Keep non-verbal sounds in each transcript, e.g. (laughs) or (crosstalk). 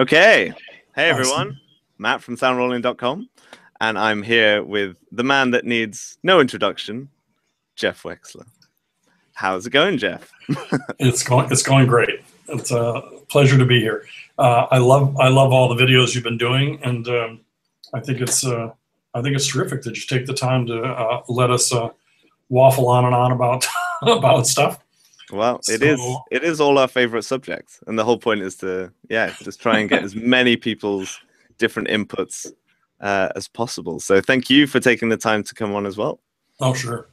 Okay. Hey, everyone. Matt from soundrolling.com. And I'm here with the man that needs no introduction, Jeff Wexler. How's it going, Jeff? (laughs) it's going. It's going great. It's a pleasure to be here. Uh, I love. I love all the videos you've been doing, and um, I think it's. Uh, I think it's terrific that you take the time to uh, let us uh, waffle on and on about (laughs) about stuff. Well, it is so, it is all our favorite subjects, and the whole point is to yeah, just try and get as (laughs) many people's different inputs uh, as possible. So thank you for taking the time to come on as well. Oh, sure.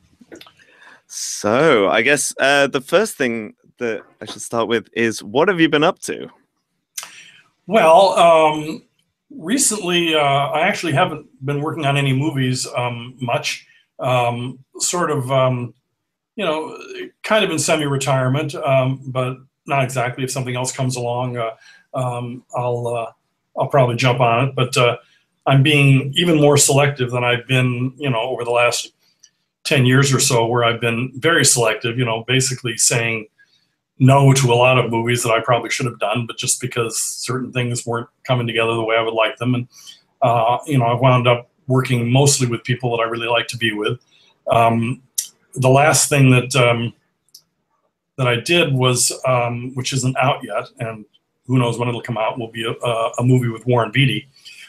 So I guess uh, the first thing that I should start with is what have you been up to? Well, um, recently uh, I actually haven't been working on any movies um, much. Um, sort of um, you know, kind of in semi-retirement, um, but not exactly. If something else comes along, uh, um, I'll uh, I'll probably jump on it. But uh, I'm being even more selective than I've been, you know, over the last ten years or so, where I've been very selective. You know, basically saying no to a lot of movies that I probably should have done, but just because certain things weren't coming together the way I would like them, and uh, you know, I wound up working mostly with people that I really like to be with. Um, the last thing that um, that I did was, um, which isn't out yet, and who knows when it'll come out, will be a, a movie with Warren Beatty.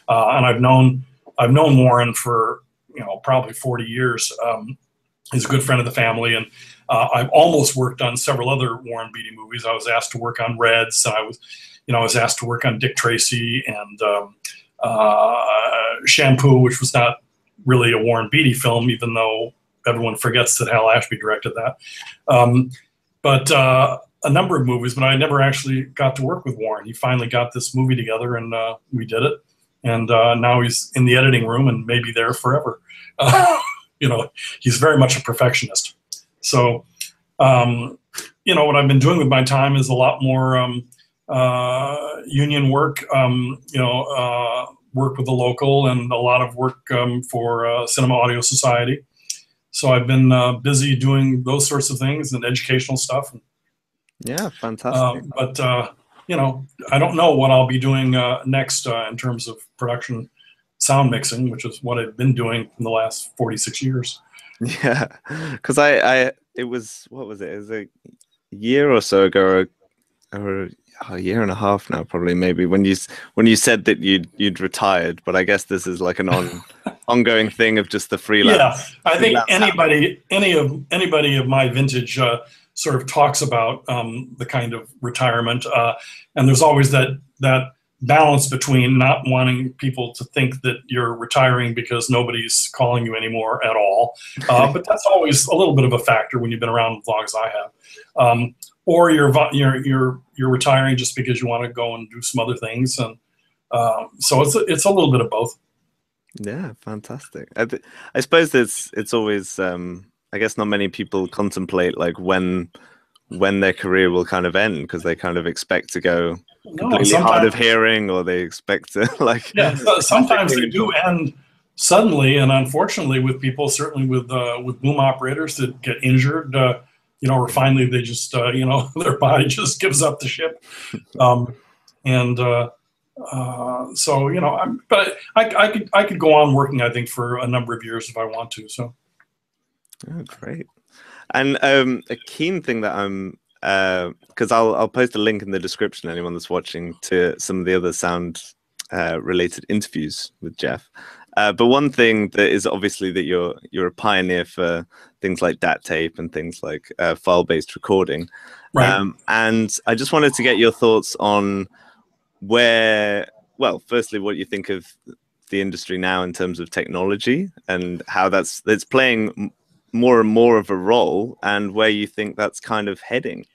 Uh, and I've known I've known Warren for you know probably 40 years. Um, he's a good friend of the family, and uh, I've almost worked on several other Warren Beatty movies. I was asked to work on Reds, and I was, you know, I was asked to work on Dick Tracy and um, uh, Shampoo, which was not really a Warren Beatty film, even though everyone forgets that Hal Ashby directed that. Um, but uh, a number of movies, but I never actually got to work with Warren. He finally got this movie together, and uh, we did it. And uh, now he's in the editing room and maybe there forever. (laughs) you know, he's very much a perfectionist. So, um, you know, what I've been doing with my time is a lot more um, uh, union work. Um, you know, uh, work with the local and a lot of work um, for uh, Cinema Audio Society so I've been uh, busy doing those sorts of things and educational stuff. Yeah, fantastic. Uh, but uh, you know, I don't know what I'll be doing uh, next uh, in terms of production, sound mixing, which is what I've been doing in the last forty-six years. (laughs) Yeah, because I, I, it was what was it? It was a year or so ago, or, a year and a half now, probably maybe when you when you said that you'd you'd retired. But I guess this is like an on (laughs) ongoing thing of just the freelance. Yeah, I think anybody any of anybody of my vintage uh, sort of talks about um, the kind of retirement, uh, and there's always that that balance between not wanting people to think that you're retiring because nobody's calling you anymore at all. Uh, (laughs) but that's always a little bit of a factor when you've been around as long as I have. Um, or you're you're you're you're retiring just because you want to go and do some other things, and um, so it's a, it's a little bit of both. Yeah, fantastic. I, I suppose it's it's always um, I guess not many people contemplate like when when their career will kind of end because they kind of expect to go completely no, hard of hearing or they expect to (laughs) like yeah (laughs) sometimes they do end suddenly and unfortunately with people certainly with uh, with boom operators that get injured uh, you know, or finally they just, uh, you know, (laughs) their body just gives up the ship. Um, and uh, uh, so, you know, I'm, but I, I could, I could go on working, I think, for a number of years if I want to. So. Oh, great. And um, a keen thing that I'm, because uh, I'll, I'll post a link in the description, anyone that's watching, to some of the other sound uh, related interviews with Jeff. Uh, but one thing that is obviously that you're you're a pioneer for things like DAT tape and things like uh, file-based recording. Right. Um, and I just wanted to get your thoughts on where, well, firstly, what you think of the industry now in terms of technology and how that's that's playing more and more of a role, and where you think that's kind of heading.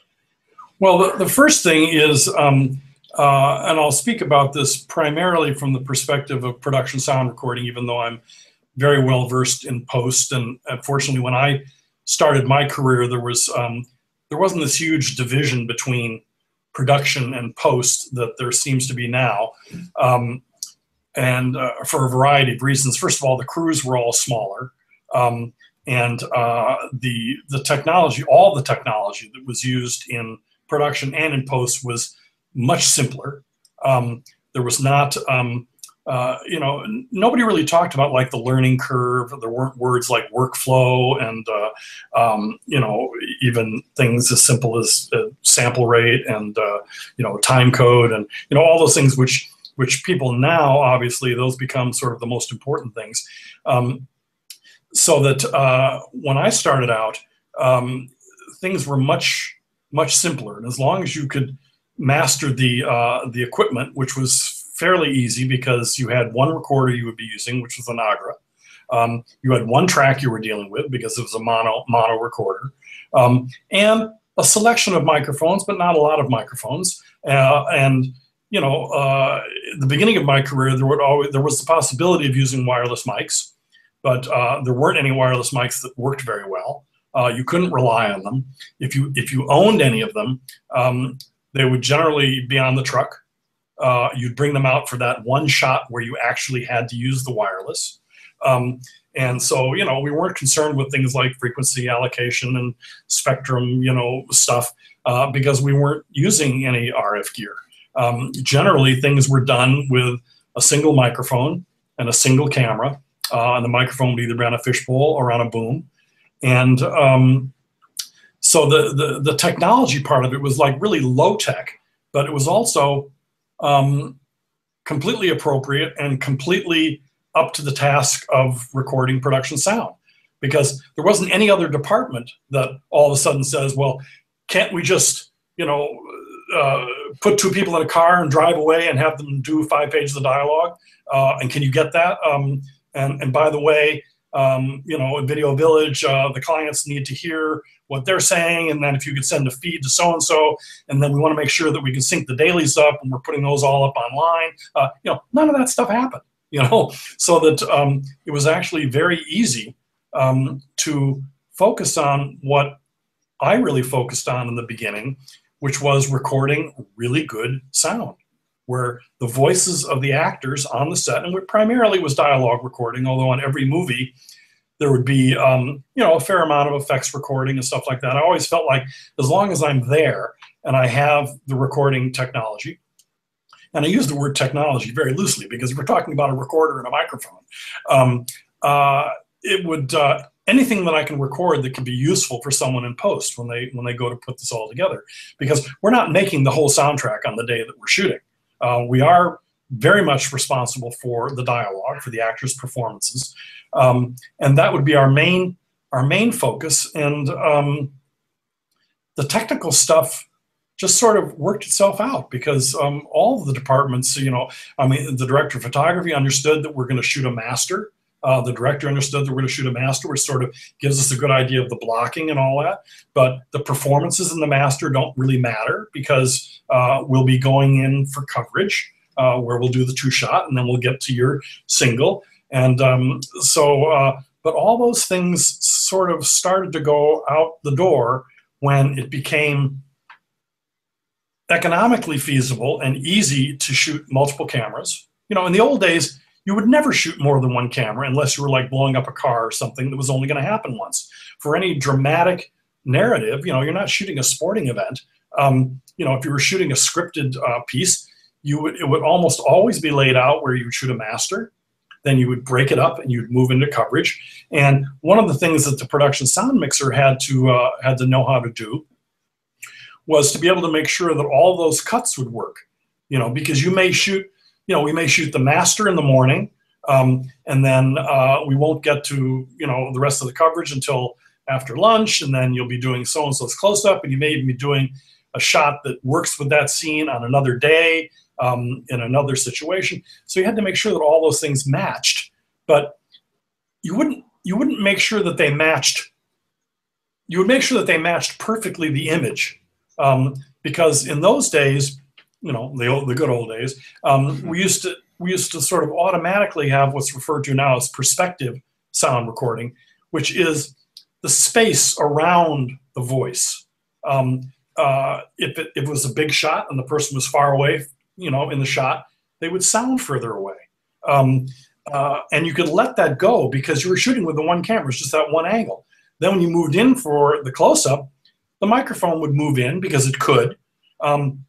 Well, the, the first thing is. Um, uh, and I'll speak about this primarily from the perspective of production sound recording, even though I'm very well versed in post. And unfortunately, when I started my career, there was um, there wasn't this huge division between production and post that there seems to be now, um, and uh, for a variety of reasons. First of all, the crews were all smaller, um, and uh, the the technology, all the technology that was used in production and in post was much simpler. Um, There was not, um, uh, you know, nobody really talked about like the learning curve. There weren't words like workflow and, uh, um, you know, even things as simple as uh, sample rate and, uh, you know, time code and, you know, all those things which, which people now, obviously, those become sort of the most important things. Um, so that uh, when I started out, um, things were much, much simpler. And as long as you could master the, uh, the equipment, which was fairly easy because you had one recorder you would be using, which was an Nagra. Um, you had one track you were dealing with because it was a mono mono recorder, um, and a selection of microphones, but not a lot of microphones. Uh, and you know, uh, the beginning of my career, there would always there was the possibility of using wireless mics, but uh, there weren't any wireless mics that worked very well. Uh, you couldn't rely on them. If you if you owned any of them, um, they would generally be on the truck uh, you'd bring them out for that one shot where you actually had to use the wireless. Um, and so, you know, we weren't concerned with things like frequency allocation and spectrum, you know, stuff uh, because we weren't using any RF gear. Um, generally, things were done with a single microphone and a single camera. Uh, and the microphone would either be on a fishpole or on a boom. And um, so the, the, the technology part of it was like really low tech, but it was also um, completely appropriate and completely up to the task of recording production sound because there wasn't any other department that all of a sudden says, well, can't we just, you know, uh, put two people in a car and drive away and have them do five pages of dialogue? Uh, and can you get that? Um, and, and by the way, um, you know, at Video Village, uh, the clients need to hear what they're saying, and then if you could send a feed to so and so, and then we want to make sure that we can sync the dailies up, and we're putting those all up online. Uh, you know, none of that stuff happened. You know, (laughs) so that um, it was actually very easy um, to focus on what I really focused on in the beginning, which was recording really good sound where the voices of the actors on the set, and it primarily was dialogue recording, although on every movie there would be um, you know a fair amount of effects recording and stuff like that. I always felt like as long as I'm there and I have the recording technology, and I use the word technology very loosely because we're talking about a recorder and a microphone. Um, uh, it would uh, anything that I can record that can be useful for someone in post when they when they go to put this all together because we're not making the whole soundtrack on the day that we're shooting. Uh, we are very much responsible for the dialogue, for the actors' performances, um, and that would be our main our main focus. And um, the technical stuff just sort of worked itself out because um, all of the departments, you know, I mean, the director of photography understood that we're going to shoot a master. Uh, the director understood that we're going to shoot a master, which sort of gives us a good idea of the blocking and all that. But the performances in the master don't really matter because uh, we'll be going in for coverage uh, where we'll do the two shot and then we'll get to your single. And um, so, uh, but all those things sort of started to go out the door when it became economically feasible and easy to shoot multiple cameras. You know, in the old days, you would never shoot more than one camera unless you were like blowing up a car or something that was only going to happen once. For any dramatic narrative, you know, you're not shooting a sporting event. Um, you know, if you were shooting a scripted uh, piece, you would it would almost always be laid out where you would shoot a master, then you would break it up and you'd move into coverage. And one of the things that the production sound mixer had to uh, had to know how to do was to be able to make sure that all those cuts would work. You know, because you may shoot you know, we may shoot the master in the morning, um, and then uh, we won't get to you know the rest of the coverage until after lunch, and then you'll be doing so and so's close up, and you may even be doing a shot that works with that scene on another day um, in another situation. So you had to make sure that all those things matched, but you wouldn't you wouldn't make sure that they matched. You would make sure that they matched perfectly the image, um, because in those days you know the old, the good old days. Um, we used to we used to sort of automatically have what's referred to now as perspective sound recording, which is the space around the voice. Um, uh, if, it, if it was a big shot and the person was far away, you know, in the shot, they would sound further away. Um, uh, and you could let that go because you were shooting with the one camera, it's just that one angle. Then when you moved in for the close up, the microphone would move in because it could. Um,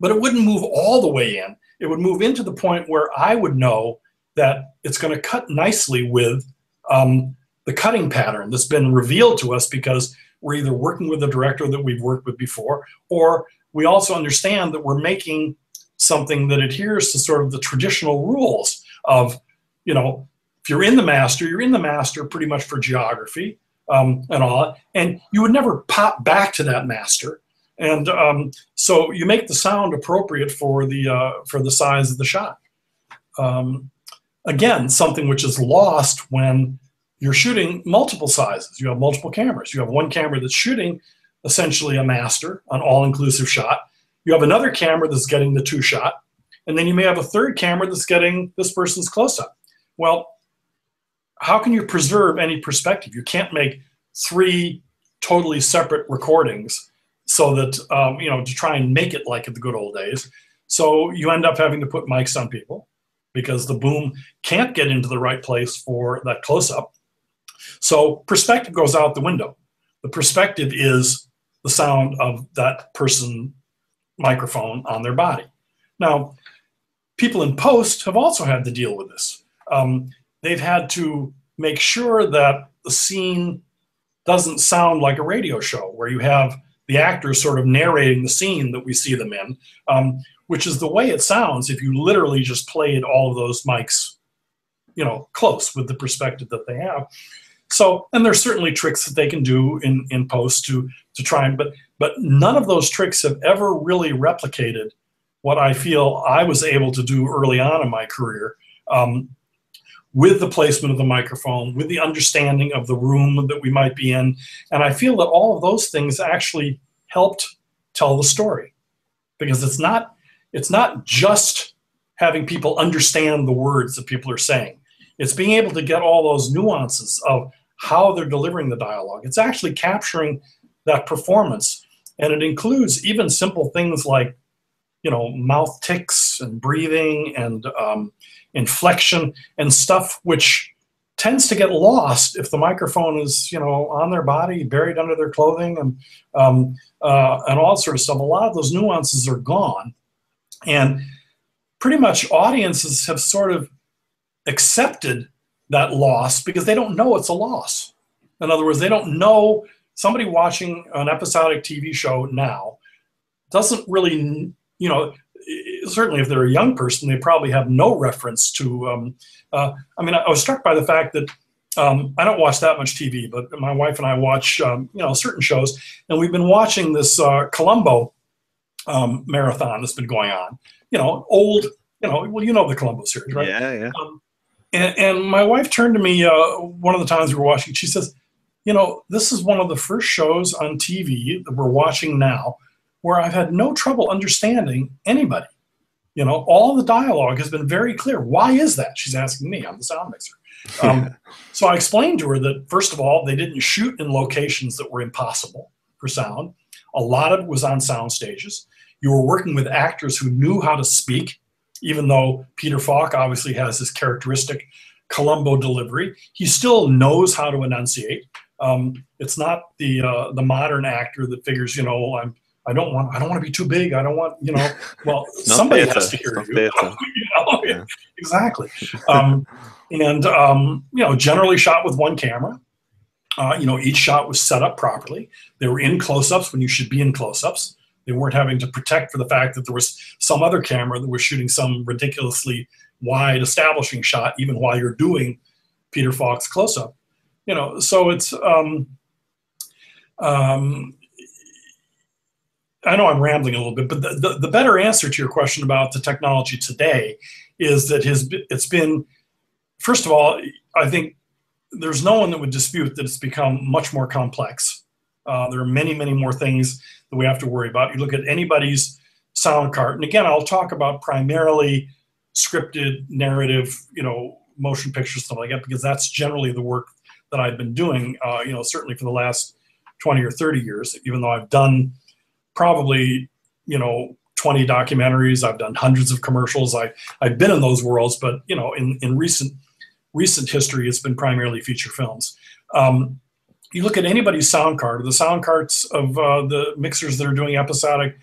but it wouldn't move all the way in it would move into the point where I would know that it's going to cut nicely with um, the cutting pattern that's been revealed to us because we're either working with a director that we've worked with before, or we also understand that we're making something that adheres to sort of the traditional rules of, you know, if you're in the master, you're in the master pretty much for geography um, and all, and you would never pop back to that master. And um, so you make the sound appropriate for the uh, for the size of the shot. Um, again, something which is lost when you're shooting multiple sizes. You have multiple cameras. You have one camera that's shooting essentially a master, an all-inclusive shot. You have another camera that's getting the two shot, and then you may have a third camera that's getting this person's close-up. Well, how can you preserve any perspective? You can't make three totally separate recordings so that um, you know to try and make it like the good old days. So you end up having to put mics on people because the boom can't get into the right place for that close-up. So perspective goes out the window. The perspective is the sound of that person microphone on their body. Now, people in post have also had to deal with this. Um, they've had to make sure that the scene doesn't sound like a radio show where you have the actors sort of narrating the scene that we see them in, um, which is the way it sounds if you literally just played all of those mics, you know, close with the perspective that they have. So, and there's certainly tricks that they can do in, in post to to try and, but but none of those tricks have ever really replicated what I feel I was able to do early on in my career um, with the placement of the microphone, with the understanding of the room that we might be in, and I feel that all of those things actually helped tell the story because it's not it's not just having people understand the words that people are saying. It's being able to get all those nuances of how they're delivering the dialogue. It's actually capturing that performance. And it includes even simple things like, you know, mouth ticks and breathing and um, inflection and stuff which tends to get lost if the microphone is, you know, on their body, buried under their clothing and, um, uh, and all sort of stuff. A lot of those nuances are gone. And pretty much audiences have sort of accepted that loss because they don't know it's a loss. In other words, they don't know somebody watching an episodic TV show now doesn't really, you know, certainly if they're a young person, they probably have no reference to. Um, uh, I mean, I was struck by the fact that um, I don't watch that much TV, but my wife and I watch, um, you know, certain shows, and we've been watching this uh, Columbo um, marathon that's been going on. You know, old, you know, well, you know the Columbo series, right? Yeah, yeah. Um, and, and my wife turned to me uh, one of the times we were watching. She says, "You know, this is one of the first shows on TV that we're watching now where I've had no trouble understanding anybody. You know, all the dialogue has been very clear. Why is that?" She's asking me. I'm the sound mixer. Um, so I explained to her that first of all, they didn't shoot in locations that were impossible for sound. A lot of it was on sound stages. You were working with actors who knew how to speak even though Peter Falk obviously has his characteristic Columbo delivery, he still knows how to enunciate. Um, it's not the uh, the modern actor that figures, you know, I'm I don't want I don't want to be too big. I don't want, you know, (laughs) well, somebody theater. has to hear you. (laughs) you know? (laughs) Yeah. Exactly. Um, and um, you know, generally shot with one camera. Uh, you know, each shot was set up properly. They were in close-ups when you should be in close-ups. They weren't having to protect for the fact that there was some other camera that was shooting some ridiculously wide establishing shot, even while you're doing Peter Falk's close up. You know, so it's. Um, um, I know I'm rambling a little bit, but the, the, the better answer to your question about the technology today is that his it's been first of all, I think there's no one that would dispute that it's become much more complex. Uh, there are many, many more things that we have to worry about. You look at anybody's sound cart, and again, I'll talk about primarily scripted narrative, you know, motion pictures, stuff like that, because that's generally the work that I've been doing, uh, you know, certainly for the last 20 or 30 years, even though I've done probably, you know, 20 documentaries, I've done hundreds of commercials. I, I've been in those worlds, but, you know, in, in recent, recent history, it's been primarily feature films. Um, you look at anybody's sound cart, the sound carts of uh, the mixers that are doing episodic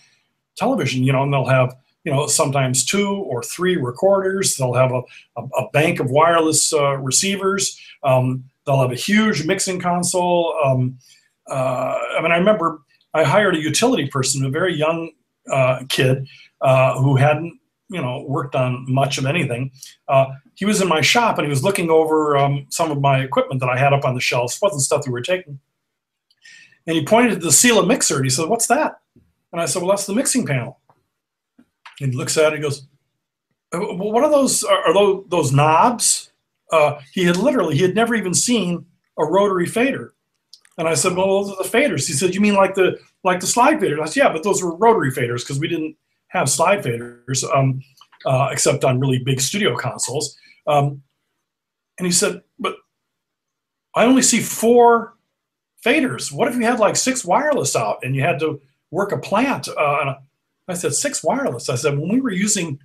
television, you know, and they'll have you know, sometimes two or three recorders. They'll have a, a, a bank of wireless uh, receivers. Um, they'll have a huge mixing console. Um, uh, I mean, I remember I hired a utility person, a very young uh, kid uh, who hadn't, you know, worked on much of anything. Uh, he was in my shop and he was looking over um, some of my equipment that I had up on the shelves. It wasn't stuff that we were taking. And he pointed to the Sela mixer and he said, "What's that?" And I said, "Well, that's the mixing panel." And he looks at it. He goes, uh, well, "What are those? Are, those those knobs?" Uh, he had literally he had never even seen a rotary fader. And I said, "Well, those are the faders." He said, "You mean like the like the slide faders?" I said, "Yeah, but those were rotary faders because we didn't have slide faders um, uh, except on really big studio consoles." Um, and he said, "But I only see four faders. What if you had like six wireless out and you had to work a plant?" Uh, I said, six wireless. I said, when we were using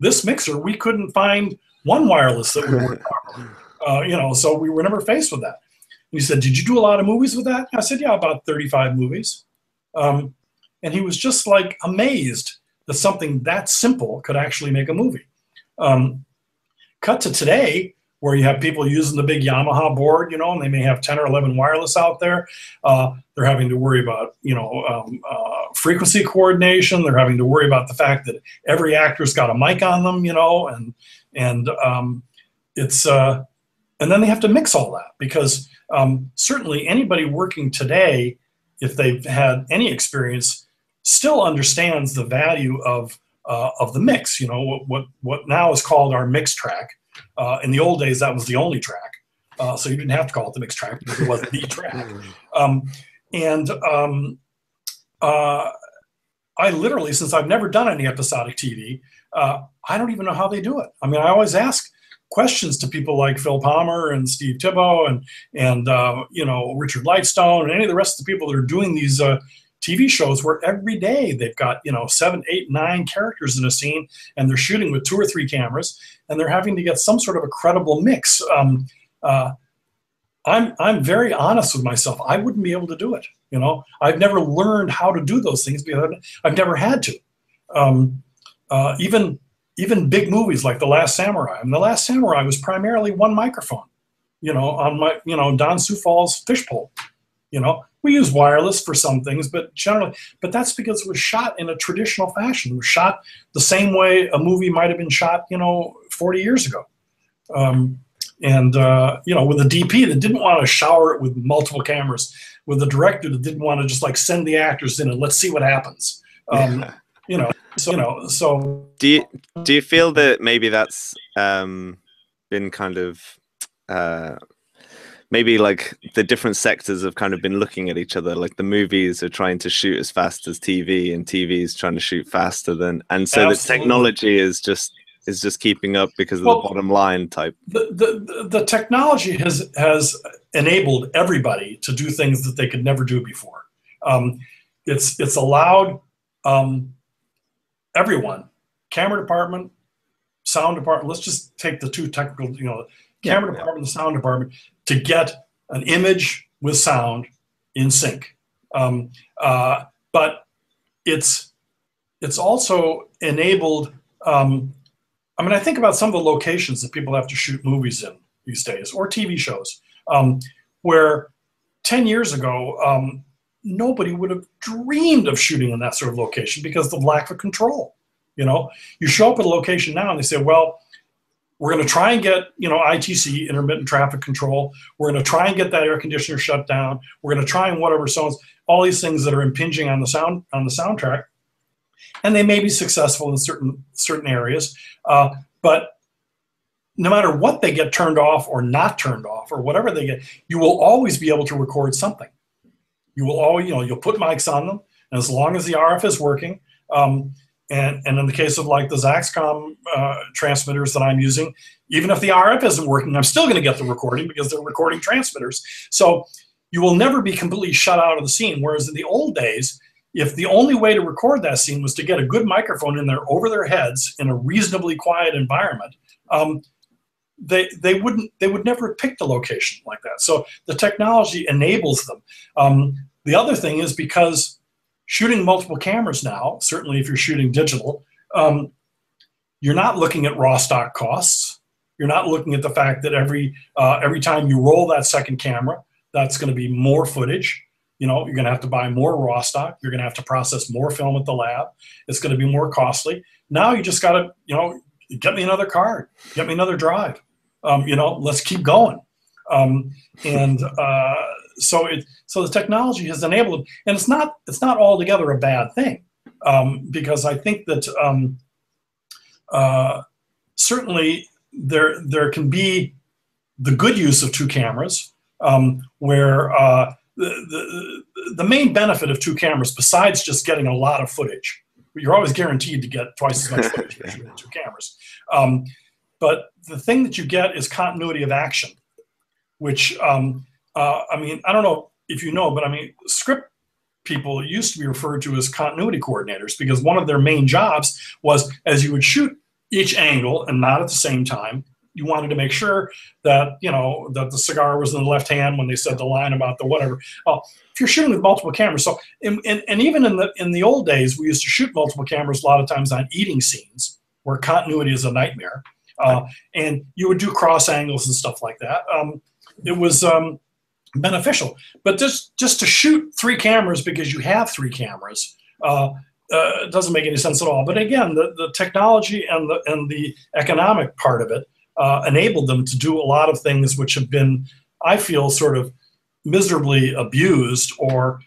this mixer, we couldn't find one wireless that would work properly. (laughs) Uh, you know, so we were never faced with that. He said, did you do a lot of movies with that? I said, yeah, about 35 movies. Um, and he was just like amazed that something that simple could actually make a movie. Um, cut to today, where you have people using the big Yamaha board, you know, and they may have 10 or 11 wireless out there. Uh, they're having to worry about, you know, um, uh, frequency coordination. They're having to worry about the fact that every actor's got a mic on them, you know, and and um, it's uh, and then they have to mix all that because um, certainly anybody working today, if they've had any experience, still understands the value of uh, of the mix. You know, what what what now is called our mix track uh, in the old days, that was the only track. Uh, so you didn't have to call it the mix track because it was the (laughs) track. Um, and um, uh, I literally, since I've never done any episodic TV, uh, I don't even know how they do it. I mean, I always ask questions to people like Phil Palmer and Steve Thibault and and uh, you know Richard Lightstone and any of the rest of the people that are doing these uh, TV shows where every day they've got you know seven, eight, nine characters in a scene, and they're shooting with two or three cameras, and they're having to get some sort of a credible mix. Um, uh, I'm I'm very honest with myself. I wouldn't be able to do it. You know, I've never learned how to do those things because I've never had to. Um, uh, even even big movies like The Last Samurai. Mean, The Last Samurai was primarily one microphone. You know, on my you know Don Coufal's fishpole. You know, we use wireless for some things, but generally, but that's because it was shot in a traditional fashion. It was shot the same way a movie might have been shot, you know, 40 years ago. Um, and uh, you know, with a DP that didn't want to shower it with multiple cameras, with a director that didn't want to just like send the actors in and let's see what happens. Um, yeah. You know, so you know, so do you do you feel that maybe that's um, been kind of uh, maybe like the different sectors have kind of been looking at each other like the movies are trying to shoot as fast as tv and tv is trying to shoot faster than and so Absolutely. the technology is just is just keeping up because of well, the bottom line type the, the the technology has has enabled everybody to do things that they could never do before um, it's it's allowed um, everyone camera department sound department let's just take the two technical you know camera yeah, department, yeah. the sound department, to get an image with sound in sync. Um, uh, but it's it's also enabled. Um, I mean, I think about some of the locations that people have to shoot movies in these days, or TV shows, um, where ten years ago um, nobody would have dreamed of shooting in that sort of location because of the lack of control. You know, you show up at a location now and they say, well we're going to try and get, you know, ITC, intermittent traffic control. We're going to try and get that air conditioner shut down. We're going to try and whatever. So all these things that are impinging on the sound on the soundtrack, and they may be successful in certain certain areas, uh, but no matter what they get turned off or not turned off or whatever they get, you will always be able to record something. You will always, you know, you'll put mics on them, and as long as the RF is working, um, and, and in the case of like the Zaxcom uh, transmitters that I'm using, even if the RF isn't working, I'm still going to get the recording because they're recording transmitters. So you will never be completely shut out of the scene. Whereas in the old days, if the only way to record that scene was to get a good microphone in there over their heads in a reasonably quiet environment, um, they they wouldn't they would never pick the location like that. So the technology enables them. Um, the other thing is because shooting multiple cameras now, certainly if you're shooting digital, um, you're not looking at raw stock costs. You're not looking at the fact that every uh, every time you roll that second camera, that's going to be more footage. You know, you're going to have to buy more raw stock. You're going to have to process more film at the lab. It's going to be more costly. Now you just got to, you know, get me another card, get me another drive. Um, you know, let's keep going. Um, and uh, so it so the technology has enabled, and it's not it's not altogether a bad thing um, because I think that um, uh, certainly there there can be the good use of two cameras um, where uh, the, the, the main benefit of two cameras besides just getting a lot of footage you're always guaranteed to get twice as much (laughs) footage with two cameras um, but the thing that you get is continuity of action which um, uh, i mean i don't know if you know but i mean script people used to be referred to as continuity coordinators because one of their main jobs was as you would shoot each angle and not at the same time. You wanted to make sure that you know that the cigar was in the left hand when they said the line about the whatever. Oh, if you're shooting with multiple cameras, so and, and even in the in the old days, we used to shoot multiple cameras a lot of times on eating scenes where continuity is a nightmare, uh, and you would do cross angles and stuff like that. Um, it was um, beneficial, but just just to shoot three cameras because you have three cameras. Uh, uh, doesn't make any sense at all. But again, the, the technology and the and the economic part of it uh, enabled them to do a lot of things which have been, I feel, sort of miserably abused or,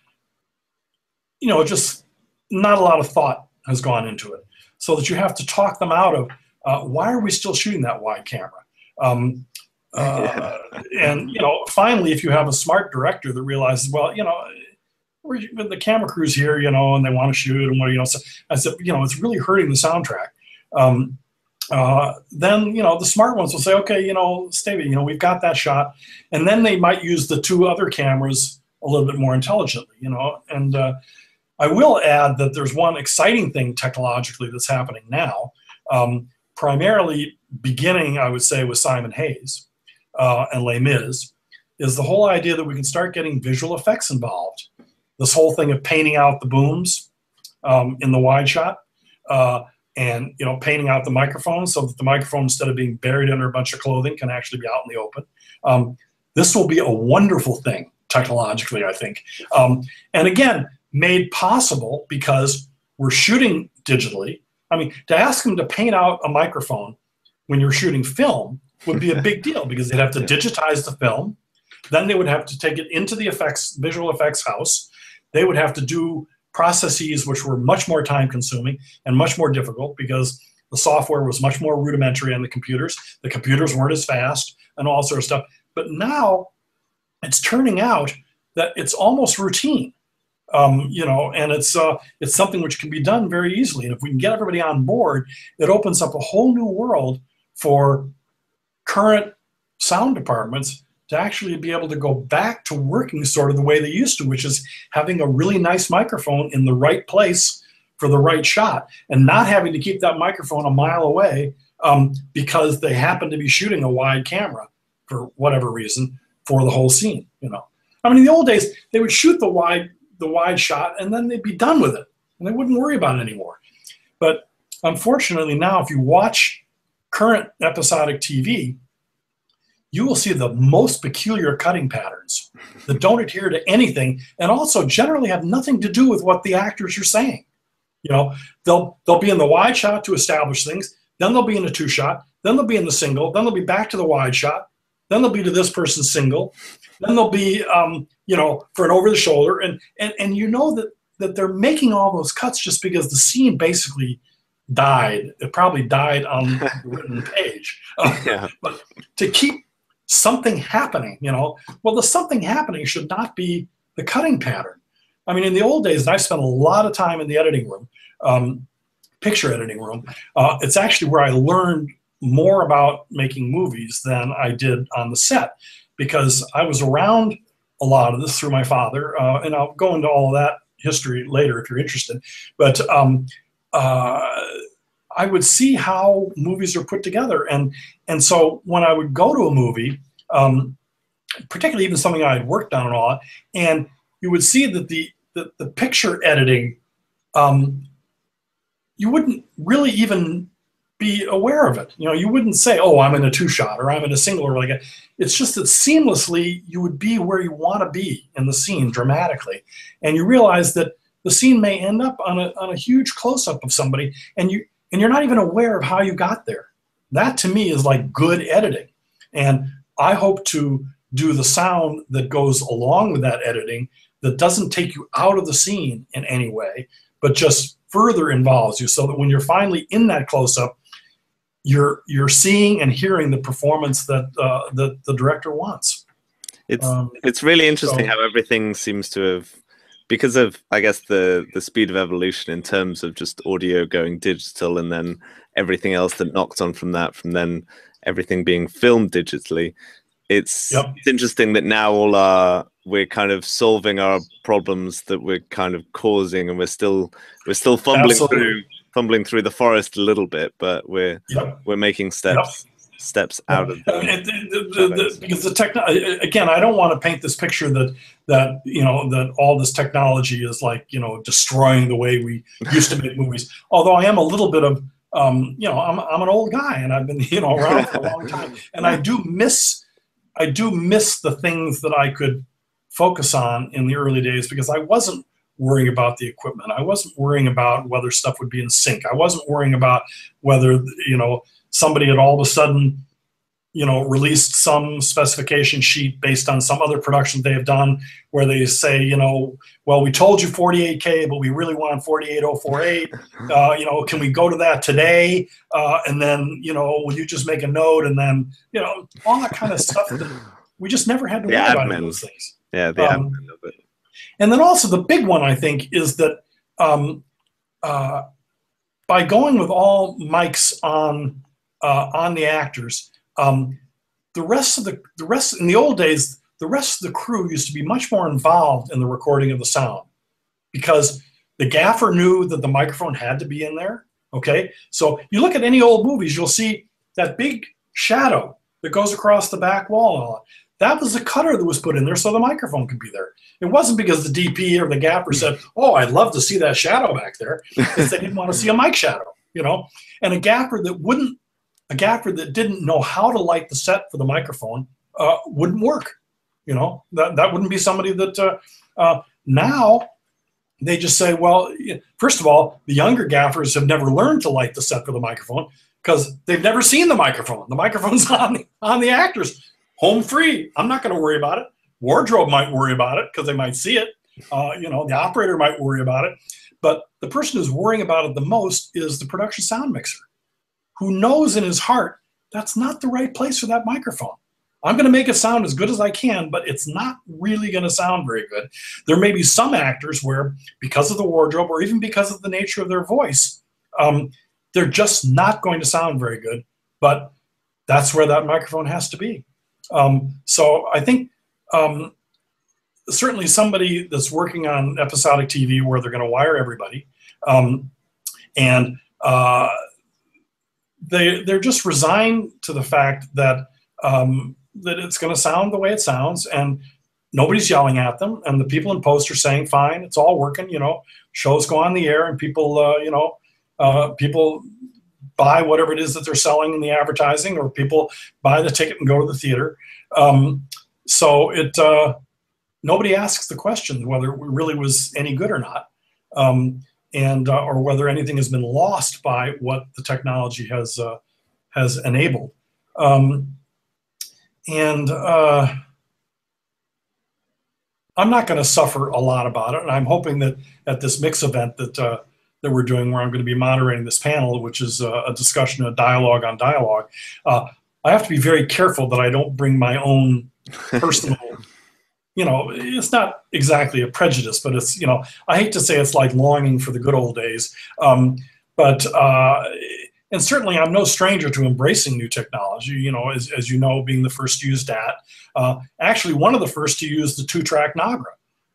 you know, just not a lot of thought has gone into it. So that you have to talk them out of uh, why are we still shooting that wide camera? Um, uh, (laughs) and you know, finally, if you have a smart director that realizes, well, you know, the camera crew's here, you know, and they want to shoot and what, you know. So I said, you know, it's really hurting the soundtrack. Um, uh, then you know the smart ones will say, okay, you know, Stevie, you know, we've got that shot, and then they might use the two other cameras a little bit more intelligently, you know. And uh, I will add that there's one exciting thing technologically that's happening now, um, primarily beginning, I would say, with Simon Hayes uh, and Les Mis, is the whole idea that we can start getting visual effects involved. This whole thing of painting out the booms um, in the wide shot uh, and you know painting out the microphone so that the microphone instead of being buried under a bunch of clothing can actually be out in the open. Um, this will be a wonderful thing technologically i think. Um, and again made possible because we're shooting digitally i mean to ask them to paint out a microphone when you're shooting film would be a big (laughs) deal because they'd have to digitize the film then they would have to take it into the effects visual effects house they would have to do processes which were much more time consuming and much more difficult because the software was much more rudimentary on the computers. The computers weren't as fast and all sort of stuff. But now it's turning out that it's almost routine. Um, you know, and it's uh, it's something which can be done very easily. And if we can get everybody on board, it opens up a whole new world for current sound departments to actually be able to go back to working sort of the way they used to, which is having a really nice microphone in the right place for the right shot and not having to keep that microphone a mile away um, because they happen to be shooting a wide camera for whatever reason for the whole scene. You know, I mean, in the old days they would shoot the wide the wide shot and then they'd be done with it and they wouldn't worry about it anymore. But unfortunately, now if you watch current episodic TV, you will see the most peculiar cutting patterns that don't adhere to anything and also generally have nothing to do with what the actors are saying. You know, they'll they'll be in the wide shot to establish things, then they'll be in the two shot, then they'll be in the single, then they'll be back to the wide shot, then they'll be to this person single, then they'll be um, you know, for an over the shoulder and and and you know that that they're making all those cuts just because the scene basically died. It probably died on the (laughs) written page. Uh, yeah. But to keep something happening, you know. Well, the something happening should not be the cutting pattern. I mean, in the old days, I spent a lot of time in the editing room, um, picture editing room. Uh, it's actually where I learned more about making movies than I did on the set because I was around a lot of this through my father, uh, and I'll go into all that history later if you're interested. But um, uh, I would see how movies are put together, and and so when I would go to a movie, um, particularly even something I had worked on and all, and you would see that the the, the picture editing, um, you wouldn't really even be aware of it. You know, you wouldn't say, "Oh, I'm in a two shot" or "I'm in a single" or like It's just that seamlessly you would be where you want to be in the scene dramatically, and you realize that the scene may end up on a on a huge close up of somebody, and you and you're not even aware of how you got there. That to me is like good editing, and I hope to do the sound that goes along with that editing that doesn't take you out of the scene in any way, but just further involves you so that when you're finally in that close up, you're you're seeing and hearing the performance that uh, that the director wants. It's um, it's really interesting so, how everything seems to have because of I guess the the speed of evolution in terms of just audio going digital and then everything else that knocked on from that from then everything being filmed digitally. It's, yep. it's interesting that now all our we're kind of solving our problems that we're kind of causing and we're still we're still fumbling Absolutely. through fumbling through the forest a little bit, but we're yep. we're making steps yep. steps out of the, the, the, because the techno again. I don't want to paint this picture that that you know that all this technology is like you know destroying the way we used to make movies. (laughs) Although I am a little bit of um, you know I'm I'm an old guy and I've been (laughs) you know around for a long time, (laughs) and I do miss I do miss the things that I could focus on in the early days because I wasn't worrying about the equipment. I wasn't worrying about whether stuff would be in sync. I wasn't worrying about whether you know somebody had all of a sudden you know released some specification sheet based on some other production they have done where they say you know well we told you 48k but we really want 48048 uh, you know can we go to that today? Uh, and then you know will you just make a note? And then you know all that kind of stuff that we just never had to worry about those things. Yeah the um, admin of it and then also the big one I think is that um, uh, by going with all mics on uh, on the actors, um, the rest of the the rest in the old days, the rest of the crew used to be much more involved in the recording of the sound because the gaffer knew that the microphone had to be in there. Okay, so you look at any old movies, you'll see that big shadow that goes across the back wall. That was the cutter that was put in there so the microphone could be there. It wasn't because the DP or the gaffer said, "Oh, I'd love to see that shadow back there." It's they didn't want to see a mic shadow, you know. And a gaffer that wouldn't, a gaffer that didn't know how to light the set for the microphone, uh, wouldn't work. You know, that that wouldn't be somebody that uh, uh, now they just say, well, first of all, the younger gaffers have never learned to light the set for the microphone because they've never seen the microphone. The microphone's (laughs) on the, on the actors home free. I'm not going to worry about it. Wardrobe might worry about it because they might see it. Uh, you know, the operator might worry about it. But the person who's worrying about it the most is the production sound mixer, who knows in his heart that's not the right place for that microphone. I'm going to make it sound as good as I can, but it's not really going to sound very good. There may be some actors where, because of the wardrobe or even because of the nature of their voice, um, they're just not going to sound very good. But that's where that microphone has to be. Um, so I think um, certainly somebody that's working on episodic TV where they're going to wire everybody, um, and uh, they they're just resigned to the fact that um, that it's going to sound the way it sounds, and nobody's yelling at them, and the people in post are saying, "Fine, it's all working." You know, shows go on the air, and people, uh, you know, uh, people buy whatever it is that they're selling in the advertising, or people buy the ticket and go to the theater. Um, so it uh, nobody asks the question whether it really was any good or not, um, and uh, or whether anything has been lost by what the technology has uh, has enabled. Um, and uh, I'm not going to suffer a lot about it, and I'm hoping that at this mix event that uh, that we're doing where I'm going to be moderating this panel, which is a, a discussion, a dialogue on dialogue. Uh, I have to be very careful that I don't bring my own (laughs) personal, you know, it's not exactly a prejudice, but it's, you know, I hate to say it's like longing for the good old days. Um, but, uh, and certainly I'm no stranger to embracing new technology, you know, as, as you know, being the first used at, uh, actually one of the first to use the two track Nagra.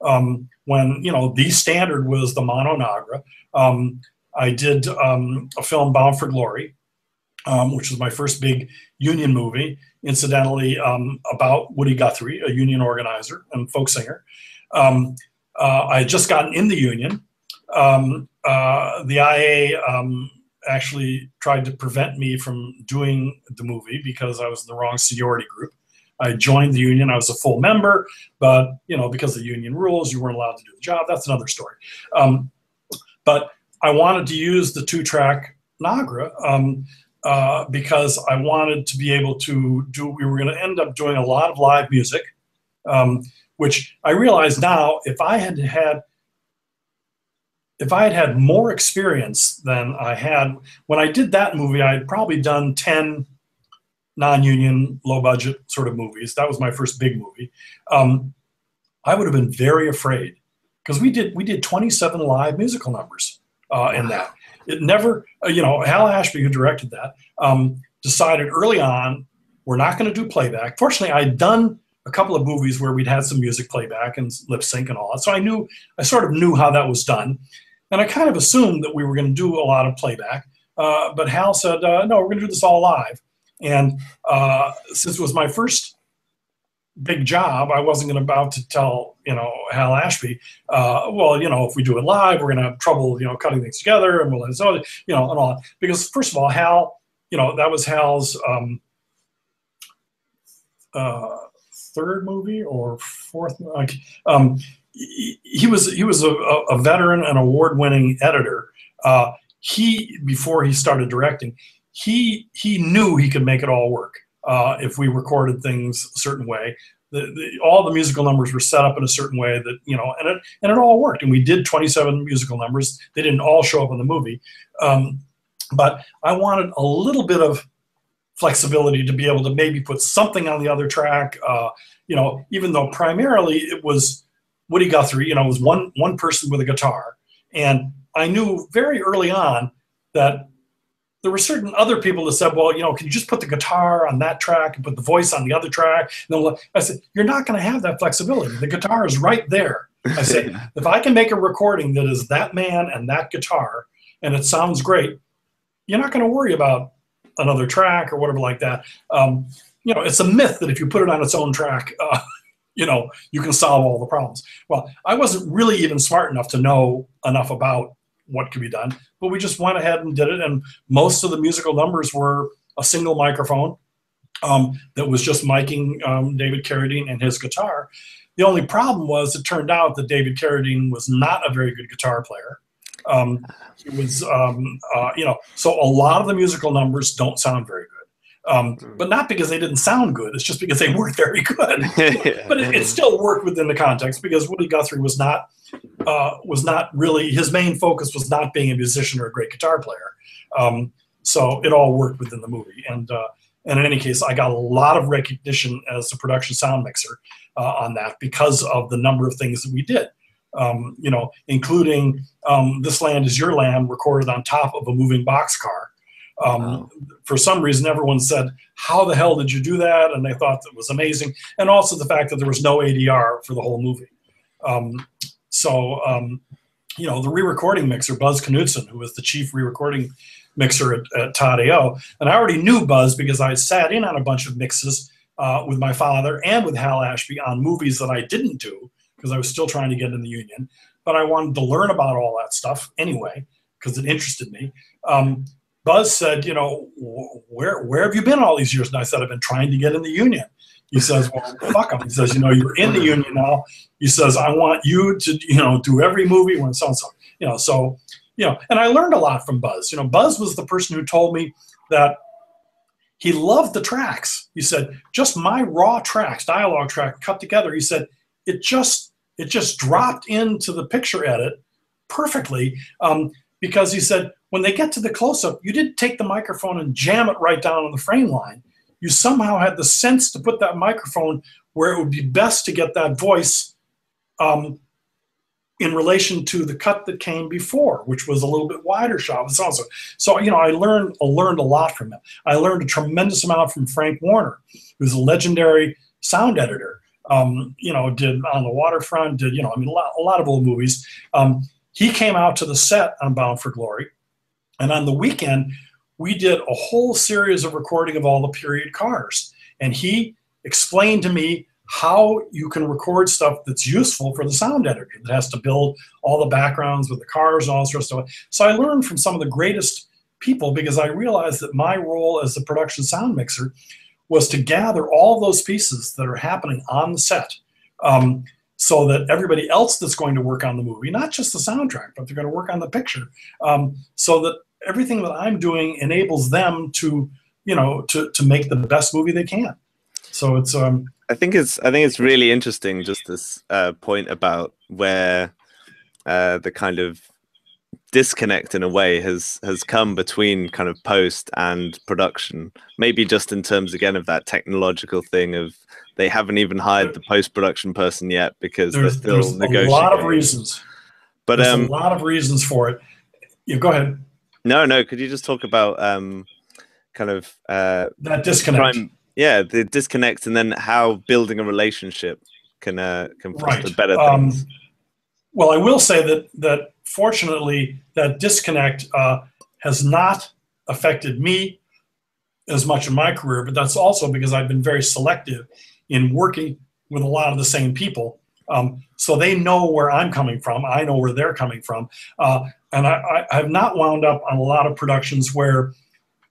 Um, when, you know, the standard was the mono Nagra. Um, I did um, a film Bound for Glory, um, which was my first big union movie, incidentally um, about Woody Guthrie, a union organizer and folk singer. Um, uh, I had just gotten in the union, um, uh, the IA actually tried to prevent me from doing the movie because I was in the wrong seniority group. I joined the union. I was a full member, but you know, because of the union rules, you weren't allowed to do the job. That's another story. Um, but I wanted to use the two-track Nagra um, uh, because I wanted to be able to do. We were going to end up doing a lot of live music, um, which I realize now, if I had had if I had had more experience than I had when I did that movie, I had probably done 10 non-union, low-budget sort of movies. That was my first big movie. Um, I would have been very afraid because we did we did 27 live musical numbers uh, in that. It never, uh, you know, Hal Ashby, who directed that, um, decided early on we're not going to do playback. Fortunately, I'd done a couple of movies where we'd had some music playback and lip sync and all that, so I knew I sort of knew how that was done, and I kind of assumed that we were going to do a lot of playback. Uh, but Hal said, uh, "No, we're going to do this all live." And uh, since it was my first big job, I wasn't about to tell you know Hal Ashby, uh, well, you know, if we do it live, we're going to have trouble, you know, cutting things together, and we'll, so you know, and all. Because first of all, Hal, you know, that was Hal's um, uh, third movie or fourth. Like, um, he, he was he was a, a veteran and award-winning editor. Uh, he before he started directing, he he knew he could make it all work uh, if we recorded things a certain way. The, the, all the musical numbers were set up in a certain way that you know, and it and it all worked. And we did 27 musical numbers. They didn't all show up in the movie, um, but I wanted a little bit of flexibility to be able to maybe put something on the other track. Uh, you know, even though primarily it was Woody Guthrie. You know, it was one one person with a guitar, and I knew very early on that there were certain other people that said, well, you know, can you just put the guitar on that track and put the voice on the other track? And I said, you're not going to have that flexibility. The guitar is right there. I said, (laughs) if I can make a recording that is that man and that guitar and it sounds great, you're not going to worry about another track or whatever like that. Um, you know, it's a myth that if you put it on its own track, uh, (laughs) you know, you can solve all the problems. Well, I wasn't really even smart enough to know enough about what could be done. But we just went ahead and did it, and most of the musical numbers were a single microphone um, that was just miking um, David Carradine and his guitar. The only problem was it turned out that David Carradine was not a very good guitar player. Um, he was, um, uh, you know, so a lot of the musical numbers don't sound very good. Um, hmm. but not because they didn't sound good. It's just because they weren't (laughs) very good. (laughs) but it, it, still worked within the context because Woody Guthrie was not uh, was not really his main focus was not being a musician or a great guitar player. Um, so it all worked within the movie. And uh, and in any case, I got a lot of recognition as a production sound mixer uh, on that because of the number of things that we did. Um, you know, including um, "This Land Is Your Land" recorded on top of a moving box car. Um, wow. For some reason, everyone said, "How the hell did you do that?" And they thought that was amazing. And also the fact that there was no ADR for the whole movie. Um, so, um, you know, the re-recording mixer, Buzz Knudsen, who was the chief re-recording mixer at, at Todd AO, and I already knew Buzz because I sat in on a bunch of mixes uh, with my father and with Hal Ashby on movies that I didn't do because I was still trying to get in the union. But I wanted to learn about all that stuff anyway because it interested me. Um, Buzz said, you know, where where have you been all these years? And I said, I've been trying to get in the union. He says, well, (laughs) fuck him. He says, you know, you're in the union now. He says, I want you to, you know, do every movie when so and so, you know, so, you know, and I learned a lot from Buzz. You know, Buzz was the person who told me that he loved the tracks. He said, just my raw tracks, dialogue track cut together. He said, it just, it just dropped into the picture edit perfectly. Um, because he said, when they get to the close up, you didn't take the microphone and jam it right down on the frame line you somehow had the sense to put that microphone where it would be best to get that voice um, in relation to the cut that came before, which was a little bit wider shot. So, so you know, I learned I learned a lot from him. I learned a tremendous amount from Frank Warner, who's a legendary sound editor. Um, you know, did on the waterfront, did you know, I mean, a lot, a lot of old movies. Um, he came out to the set on Bound for Glory, and on the weekend we did a whole series of recording of all the period cars. And he explained to me how you can record stuff that's useful for the sound editor that has to build all the backgrounds with the cars and all sorts of stuff. So I learned from some of the greatest people because I realized that my role as the production sound mixer was to gather all those pieces that are happening on the set. Um, so that everybody else that's going to work on the movie, not just the soundtrack, but they're going to work on the picture, um, so that everything that I'm doing enables them to, you know, to to make the best movie they can. So it's um, I think it's I think it's really interesting just this uh, point about where uh, the kind of disconnect in a way has has come between kind of post and production. Maybe just in terms again of that technological thing of they haven't even hired the post production person yet because there's, they're still negotiating. A lot of reasons, but there's um, a lot of reasons for it. You go ahead. No, no. Could you just talk about um, kind of uh, that disconnect? Prime, yeah, the disconnect, and then how building a relationship can uh, can foster right. better um, things. Um, well, I will say that that fortunately that disconnect uh, has not affected me as much in my career, but that's also because I've been very selective in working with a lot of the same people. Um, so they know where I'm coming from. I know where they're coming from. Uh, and I, I, have not wound up on a lot of productions where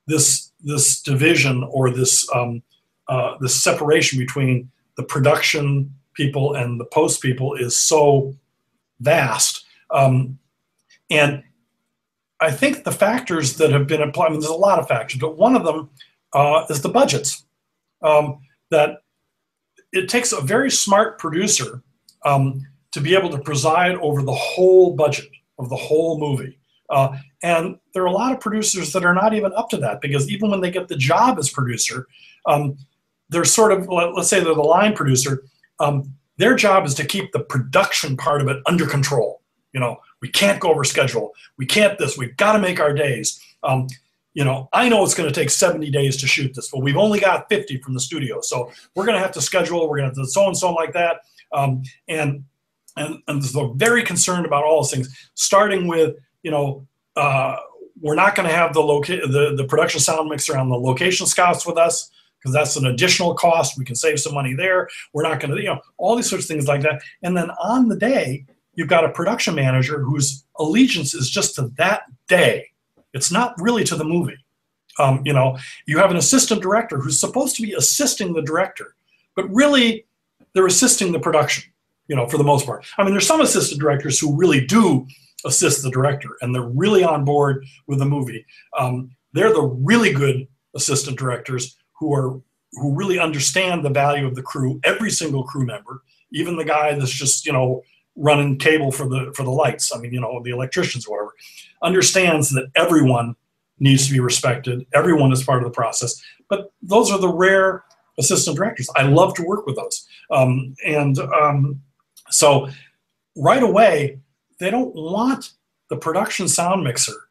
this this division or this um, uh, this separation between the production people and the post people is so vast. Um, and I think the factors that have been applied, I mean, there's a lot of factors, but one of them uh, is the budgets. Um, that it takes a very smart producer um, to be able to preside over the whole budget of the whole movie. Uh, and there are a lot of producers that are not even up to that because even when they get the job as producer, um, they're sort of, let, us say they're the line producer, um, their job is to keep the production part of it under control. You know, we can't go over schedule. We can't this. We've got to make our days. Um, you know, I know it's going to take 70 days to shoot this, but we've only got 50 from the studio. So we're going to have to schedule. We're going to have to so and so like that. Um, and and and so very concerned about all those things, starting with you know. Uh, we're not going to have the, loca- the the production sound mixer on the location scouts with us because that's an additional cost. We can save some money there. We're not going to, you know, all these sorts of things like that. And then on the day, you've got a production manager whose allegiance is just to that day. It's not really to the movie. Um, you know, you have an assistant director who's supposed to be assisting the director, but really they're assisting the production, you know, for the most part. I mean, there's some assistant directors who really do assist the director and they're really on board with the movie. Um, they're the really good assistant directors who are who really understand the value of the crew, every single crew member, even the guy that's just, you know, running cable for the for the lights. I mean, you know, the electricians, whatever, understands that everyone needs to be respected. Everyone is part of the process. But those are the rare assistant directors. I love to work with those. Um, and um, so right away, they don't want the production sound mixer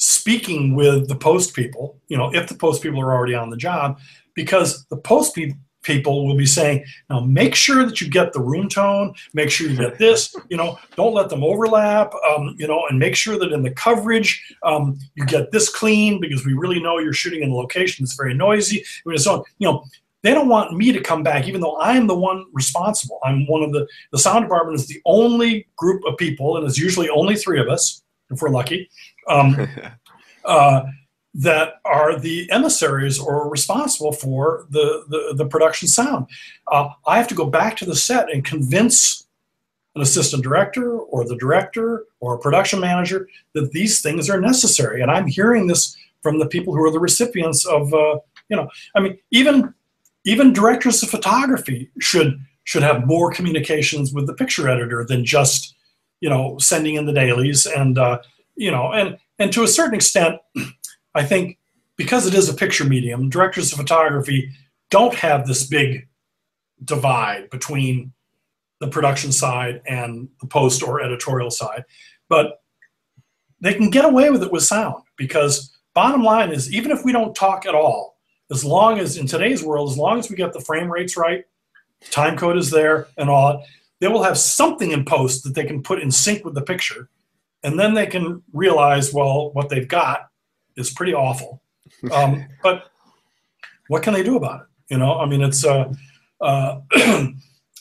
speaking with the post people, you know, if the post people are already on the job, because the post people people will be saying, now make sure that you get the room tone, make sure you get this, (laughs) you know, don't let them overlap, um, you know, and make sure that in the coverage um, you get this clean because we really know you're shooting in a location that's very noisy. And so. You know, they don't want me to come back, even though I am the one responsible. I'm one of the, the sound department is the only group of people, and it's usually only three of us, if we're lucky. Um, (laughs) uh, that are the emissaries or responsible for the, the, the production sound. Uh, I have to go back to the set and convince an assistant director or the director or a production manager that these things are necessary. And I'm hearing this from the people who are the recipients of, uh, you know, I mean, even even directors of photography should should have more communications with the picture editor than just, you know, sending in the dailies and, uh, you know, and and to a certain extent. I think because it is a picture medium, directors of photography don't have this big divide between the production side and the post or editorial side. But they can get away with it with sound because bottom line is even if we don't talk at all, as long as in today's world, as long as we get the frame rates right, time code is there and all, they will have something in post that they can put in sync with the picture. And then they can realize, well, what they've got is pretty awful. Um, (laughs) but what can they do about it? You know, I mean, it's uh, Uh, (clears throat)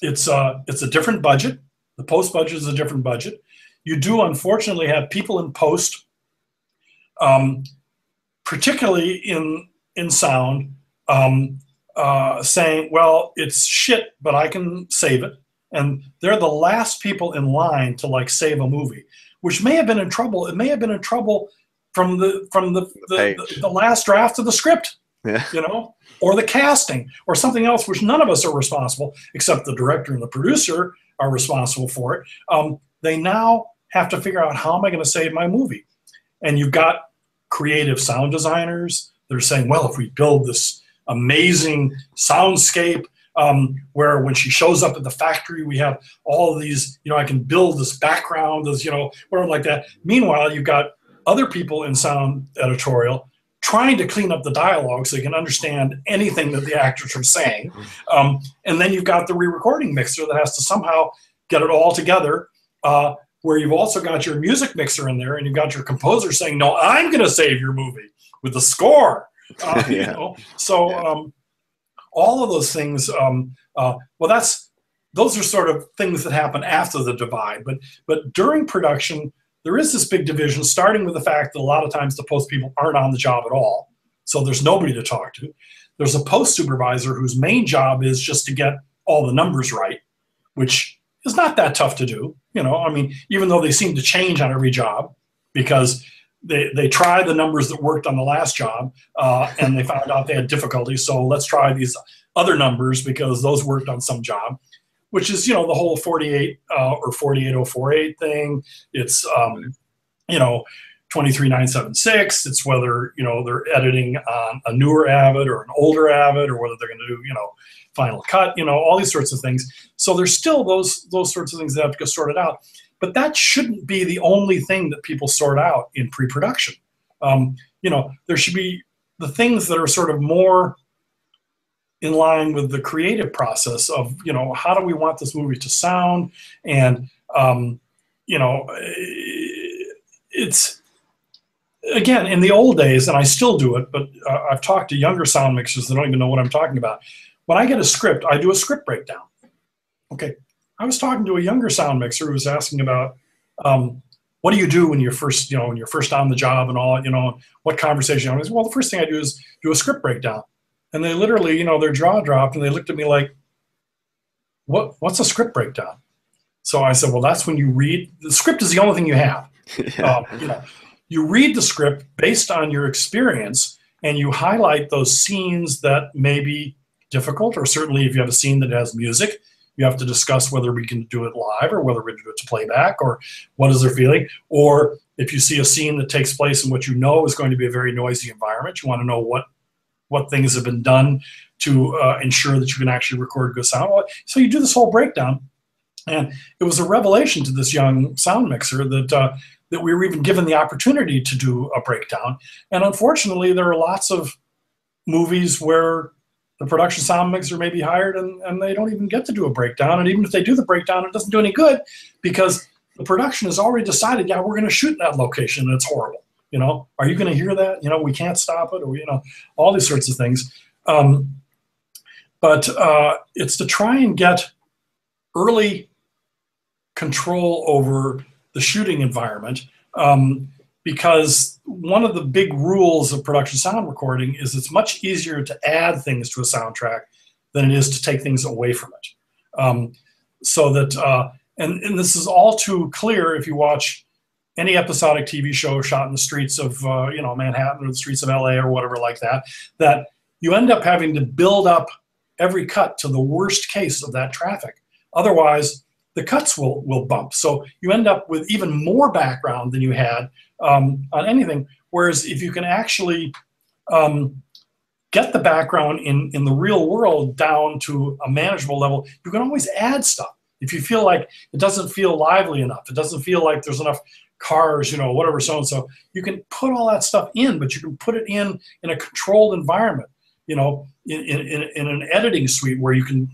it's uh, it's a different budget. The post budget is a different budget. You do unfortunately have people in post, um, particularly in in sound, um, uh, saying, "Well, it's shit, but I can save it." And they're the last people in line to like save a movie, which may have been in trouble. It may have been in trouble from the from the the, the, the last draft of the script. Yeah. You know, or the casting, or something else, which none of us are responsible, except the director and the producer are responsible for it. Um, they now have to figure out how am I going to save my movie, and you've got creative sound designers. They're saying, well, if we build this amazing soundscape um, where when she shows up at the factory, we have all of these, you know, I can build this background, this, you know, whatever like that. Meanwhile, you've got other people in sound editorial trying to clean up the dialogue so you can understand anything that the actors are saying. Um, and then you've got the re-recording mixer that has to somehow get it all together. Uh, where you've also got your music mixer in there, and you've got your composer saying, "No, I'm going to save your movie with the score." Uh, (laughs) yeah. You know, so um, all of those things. Um, uh, well, that's those are sort of things that happen after the divide, but but during production, there is this big division, starting with the fact that a lot of times the post people aren't on the job at all. So there's nobody to talk to. There's a post supervisor whose main job is just to get all the numbers right, which is not that tough to do. You know, I mean, even though they seem to change on every job because they, they try the numbers that worked on the last job uh, and they found out they had difficulty. So let's try these other numbers because those worked on some job which is you know the whole 48 uh, or 48048 thing. It's um, you know 23976. It's whether you know they're editing on a newer Avid or an older Avid, or whether they're going to do you know Final Cut. You know all these sorts of things. So there's still those those sorts of things that have to get sorted out. But that shouldn't be the only thing that people sort out in pre-production. Um, you know, there should be the things that are sort of more in line with the creative process of you know how do we want this movie to sound? And um, you know it's again in the old days and i still do it but uh, i've talked to younger sound mixers that don't even know what i'm talking about. When i get a script i do a script breakdown. Okay i was talking to a younger sound mixer who was asking about um, what do you do when you're first you know when you're first on the job and all you know what conversation you know well the first thing i do is do a script breakdown and they literally, you know, their jaw dropped and they looked at me like, "What? What's a script breakdown?" So I said, "Well, that's when you read the script is the only thing you have. yeah. (laughs) um, you know, you read the script based on your experience, and you highlight those scenes that may be difficult, or certainly if you have a scene that has music." You have to discuss whether we can do it live or whether we do it to playback or what is their feeling. Or if you see a scene that takes place in what you know is going to be a very noisy environment, you want to know what what things have been done to uh, ensure that you can actually record good sound. So you do this whole breakdown, and it was a revelation to this young sound mixer that uh, that we were even given the opportunity to do a breakdown. And unfortunately, there are lots of movies where the production sound mixer may be hired and, and they don't even get to do a breakdown. And even if they do the breakdown, it doesn't do any good because the production has already decided, yeah, we're going to shoot in that location and it's horrible. You know, are you going to hear that? You know, we can't stop it, or you know, all these sorts of things. Um, but uh, it's to try and get early control over the shooting environment um, because one of the big rules of production sound recording is it's much easier to add things to a soundtrack than it is to take things away from it. Um, so that, uh, and, and this is all too clear if you watch any episodic TV show shot in the streets of uh, you know Manhattan or the streets of LA or whatever like that, that you end up having to build up every cut to the worst case of that traffic. Otherwise, the cuts will will bump. So you end up with even more background than you had um, on anything. Whereas if you can actually um, get the background in in the real world down to a manageable level, you can always add stuff. If you feel like it doesn't feel lively enough, it doesn't feel like there's enough cars, you know, whatever, so and so. You can put all that stuff in, but you can put it in in a controlled environment, you know, in, in, in an editing suite where you can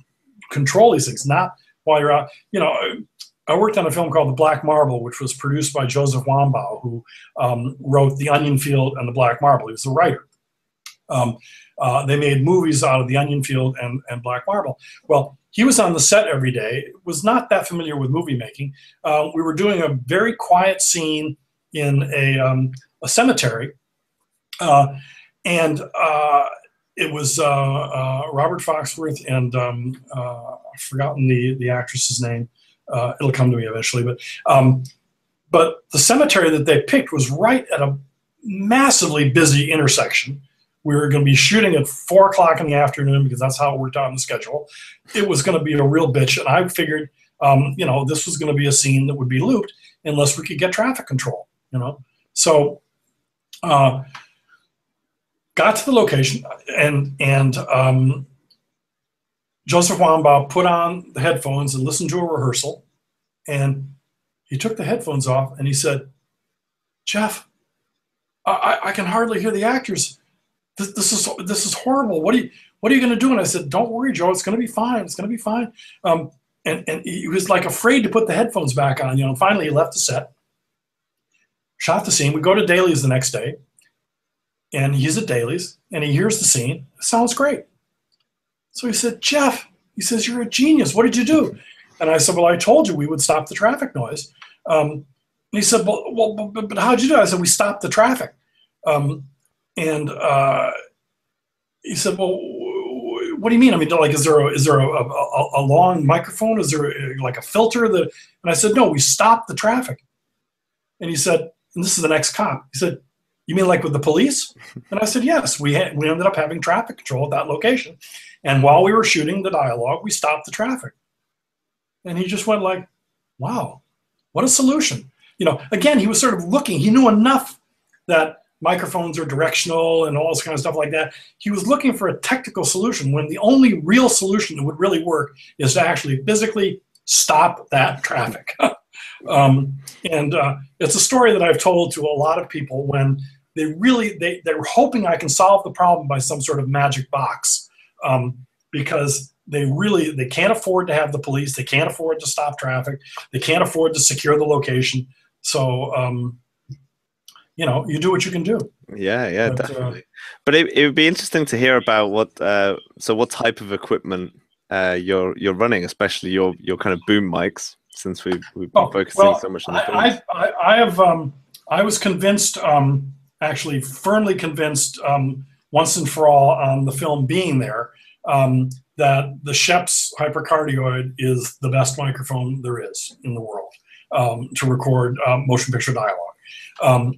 control these things, not while you're out. You know, I worked on a film called The Black Marble, which was produced by Joseph Wambaugh, who um, wrote The Onion Field and The Black Marble. He was the writer. Um, uh, they made movies out of the onion field and, and black marble. Well, he was on the set every day, was not that familiar with movie making. Uh, we were doing a very quiet scene in a, um, a cemetery. Uh, and uh, it was uh, uh, Robert Foxworth and um, I've forgotten the, the actress's name. it'll come to me eventually. But, um, but the cemetery that they picked was right at a massively busy intersection we were going to be shooting at four o'clock in the afternoon because that's how it worked out in the schedule. It was going to be a real bitch, and I figured, um, you know, this was going to be a scene that would be looped unless we could get traffic control. You know, so uh, got to the location, and and um, Joseph Wambaugh put on the headphones and listened to a rehearsal, and he took the headphones off and he said, "Jeff, I, I can hardly hear the actors." this, this is this is horrible. What are you what are you going to do? And I said, don't worry, Joe. It's going to be fine. It's going to be fine. Um, and and he was like afraid to put the headphones back on. You know. finally, he left the set, shot the scene. We go to dailies the next day, and he's at dailies, and he hears the scene. It sounds great. So he said, Jeff. He says, you're a genius. What did you do? And I said, well, I told you we would stop the traffic noise. Um, and he said, well, well but, but how'd you do? I said, we stopped the traffic. Um, and uh, he said, "Well, what do you mean? I mean, like, is there a, is there a, a, a long microphone? Is there a, like a filter that?" And I said, "No, we stopped the traffic." And he said, and this is the next cop. He said, "You mean like with the police?" And I said, "Yes. We had, we ended up having traffic control at that location, and while we were shooting the dialogue, we stopped the traffic." And he just went like, "Wow, what a solution!" You know, again, he was sort of looking. He knew enough that microphones are directional and all this kind of stuff like that. He was looking for a technical solution when the only real solution that would really work is to actually physically stop that traffic. (laughs) um, and uh, it's a story that I've told to a lot of people when they really they, they're hoping I can solve the problem by some sort of magic box um, because they really they can't afford to have the police they can't afford to stop traffic they can't afford to secure the location so um, you know, you do what you can do. Yeah, yeah, but, uh, definitely. Uh, but it, it would be interesting to hear about what uh, so what type of equipment uh, you're you're running, especially your your kind of boom mics, since we've we've been oh, focusing well, so much on the I, I, I, have um, I was convinced, um, actually firmly convinced, um, once and for all on the film being there, um, that the Schoeps hypercardioid is the best microphone there is in the world um, to record um, motion picture dialogue. Um,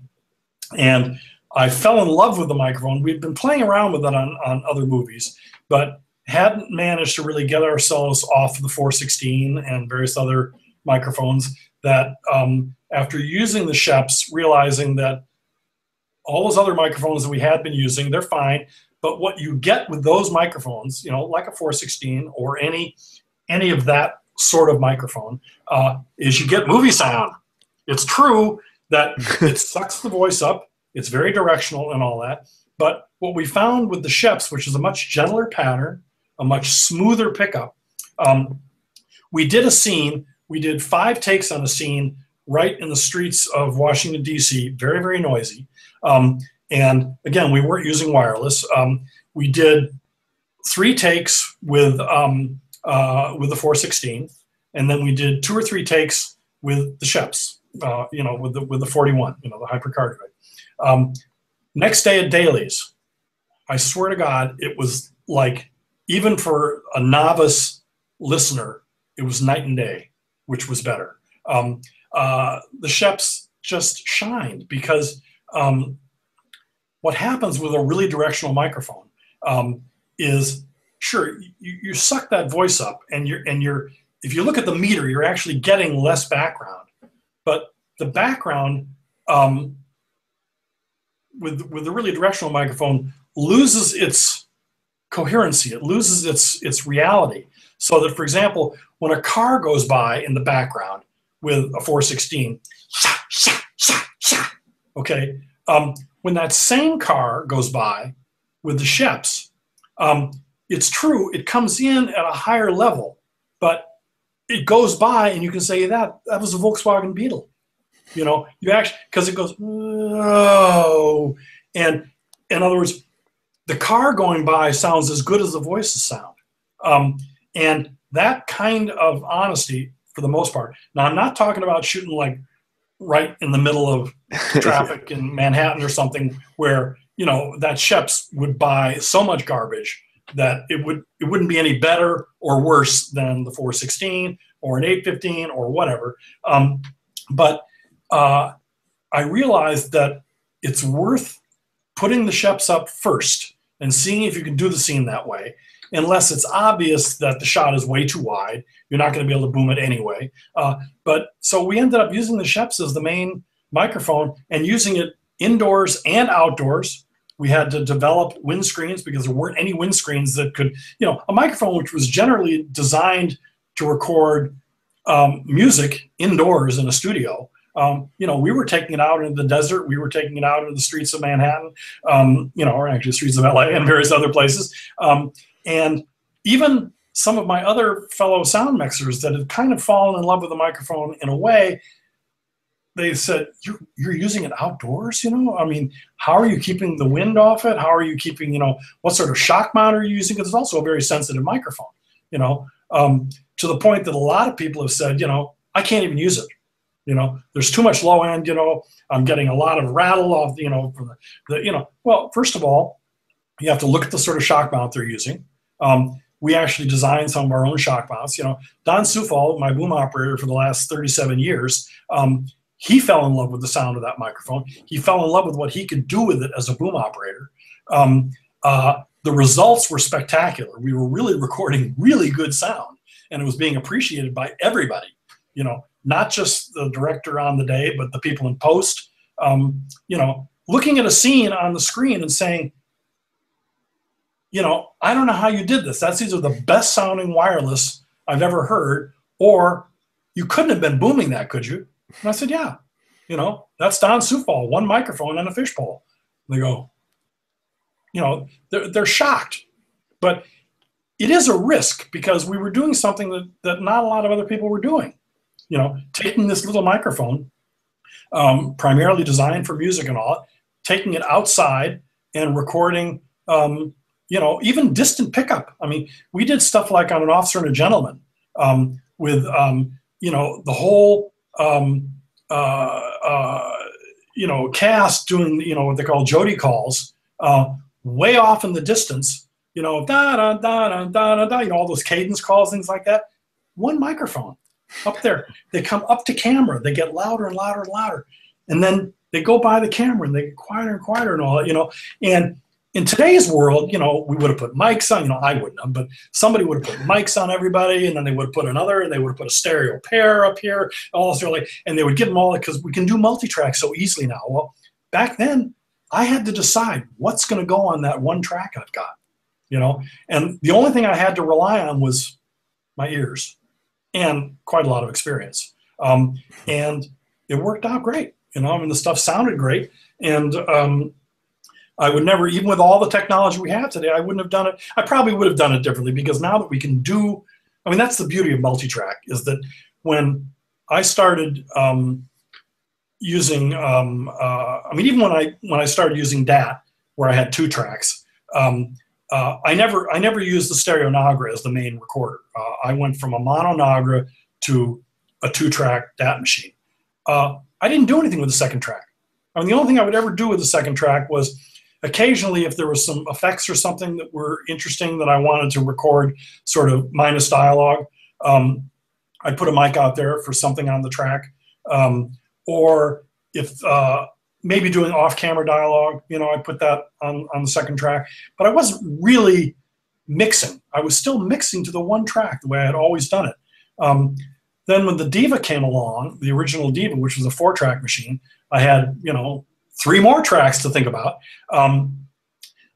and I fell in love with the microphone. We'd been playing around with it on, on other movies, but hadn't managed to really get ourselves off the 416 and various other microphones that um, after using the Schoeps, realizing that all those other microphones that we had been using, they're fine. But what you get with those microphones, you know, like a 416 or any any of that sort of microphone, uh, is you get movie sound. It's true that (laughs) it sucks the voice up. It's very directional and all that. But what we found with the Schoeps, which is a much gentler pattern, a much smoother pickup, um, we did a scene. We did five takes on a scene right in the streets of Washington D.C. Very very noisy. Um, and again, we weren't using wireless. Um, we did three takes with um, uh, with the 416, and then we did two or three takes with the Schoeps uh, you know, with the with the 41, you know, the hypercardioid. Um, next day at Dailies, I swear to God, it was like even for a novice listener, it was night and day, which was better. Um, uh, the Schoeps just shined because um, what happens with a really directional microphone um, is sure you, you suck that voice up and you're and you're if you look at the meter, you're actually getting less background but the background um, with with the really directional microphone loses its coherency. It loses its its reality. So that, for example, when a car goes by in the background with a 416, okay, um, when that same car goes by with the Schoeps, um, it's true, it comes in at a higher level, but it goes by and you can say that that was a Volkswagen Beetle. You know, you actually because it goes oh, and in other words, the car going by sounds as good as the voices sound. Um, and that kind of honesty, for the most part. Now, I'm not talking about shooting like right in the middle of (laughs) traffic in Manhattan or something where you know that Schoeps would buy so much garbage that it would it wouldn't be any better or worse than the 416 or an 815 or whatever. Um, but uh, I realized that it's worth putting the Schoeps up first and seeing if you can do the scene that way. Unless it's obvious that the shot is way too wide, you're not going to be able to boom it anyway. Uh, but so we ended up using the Schoeps as the main microphone and using it indoors and outdoors. We had to develop windscreens because there weren't any windscreens that could, you know, a microphone which was generally designed to record um, music indoors in a studio. Um, you know, we were taking it out into the desert. We were taking it out into the streets of Manhattan, um, you know, or actually streets of LA and various other places. Um, and even some of my other fellow sound mixers that had kind of fallen in love with the microphone in a way, they said, you're, you're using it outdoors, you know? I mean, how are you keeping the wind off it? How are you keeping, you know, what sort of shock mount are you using? Because it's also a very sensitive microphone, you know, um, to the point that a lot of people have said, you know, I can't even use it. You know, there's too much low end, you know, I'm getting a lot of rattle off, you know, the, the you know, well, first of all, you have to look at the sort of shock mount they're using. Um, we actually designed some of our own shock mounts. You know, Don Coufal, my boom operator for the last 37 years, um, he fell in love with the sound of that microphone. He fell in love with what he could do with it as a boom operator. Um, uh, the results were spectacular. We were really recording really good sound, and it was being appreciated by everybody. You know, not just the director on the day, but the people in post. Um, you know, looking at a scene on the screen and saying, you know, I don't know how you did this. That's either the best sounding wireless I've ever heard, or you couldn't have been booming that, could you? And I said, yeah. You know, that's Don Coufal, one microphone and a fishpole. They go, you know, they're, they're shocked. But it is a risk because we were doing something that, that not a lot of other people were doing. You know, taking this little microphone, um, primarily designed for music and all, taking it outside and recording um, you know, even distant pickup. I mean, we did stuff like on an officer and a gentleman um, with, um, you know, the whole, um, uh, uh, you know, cast doing, you know, what they call Jody calls, uh, way off in the distance, you know, da da da da da da da, you know, all those cadence calls, things like that. One microphone up there. They come up to camera. They get louder and louder and louder, and then they go by the camera and they get quieter and quieter and all that, you know, and in today's world, you know, we would have put mics on, you know, I wouldn't have, but somebody would have put mics on everybody and then they would have put another and they would have put a stereo pair up here, all this really, and they would get them all because we can do multi-track so easily now. Well, back then I had to decide what's going to go on that one track I've got, you know, and the only thing I had to rely on was my ears and quite a lot of experience. Um, and it worked out great. You know, I mean, the stuff sounded great. And, um, I would never, even with all the technology we have today, I wouldn't have done it. I probably would have done it differently because now that we can do, I mean, that's the beauty of multi-track is that when I started um, using, um, uh, I mean, even when I when I started using DAT, where I had two tracks, um, uh, I never I never used the stereo Nagra as the main recorder. Uh, I went from a mono Nagra to a two-track DAT machine. Uh, I didn't do anything with the second track. I mean, the only thing I would ever do with the second track was occasionally if there was some effects or something that were interesting that I wanted to record sort of minus dialogue, um, I'd put a mic out there for something on the track. Um, or if uh, maybe doing off-camera dialogue, you know, I put that on, on the second track. But I wasn't really mixing. I was still mixing to the one track the way I had always done it. Um, then when the Deva came along, the original Deva, which was a four-track machine, I had, you know, three more tracks to think about. Um,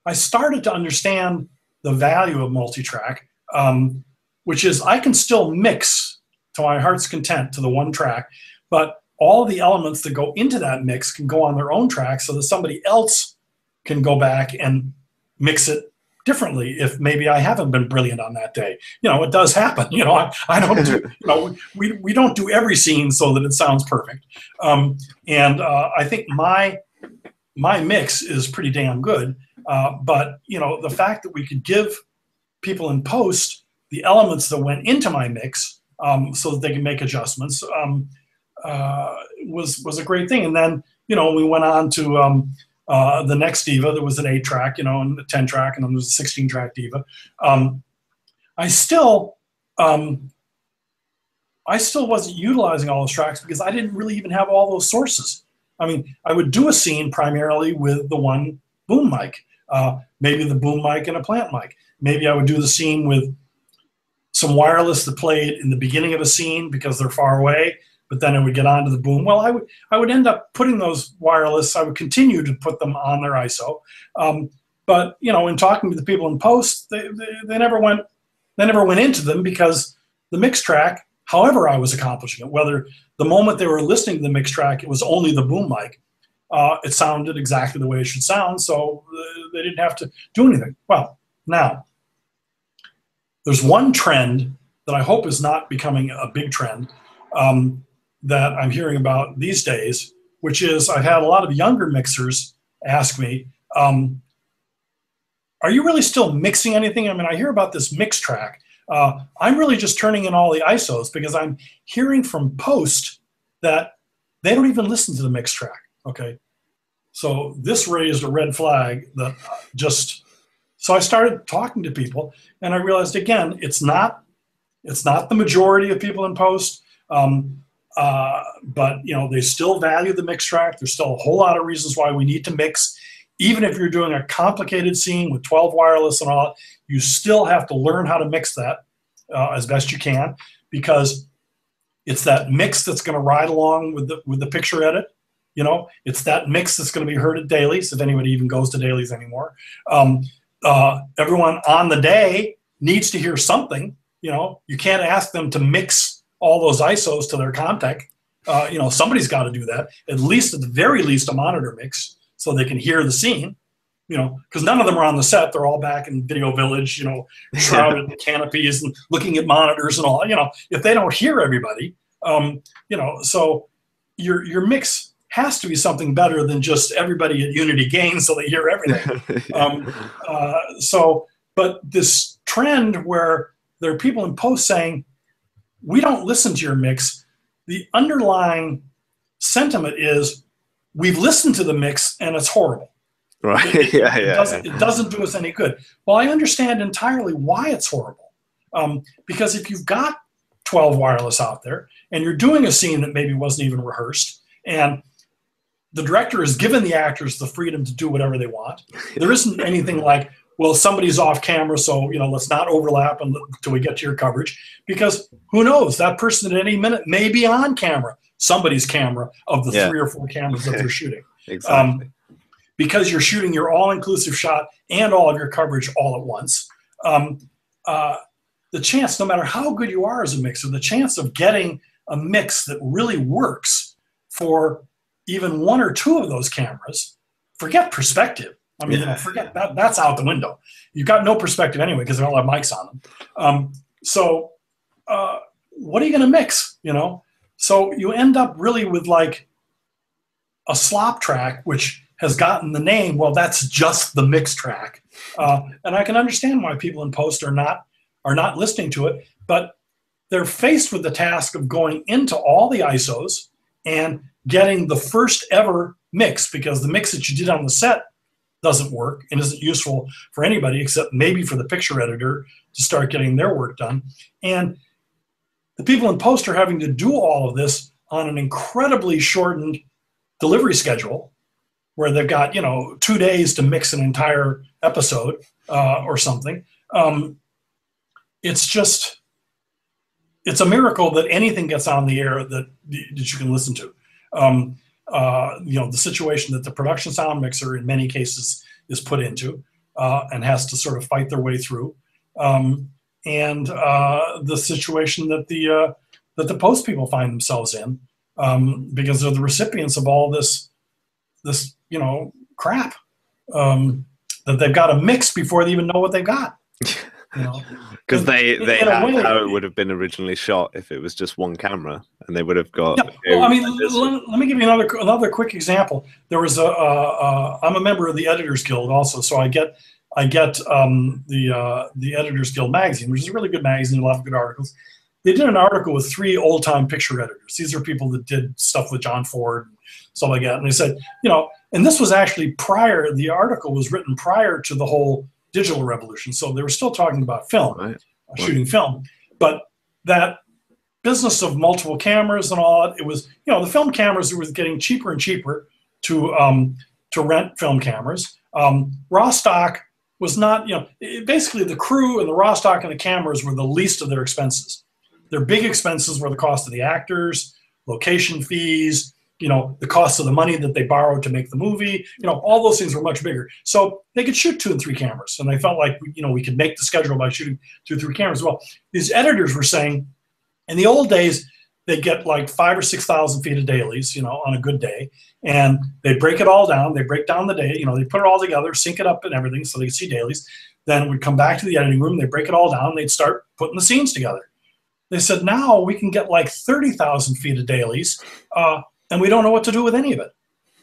I started to understand the value of multi-track, um, which is I can still mix to my heart's content to the one track, but all the elements that go into that mix can go on their own track so that somebody else can go back and mix it differently if maybe I haven't been brilliant on that day. You know, it does happen. You know, I, I don't do, (laughs) you know, we, we don't do every scene so that it sounds perfect. Um, and uh, I think my my mix is pretty damn good. Uh, but you know, the fact that we could give people in post the elements that went into my mix um, so that they can make adjustments um, uh, was was a great thing. And then you know we went on to um, uh, the next Deva. There was an eight track, you know, and a ten track, and then there was a sixteen track Deva. Um, I still um, I still wasn't utilizing all those tracks because I didn't really even have all those sources. I mean, I would do a scene primarily with the one boom mic, uh, maybe the boom mic and a plant mic. Maybe I would do the scene with some wireless that played in the beginning of a scene because they're far away, but then it would get onto the boom. Well, I would I would end up putting those wireless. I would continue to put them on their ISO, um, but you know, in talking to the people in post, they, they, they never went they never went into them because the mix track, however I was accomplishing it, whether the moment they were listening to the mix track, it was only the boom mic, uh, it sounded exactly the way it should sound, so uh, they didn't have to do anything. Well, now there's one trend that I hope is not becoming a big trend um, that I'm hearing about these days, which is I've had a lot of younger mixers ask me, um, are you really still mixing anything? I mean, I hear about this mix track. Uh, I'm really just turning in all the ISOs because I'm hearing from post that they don't even listen to the mix track. Okay. So this raised a red flag that just, so I started talking to people and I realized again, it's not, it's not the majority of people in post. Um, uh, but you know, they still value the mix track. There's still a whole lot of reasons why we need to mix even if you're doing a complicated scene with 12 wireless and all, you still have to learn how to mix that uh, as best you can because it's that mix that's going to ride along with the with the picture edit. You know, it's that mix that's going to be heard at dailies if anybody even goes to dailies anymore. Um, uh, everyone on the day needs to hear something. You know, you can't ask them to mix all those ISOs to their Comtek. Uh, you know, somebody's got to do that. At least, at the very least, a monitor mix so they can hear the scene you know, because none of them are on the set. They're all back in Video Village, you know, (laughs) shrouded in canopies and looking at monitors and all. You know, if they don't hear everybody, um, you know, so your your mix has to be something better than just everybody at Unity gain so they hear everything. (laughs) um, uh, so, but this trend where there are people in post saying, "We don't listen to your mix," the underlying sentiment is we've listened to the mix and it's horrible. Right. It, (laughs) yeah, it yeah. Doesn't, it doesn't do us any good. Well, I understand entirely why it's horrible. Um, because if you've got 12 wireless out there and you're doing a scene that maybe wasn't even rehearsed and the director has given the actors the freedom to do whatever they want. (laughs) There isn't anything like, well, somebody's off camera, so you know, let's not overlap until we get to your coverage. Because who knows, that person at any minute may be on camera, somebody's camera of the Yeah. three or four cameras that they're (laughs) shooting. exactly. Um, because you're shooting your all-inclusive shot and all of your coverage all at once. Um, uh, the chance, no matter how good you are as a mixer, the chance of getting a mix that really works for even one or two of those cameras, forget perspective. I mean, you know, Yeah. forget that. That's out the window. You've got no perspective anyway because they all have mics on them. Um, so, uh, what are you going to mix? You know, so you end up really with like a slop track, which has gotten the name. Well, that's just the mix track, uh, and I can understand why people in post are not are not listening to it, but they're faced with the task of going into all the ISOs and getting the first ever mix because the mix that you did on the set doesn't work and isn't useful for anybody except maybe for the picture editor to start getting their work done. And the people in post are having to do all of this on an incredibly shortened delivery schedule where they've got, you know, two days to mix an entire episode uh, or something. Um, it's just, it's a miracle that anything gets on the air that, that you can listen to. Um, uh, you know, the situation that the production sound mixer in many cases is put into uh, and has to sort of fight their way through. Um, and uh, the situation that the uh, that the post people find themselves in um, because they're the recipients of all this this you know crap um, that they've got to mix before they even know what they've got. Because (laughs) you know? they they had way, how it would have been originally shot if it was just one camera, and they would have got. Yeah, well, I mean, let, let, me give you another another quick example. There was a uh, uh, I'm a member of the Editors Guild also, so I get I get um, the uh, the Editors Guild magazine, which is a really good magazine, a lot of good articles. They did an article with three old time picture editors. These are people that did stuff with John Ford and stuff like that. And they said, you know, and this was actually prior. The article was written prior to the whole digital revolution. So they were still talking about film, right. uh, shooting film. But that business of multiple cameras and all it was, you know, the film cameras were getting cheaper and cheaper to um, to rent film cameras. Um, raw stock was not, you know, it, basically the crew and the raw stock and the cameras were the least of their expenses. Their big expenses were the cost of the actors, location fees, you know the cost of the money that they borrowed to make the movie you know all those things were much bigger so they could shoot two and three cameras and they felt like you know we could make the schedule by shooting two three cameras well these editors were saying in the old days they get like five or six thousand feet of dailies you know on a good day and they break it all down they break down the day you know they put it all together sync it up and everything so they see dailies then we'd come back to the editing room they break it all down they'd start putting the scenes together they said now we can get like 30,000 feet of dailies uh, and we don't know what to do with any of it.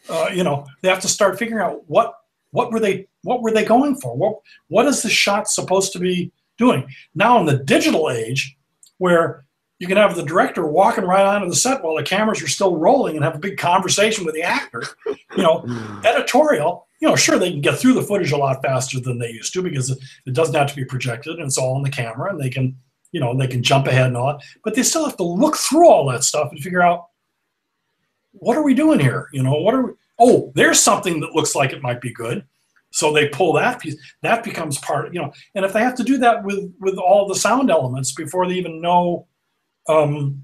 Uh, you know, they have to start figuring out what what were they what were they going for? What what is the shot supposed to be doing? Now in the digital age, where you can have the director walking right onto the set while the cameras are still rolling and have a big conversation with the actor. You know, (laughs) editorial. You know, sure they can get through the footage a lot faster than they used to because it, doesn't have to be projected and it's all on the camera and they can, you know, they can jump ahead and all that. But they still have to look through all that stuff and figure out what are we doing here? You know, what are we? Oh, there's something that looks like it might be good. So they pull that piece. That becomes part. You know, and if they have to do that with with all the sound elements before they even know um,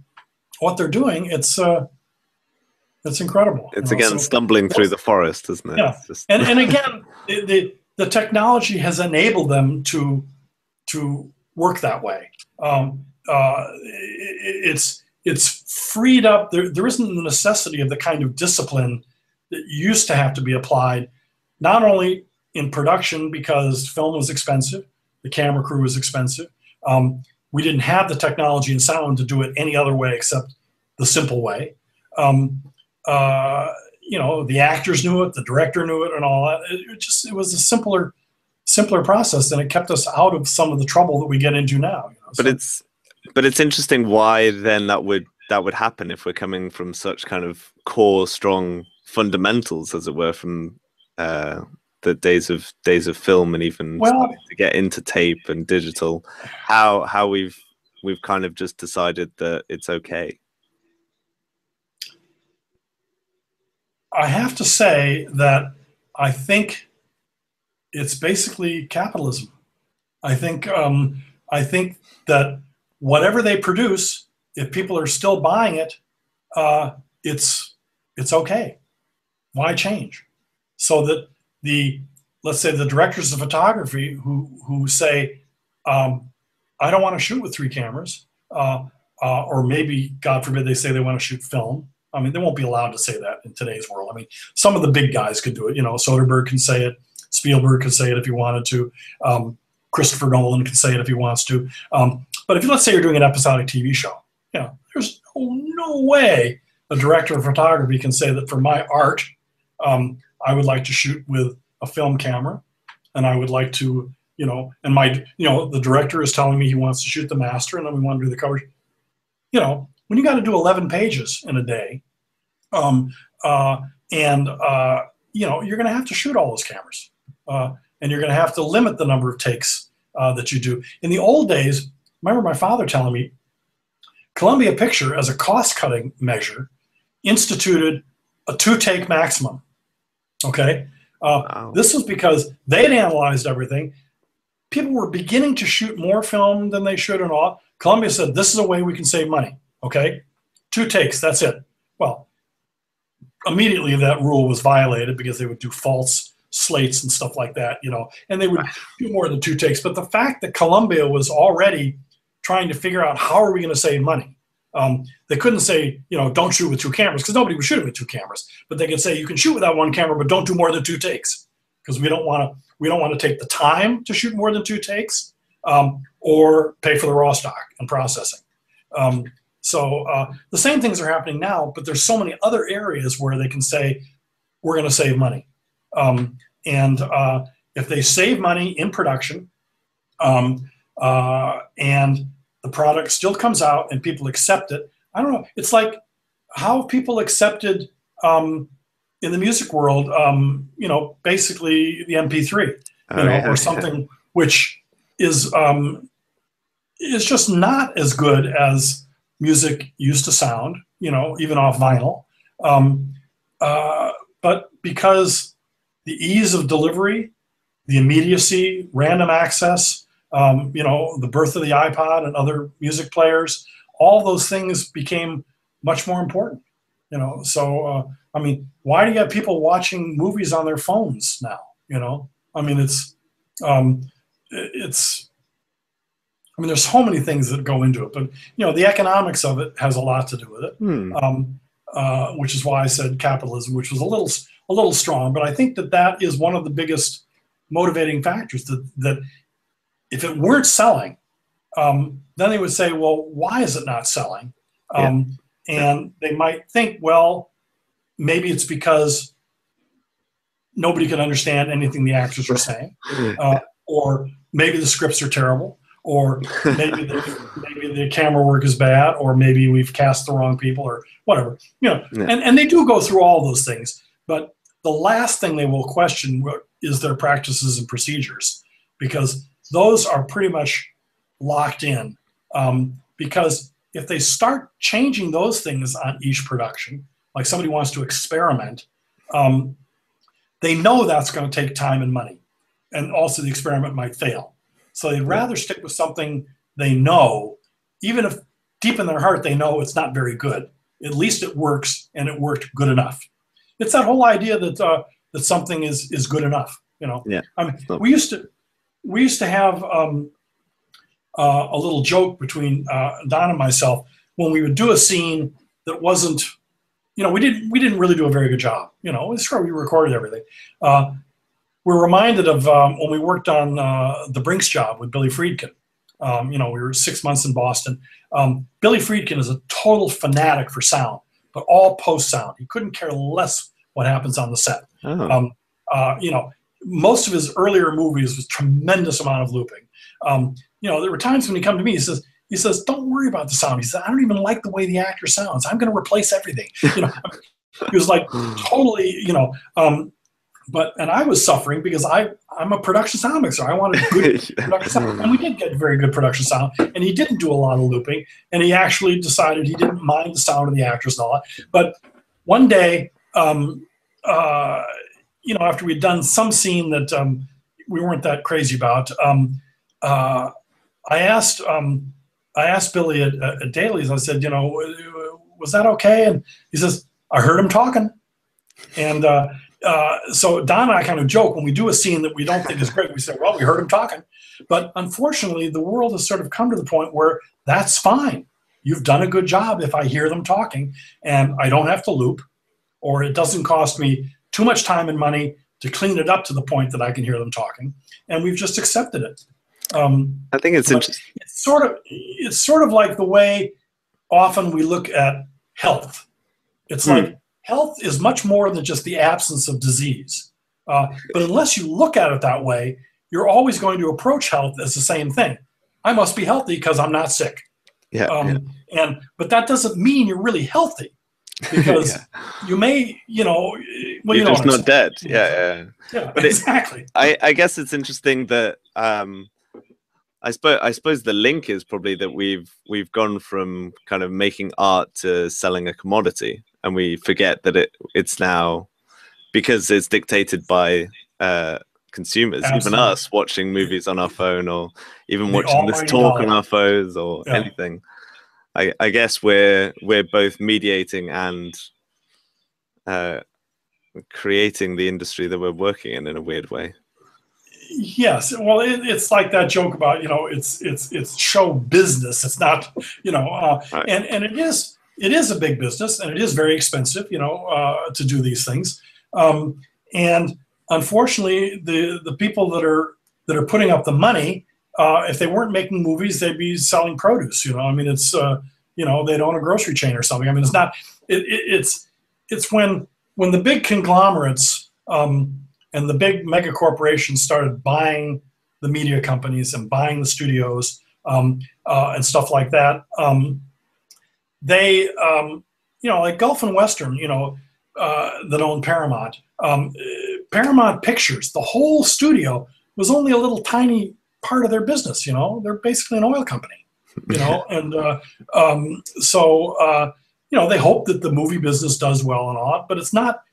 what they're doing, it's uh, it's incredible. It's you know? again so, stumbling through the forest, isn't it? Yeah, and and (laughs) again, the, the, the technology has enabled them to to work that way. Um, uh, it, it's it's freed up. There, there isn't the necessity of the kind of discipline that used to have to be applied, not only in production because film was expensive, the camera crew was expensive. Um, we didn't have the technology and sound to do it any other way except the simple way. Um, uh, you know, the actors knew it, the director knew it, and all that. It, it, just it was a simpler, simpler process, and it kept us out of some of the trouble that we get into now. You know? But so, it's but it's interesting why then that would that would happen if we're coming from such kind of core strong fundamentals as it were from uh, the days of days of film and even well, to get into tape and digital how how we've we've kind of just decided that it's okay i have to say that i think it's basically capitalism i think um, i think that whatever they produce, if people are still buying it, uh, it's it's okay. Why change? So that the let's say the directors of photography who who say, um, I don't want to shoot with three cameras, uh, uh, or maybe God forbid they say they want to shoot film. I mean, they won't be allowed to say that in today's world. I mean, some of the big guys could do it. You know, Soderbergh can say it. Spielberg could say it if he wanted to. Um, Christopher Nolan can say it if he wants to. Um, but if you let's say you're doing an episodic TV show, you know, there's no, no way a director of photography can say that for my art, um, I would like to shoot with a film camera, and I would like to, you know, and my, you know, the director is telling me he wants to shoot the master, and then we want to do the cover. You know, when you got to do 11 pages in a day, um, uh, and uh, you know, you're going to have to shoot all those cameras, uh, and you're going to have to limit the number of takes uh, that you do. In the old days, remember my father telling me Columbia Picture, as a cost cutting measure, instituted a two take maximum. Okay. Uh, wow. This was because they'd analyzed everything. People were beginning to shoot more film than they should and all. Columbia said, This is a way we can save money. Okay. Two takes. That's it. Well, immediately that rule was violated because they would do false slates and stuff like that, you know, and they would do more than two takes. But the fact that Columbia was already trying to figure out how are we going to save money. Um, they couldn't say, you know, don't shoot with two cameras because nobody was shooting with two cameras. But they could say you can shoot with that one camera, but don't do more than two takes because we don't want to. We don't want to take the time to shoot more than two takes. um, or pay for the raw stock and processing. Um, so uh, the same things are happening now, but there's so many other areas where they can say, we're going to save money. Um, and uh, if they save money in production um, uh, and the product still comes out and people accept it, I don't know. It's like how people accepted um, in the music world, um, you know, basically the MP3, you oh, know, yeah, or something which is um, is just not as good as music used to sound, you know, even off vinyl. Um, uh, but because the ease of delivery, the immediacy, random access, um, you know, the birth of the iPod and other music players, all those things became much more important. You know, so uh, I mean, why do you have people watching movies on their phones now? You know, I mean, it's um, it's I mean, there's so many things that go into it, but you know, the economics of it has a lot to do with it, hmm. um, uh, which is why I said capitalism, which was a little a little strong. But I think that that is one of the biggest motivating factors. That that if it weren't selling, um, then they would say, well, why is it not selling? Um, yeah. And they might think, well, maybe it's because nobody can understand anything the actors are saying, uh, or maybe the scripts are terrible or (laughs) maybe the, maybe the camera work is bad, or maybe we've cast the wrong people, or whatever. You know, yeah. and, and they do go through all those things. But the last thing they will question is their practices and procedures, because those are pretty much locked in. Um, because if they start changing those things on each production, like somebody wants to experiment, um, they know that's going to take time and money, and also the experiment might fail. So they'd rather stick with something they know, even if deep in their heart they know it's not very good. At least it works, and it worked good enough. It's that whole idea that uh, that something is is good enough. You know. Yeah. I mean, we used to we used to have um, uh, a little joke between uh, Don and myself when we would do a scene that wasn't, you know, we didn't we didn't really do a very good job. You know, sure we recorded everything, uh, we're reminded of um, when we worked on uh, the Brinks job with Billy Friedkin. Um, you know, we were six months in Boston. Um, Billy Friedkin is a total fanatic for sound, but all post sound. He couldn't care less what happens on the set. Oh. Um, uh, you know, most of his earlier movies was tremendous amount of looping. Um, you know, there were times when he come to me, he says, he says, "Don't worry about the sound." He says, "I don't even like the way the actor sounds. I'm going to replace everything." You know, (laughs) he was like totally, you know, um, but and I was suffering because I I'm a production sound mixer. I wanted good (laughs) production sound, and we did get very good production sound. And he didn't do a lot of looping, and he actually decided he didn't mind the sound of the actors and all that. But one day, um, uh, you know, after we'd done some scene that um, we weren't that crazy about, um, uh, I asked um, I asked Billy at, at Dailies. I said, you know, was that okay? And he says, I heard him talking, and. Uh, uh, so Don and I kind of joke when we do a scene that we don't think is great. We say, "Well, we heard him talking," but unfortunately, the world has sort of come to the point where that's fine. You've done a good job if I hear them talking, and I don't have to loop, or it doesn't cost me too much time and money to clean it up to the point that I can hear them talking, and we've just accepted it. Um, I think it's interesting. It's sort of it's sort of like the way often we look at health. It's hmm. like health is much more than just the absence of disease. Uh, but unless you look at it that way, you're always going to approach health as the same thing. I must be healthy because I'm not sick. Yeah, um, yeah. And but that doesn't mean you're really healthy because (laughs) yeah. you may, you know, well, you're just not dead. Yeah, yeah. Yeah, but exactly. It, I I guess it's interesting that um, I suppose I suppose the link is probably that we've we've gone from kind of making art to selling a commodity, and we forget that it it's now because it's dictated by uh, consumers, Absolutely. even us watching movies on our phone or even the watching this talk on our phones or yeah. anything. I, I guess we're we're both mediating and uh, creating the industry that we're working in in a weird way. Yes, well, it, it's like that joke about you know it's it's it's show business. It's not you know, uh, right. and and it is it is a big business and it is very expensive you know uh, to do these things. Um, and unfortunately, the the people that are that are putting up the money uh, if they weren't making movies, they'd be selling produce. You know, I mean, it's uh, you know they'd own a grocery chain or something. I mean, it's not. It, it, it's it's when when the big conglomerates um, and the big mega corporations started buying the media companies and buying the studios um, uh, and stuff like that. Um, they, um, you know, like Gulf and Western, you know, uh, that owned Paramount. Um, Paramount Pictures, the whole studio was only a little tiny part of their business. You know, they're basically an oil company. You know, (laughs) and uh, um, so uh, you know they hope that the movie business does well and all, but it's not.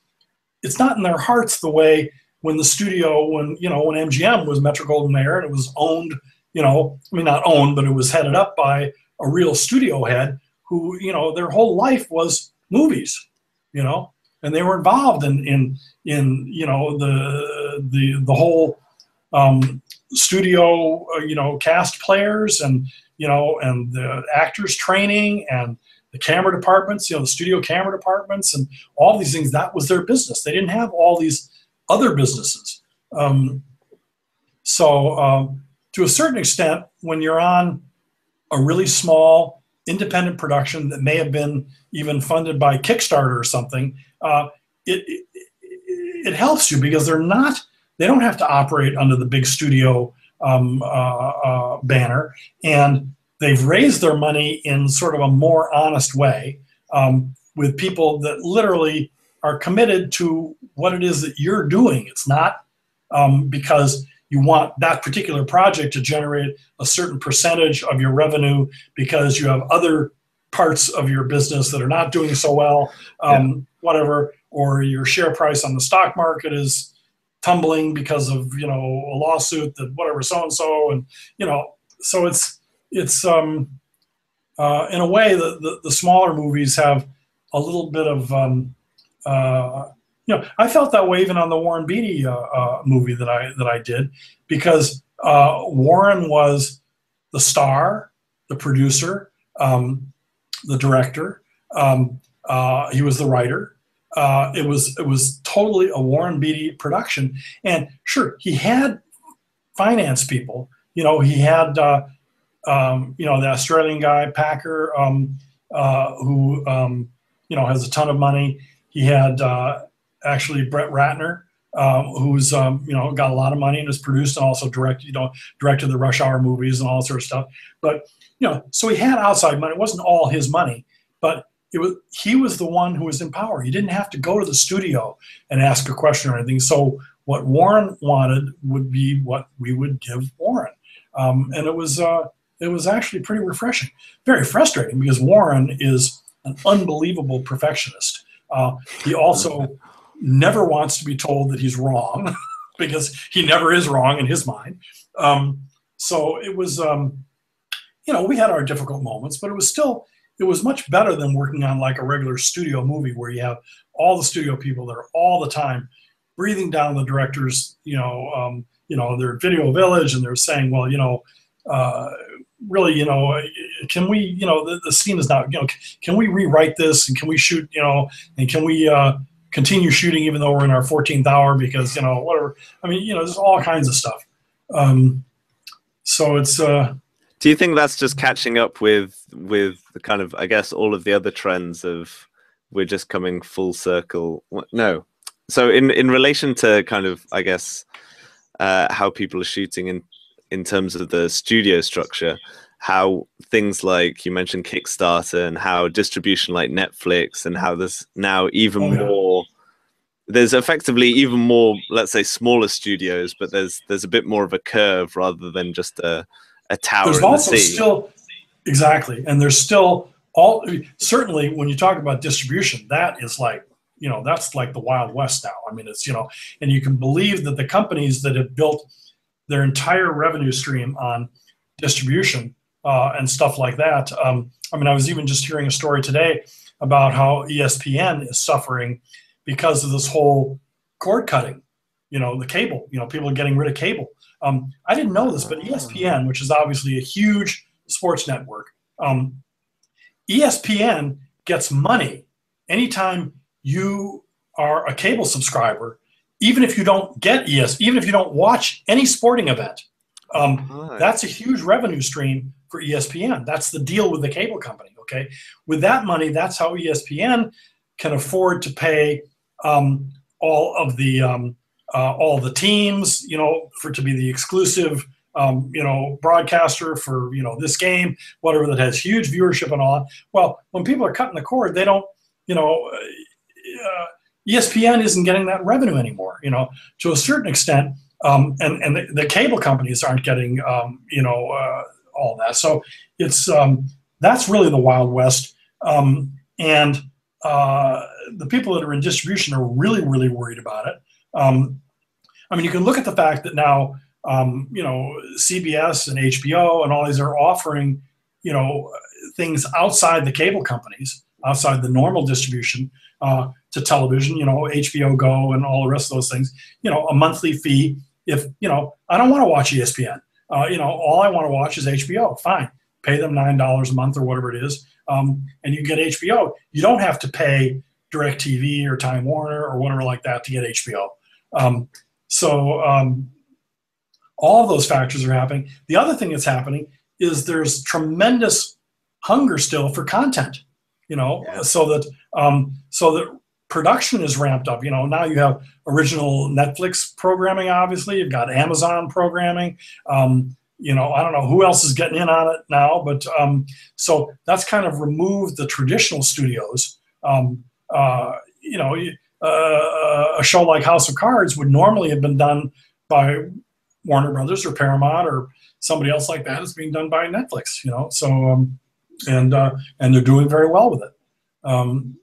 It's not in their hearts the way when the studio, when you know, when MGM was Metro Goldwyn Mayer and it was owned, you know, I mean not owned, but it was headed up by a real studio head who, you know, their whole life was movies, you know, and they were involved in in in you know the the the whole um, studio, uh, you know, cast players and you know and the actors training and the camera departments, you know, the studio camera departments and all these things. That was their business. They didn't have all these other businesses. Um, so, um, to a certain extent, when you're on a really small independent production that may have been even funded by Kickstarter or something, uh, it, it, it helps you because they're not they don't have to operate under the big studio um, uh, uh, banner, and they've raised their money in sort of a more honest way um, with people that literally are committed to what it is that you're doing. It's not um, because you want that particular project to generate a certain percentage of your revenue because you have other parts of your business that are not doing so well, um, yeah. whatever, or your share price on the stock market is tumbling because of you know a lawsuit that whatever so and so and you know so it's it's um, uh, in a way the, the, the smaller movies have a little bit of um, uh, you know, I felt that way even on the Warren Beatty uh, uh, movie that I that I did, because uh, Warren was the star, the producer, um, the director. Um, uh, he was the writer. It was it was totally a Warren Beatty production, and sure, he had finance people. You know, he had um, you know the Australian guy Packer, um, who um, you know has a ton of money he had uh, actually Brett Ratner, um, who's um, you know got a lot of money and has produced and also directed you know directed the Rush Hour movies and all that sort of stuff. But you know, so he had outside money. It wasn't all his money, but it was he was the one who was in power. He didn't have to go to the studio and ask a question or anything. So what Warren wanted would be what we would give Warren, um, and it was uh, it was actually pretty refreshing. Very frustrating because Warren is an unbelievable perfectionist. Uh, he also (laughs) never wants to be told that he's wrong (laughs) because he never is wrong in his mind. Um, so it was, um, you know, we had our difficult moments, but it was still, it was much better than working on like a regular studio movie where you have all the studio people there all the time breathing down the directors, you know, um, you know, they're video village and they're saying, well, you know, uh, really, you know, can we, you know, the, the scene is not, you know, can we rewrite this and can we shoot, you know, and can we uh, continue shooting even though we're in our 14th hour because, you know, whatever. I mean, you know, there's all kinds of stuff. Um, so it's. Uh, Do you think that's just catching up with with the kind of, I guess, all of the other trends of we're just coming full circle? No. So in in relation to kind of, I guess, uh, how people are shooting in in terms of the studio structure how things like you mentioned kickstarter and how distribution like netflix and how there's now even oh, yeah. more there's effectively even more let's say smaller studios but there's there's a bit more of a curve rather than just a, a tower there's also the still exactly and there's still all certainly when you talk about distribution that is like you know that's like the wild west now i mean it's you know and you can believe that the companies that have built their entire revenue stream on distribution uh, and stuff like that. Um, I mean, I was even just hearing a story today about how ESPN is suffering because of this whole cord cutting. You know, the cable. You know, people are getting rid of cable. Um, I didn't know this, but ESPN, which is obviously a huge sports network, um, ESPN gets money anytime you are a cable subscriber even if you don't get ES, even if you don't watch any sporting event, Um, right. That's a huge revenue stream for ESPN. That's the deal with the cable company. Okay, with that money, that's how ESPN can afford to pay um, all of the um, uh, all the teams, you know, for to be the exclusive, um, you know, broadcaster for you know this game, whatever that has huge viewership and all. Well, when people are cutting the cord, they don't, you know, uh, ESPN isn't getting that revenue anymore. You know, to a certain extent, um, and and the, the, cable companies aren't getting, um, you know, uh, all that. So it's um, that's really the wild west, um, and uh, the people that are in distribution are really really worried about it. Um, I mean, you can look at the fact that now, um, you know, CBS and HBO and all these are offering, you know, things outside the cable companies, outside the normal distribution uh, to television. You know, HBO Go and all the rest of those things. You know, a monthly fee. If you know, I don't want to watch ESPN. Uh, you know, all I want to watch is HBO. Fine, pay them nine dollars a month or whatever it is, um, and you get HBO. You don't have to pay DirecTV or Time Warner or whatever like that to get HBO. Um, so um, all of those factors are happening. The other thing that's happening is there's tremendous hunger still for content. You know, yeah. so that um, so that production is ramped up. You know, now you have original Netflix programming. Obviously, you've got Amazon programming. Um, you know, I don't know who else is getting in on it now, but um, so that's kind of removed the traditional studios. Um, uh, you know, uh, a show like House of Cards would normally have been done by Warner Brothers or Paramount or somebody else like that. It's being done by Netflix, you know. So um, and uh, and they're doing very well with it. Um,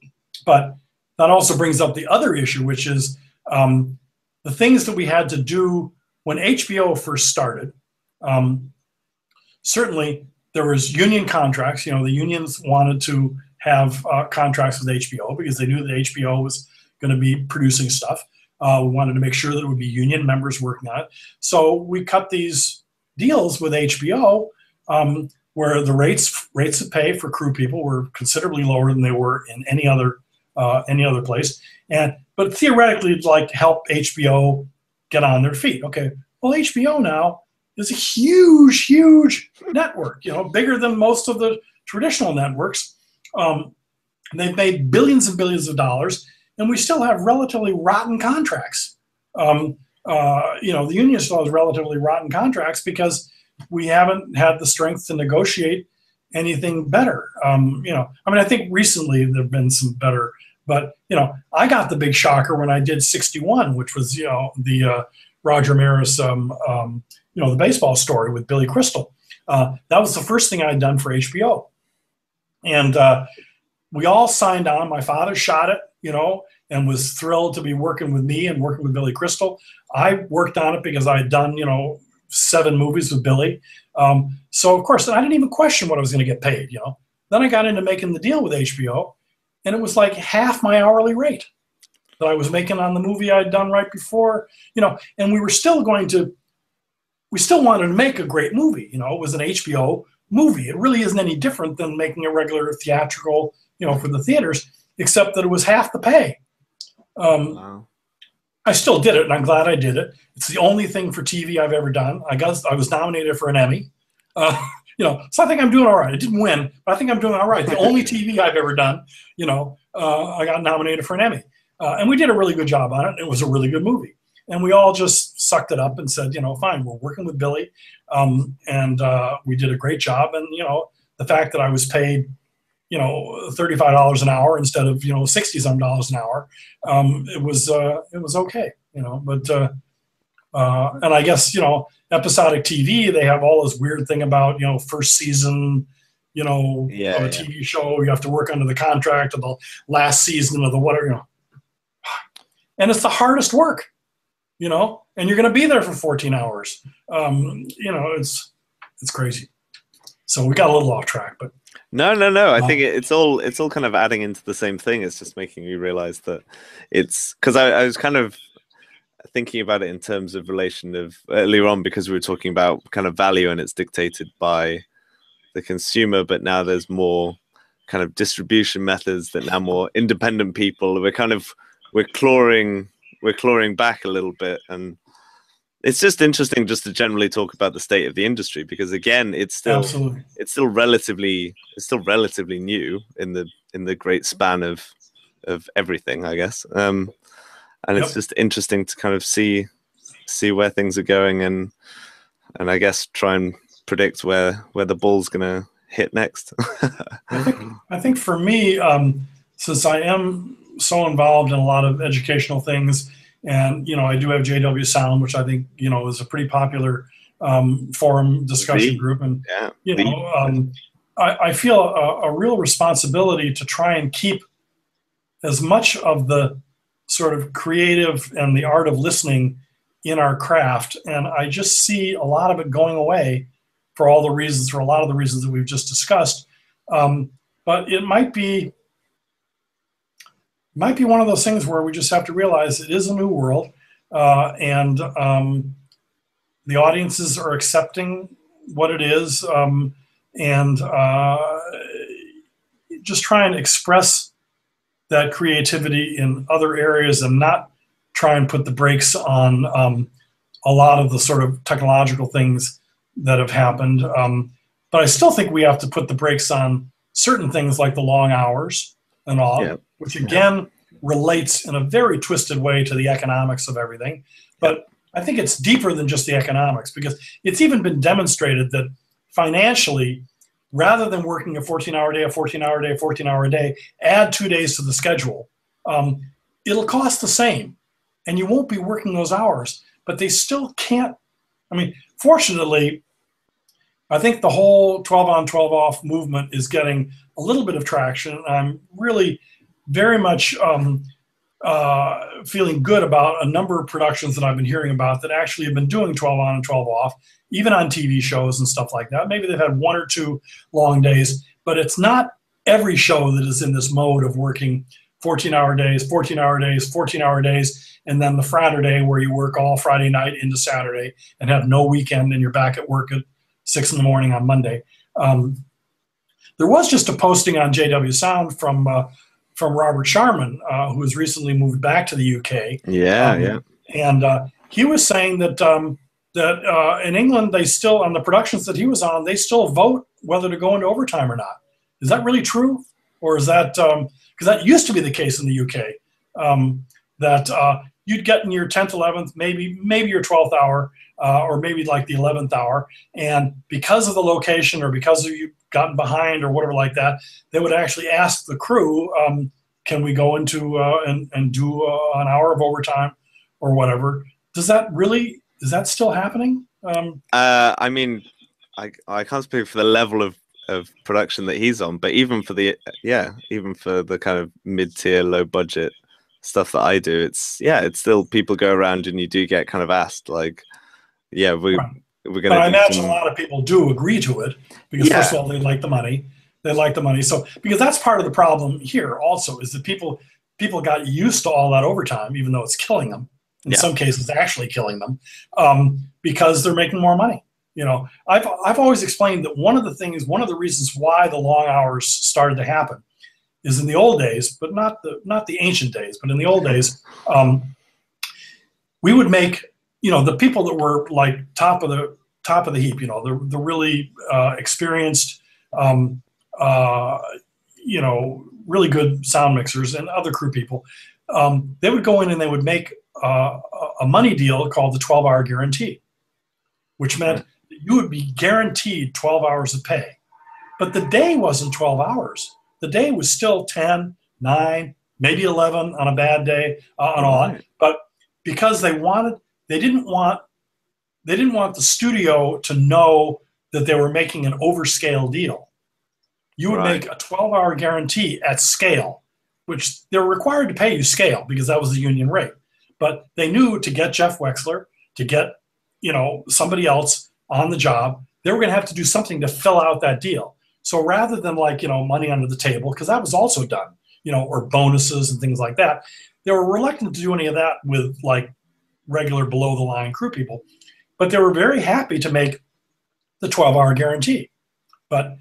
but that also brings up the other issue, which is um, the things that we had to do when HBO first started. Um, certainly, there was union contracts. You know, the unions wanted to have uh, contracts with HBO because they knew that HBO was going to be producing stuff. Uh, we wanted to make sure that it would be union members working on it. So we cut these deals with HBO um, where the rates rates of pay for crew people were considerably lower than they were in any other uh, any other place. And but theoretically, it's like to help HBO get on their feet. Okay, well HBO now is a huge, huge network. You know, bigger than most of the traditional networks. Um, they've made billions and billions of dollars and we still have relatively rotten contracts. Um, uh, you know, the union still has relatively rotten contracts because we haven't had the strength to negotiate anything better. Um, you know, I mean, I think recently there have been some better, but you know, I got the big shocker when I did 61, which was you know the uh, Roger Maris, um, um, you know, the baseball story with Billy Crystal. Uh, that was the first thing I had done for HBO, and uh, we all signed on. My father shot it you know, and was thrilled to be working with me and working with Billy Crystal. I worked on it because I had done, you know, seven movies with Billy. Um, so of course, I didn't even question what I was going to get paid. You know, then I got into making the deal with HBO, and it was like half my hourly rate that I was making on the movie I'd done right before. You know, and we were still going to, we still wanted to make a great movie. You know, it was an HBO movie. It really isn't any different than making a regular theatrical, you know, for the theaters except that it was half the pay. Um, wow. I still did it, and I'm glad I did it. It's the only thing for TV I've ever done. I got I was nominated for an Emmy. Uh, (laughs) you know, so I think I'm doing all right. I didn't win, but I think I'm doing all right. The (laughs) only TV I've ever done, you know, uh, I got nominated for an Emmy, uh, and we did a really good job on it. It was a really good movie, and we all just sucked it up and said, you know, fine, we're working with Billy, um, and uh, we did a great job. And you know, the fact that I was paid you know, thirty-five dollars an hour instead of you know sixty some dollars an hour. Um, it was uh, it was okay, you know. But uh, uh, and I guess you know, episodic TV they have all this weird thing about you know first season, you know, yeah, of a yeah. TV show you have to work under the contract of the last season of the whatever, you know. And it's the hardest work, you know, and you're going to be there for 14 hours. Um, you know, it's it's crazy. So we got a little off track, but no, no, no. I think it's all it's all kind of adding into the same thing. It's just making me realize that it's because I, I, was kind of thinking about it in terms of relation of earlier on because we were talking about kind of value and it's dictated by the consumer, but now there's more kind of distribution methods that now more independent people. We're kind of we're clawing we're clawing back a little bit and it's just interesting just to generally talk about the state of the industry because again it's still Absolutely. it's still relatively it's still relatively new in the in the great span of of everything i guess um and it's just interesting to kind of see see where things are going and and i guess try and predict where where the ball's gonna hit next. (laughs) I think, I think for me, um, since I am so involved in a lot of educational things, and you know, I do have JW Sound, which I think you know is a pretty popular um, forum discussion The- group, and yeah you the- know, um, I, I feel a, a real responsibility to try and keep as much of the sort of creative and the art of listening in our craft, and I just see a lot of it going away for all the reasons, for a lot of the reasons that we've just discussed. Um, but it might be might be one of those things where we just have to realize it is a new world, uh, and um, the audiences are accepting what it is, um, and uh, just try and express that creativity in other areas, and not try and put the brakes on um, a lot of the sort of technological things that have happened. Um, but I still think we have to put the brakes on certain things like the long hours and all, Yeah. which again relates in a very twisted way to the economics of everything. But I think it's deeper than just the economics because it's even been demonstrated that financially, rather than working a 14 hour day, a 14 hour day, a 14 hour day, add two days to the schedule, um, it'll cost the same. And you won't be working those hours, but they still can't. I mean, fortunately, I think the whole 12 on 12 off movement is getting a little bit of traction. I'm really very much um, uh, feeling good about a number of productions that I've been hearing about that actually have been doing 12 on and 12 off, even on TV shows and stuff like that. Maybe they've had one or two long days, but it's not every show that is in this mode of working 14 hour days, 14 hour days, 14 hour days, and then the Friday where you work all Friday night into Saturday and have no weekend and you're back at work at six in the morning on Monday. Um, there was just a posting on JW Sound from uh, from Robert Sharman, uh, who has recently moved back to the UK, yeah Um, yeah and uh, he was saying that um, that uh, in England they still on the productions that he was on they still vote whether to go into overtime or not. Is that really true, or is that because that used to be the case in the UK um, that uh, you'd get in your tenth, eleventh, maybe maybe your twelfth hour, uh, or maybe like the eleventh hour, and because of the location or because of you gotten behind or whatever like that, they would actually ask the crew, um, "Can we go into uh, and and do uh, an hour of overtime or whatever?" Does that really is that still happening? Um, Uh, I mean, I I can't speak for the level of of production that he's on, but even for the yeah, even for the kind of mid tier, low budget stuff that I do, it's yeah, it's still people go around and you do get kind of asked like, yeah, we Right. we're gonna. But I imagine a lot of people do agree to it because first of all they like the money, they like the money. So because that's part of the problem here also is that people people got used to all that overtime, even though it's killing them. In Yeah. some cases, actually killing them um, because they're making more money. You know, I've I've always explained that one of the things, one of the reasons why the long hours started to happen, is in the old days, but not the not the ancient days, but in the old days, um, we would make you know the people that were like top of the top of the heap, you know, the the really uh, experienced, um, uh, you know, really good sound mixers and other crew people. Um, they would go in and they would make uh, a- a money deal called the 12 hour guarantee, which meant that you would be guaranteed 12 hours of pay. But the day wasn't 12 hours. The day was still 10, 9, maybe 11 on a bad day, uh, and all. Right. But because they wanted, they didn't want, they didn't want the studio to know that they were making an overscale deal. You would Right. make a 12 hour guarantee at scale, which they were required to pay you scale because that was the union rate. But they knew to get Jeff Wexler, to get, you know, somebody else on the job, they were going to have to do something to fill out that deal. So rather than like, you know, money under the table, because that was also done, you know, or bonuses and things like that, they were reluctant to do any of that with like regular below the line crew people. But they were very happy to make the 12 hour guarantee. But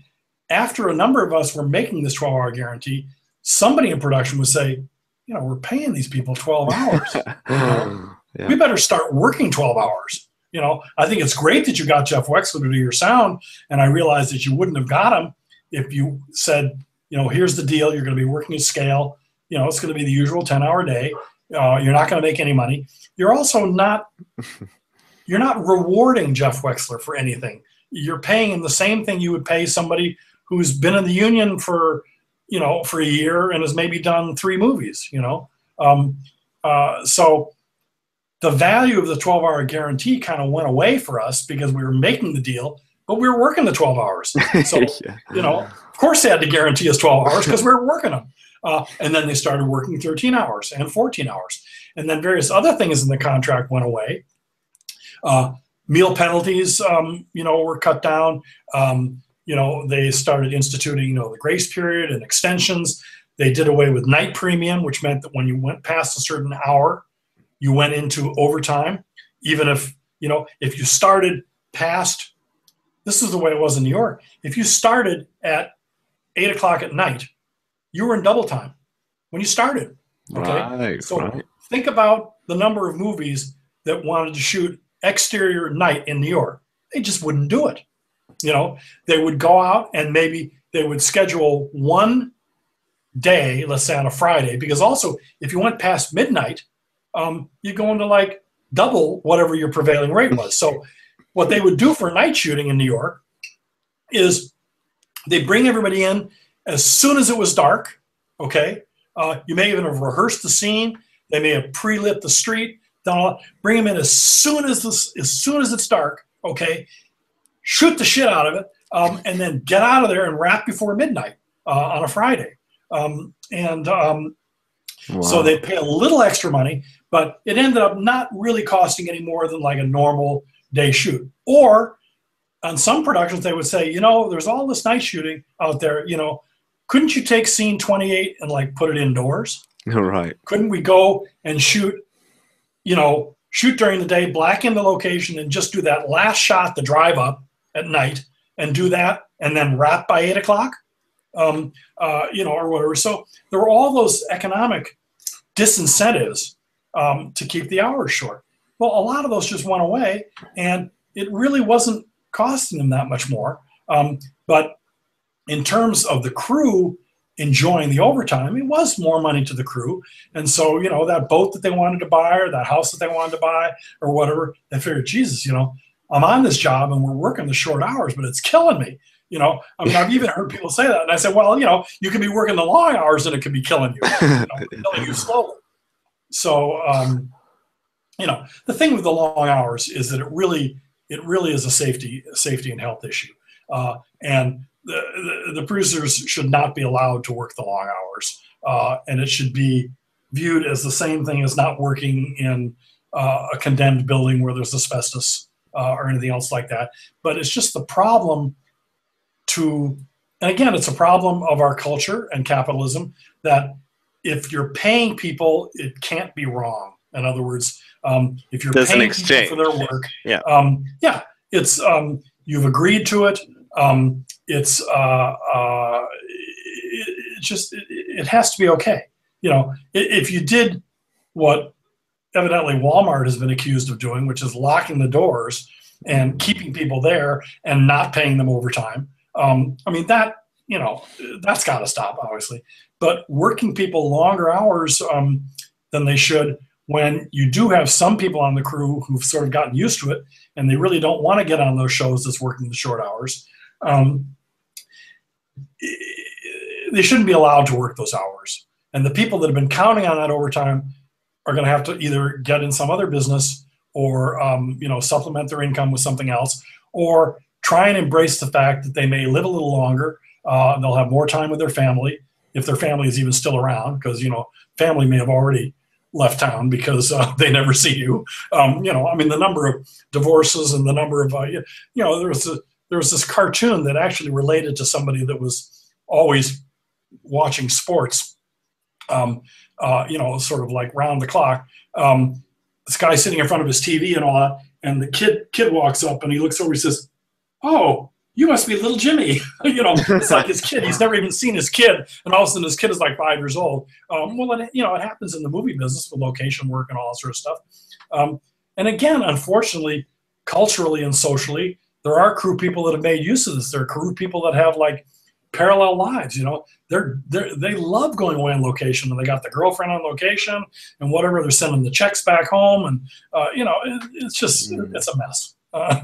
after a number of us were making this 12 hour guarantee, somebody in production would say, you know, we're paying these people 12 (laughs) hours. yeah. We better start working 12 hours. You know, I think it's great that you got Jeff Wexler to do your sound, and I realize that you wouldn't have got him if you said, you know, here's the deal. You're going to be working at scale. You know, it's going to be the usual 10 hour day. Uh, you're not going to make any money. You're also not (laughs) you're not rewarding Jeff Wexler for anything. You're paying him the same thing you would pay somebody who's been in the union for you know for a year and has maybe done three movies. You know, um, uh, so the value of the 12 hour guarantee kind of went away for us because we were making the deal, but we were working the 12 hours. So, (laughs) yeah. you know, of course they had to guarantee us 12 hours because we were working them. Uh, and then they started working 13 hours and 14 hours. And then various other things in the contract went away. Uh, meal penalties, um, you know, were cut down. Um, you know, they started instituting, you know, the grace period and extensions. They did away with night premium, which meant that when you went past a certain hour, you went into overtime. Even if, you know, if you started past, this is the way it was in New York. If you started at eight o'clock at night, you were in double time when you started. Okay. Right, so right. think about the number of movies that wanted to shoot exterior night in New York. They just wouldn't do it. You know, they would go out and maybe they would schedule one day, let's say on a Friday, because also if you went past midnight, um, you're going to like double whatever your prevailing rate was. So what they would do for night shooting in New York is they bring everybody in as soon as it was dark. Okay, uh, you may even have rehearsed the scene. They may have pre-lit the street. Done bring them in as soon as this, as soon as it's dark. Okay, shoot the shit out of it, um, and then get out of there and wrap before midnight uh, on a Friday. Um, and um, wow. so they pay a little extra money, but it ended up not really costing any more than like a normal day shoot. Or on some productions, they would say, you know, there's all this night shooting out there. You know, couldn't you take scene 28 and like put it indoors? (laughs) Right. Couldn't we go and shoot, you know, shoot during the day, black in the location, and just do that last shot, the drive up at night, and do that, and then wrap by eight o'clock? um, uh, you know, or whatever. So there were all those economic disincentives um, to keep the hours short. Well, a lot of those just went away, and it really wasn't costing them that much more. Um, but in terms of the crew enjoying the overtime, it was more money to the crew. And so, you know, that boat that they wanted to buy or that house that they wanted to buy or whatever, they figured, Jesus, you know, I'm on this job and we're working the short hours, but it's killing me. You know, I mean, I've even heard people say that, and I said, well, you know, you can be working the long hours and it could be killing you, (laughs) you know, killing you slowly. So, um, you know, the thing with the long hours is that it really, it really is a safety, safety and health issue, uh, and the, the, the producers should not be allowed to work the long hours, uh, and it should be viewed as the same thing as not working in uh, a condemned building where there's asbestos uh, or anything else like that. But it's just the problem to, and again, it's a problem of our culture and capitalism that if you're paying people, it can't be wrong. In other words, um, if you're There's paying people for their work, yeah, um, yeah, it's um, you've agreed to it. Um, it's uh, uh, it, it just it, it, has to be okay. You know, if you did what evidently Walmart has been accused of doing, which is locking the doors and keeping people there and not paying them overtime, um, I mean, that, you know, that's got to stop, obviously. But working people longer hours um, than they should when you do have some people on the crew who've sort of gotten used to it and they really don't want to get on those shows that's working the short hours, um, they shouldn't be allowed to work those hours. And the people that have been counting on that overtime are going to have to either get in some other business or um, you know supplement their income with something else, or try and embrace the fact that they may live a little longer. Uh, they'll have more time with their family if their family is even still around, because you know family may have already left town because uh, (laughs) they never see you. Um, you know, I mean, the number of divorces and the number of uh, you know, there was a, there was this cartoon that actually related to somebody that was always watching sports. Um, uh, you know, sort of like round the clock. Um, this guy sitting in front of his TV and all that, and the kid kid walks up and he looks over. He says, oh, you must be little Jimmy. (laughs) you know, it's like his kid. He's never even seen his kid, and all of a sudden his kid is like five years old. Um, well, you know, it happens in the movie business with location work and all that sort of stuff. Um, and again, unfortunately, culturally and socially, there are crew people that have made use of this. There are crew people that have like parallel lives. You know, they're they they love going away on location, and they got the girlfriend on location, and whatever they're sending the checks back home, and uh, you know, it, it's just mm. it's a mess. Uh,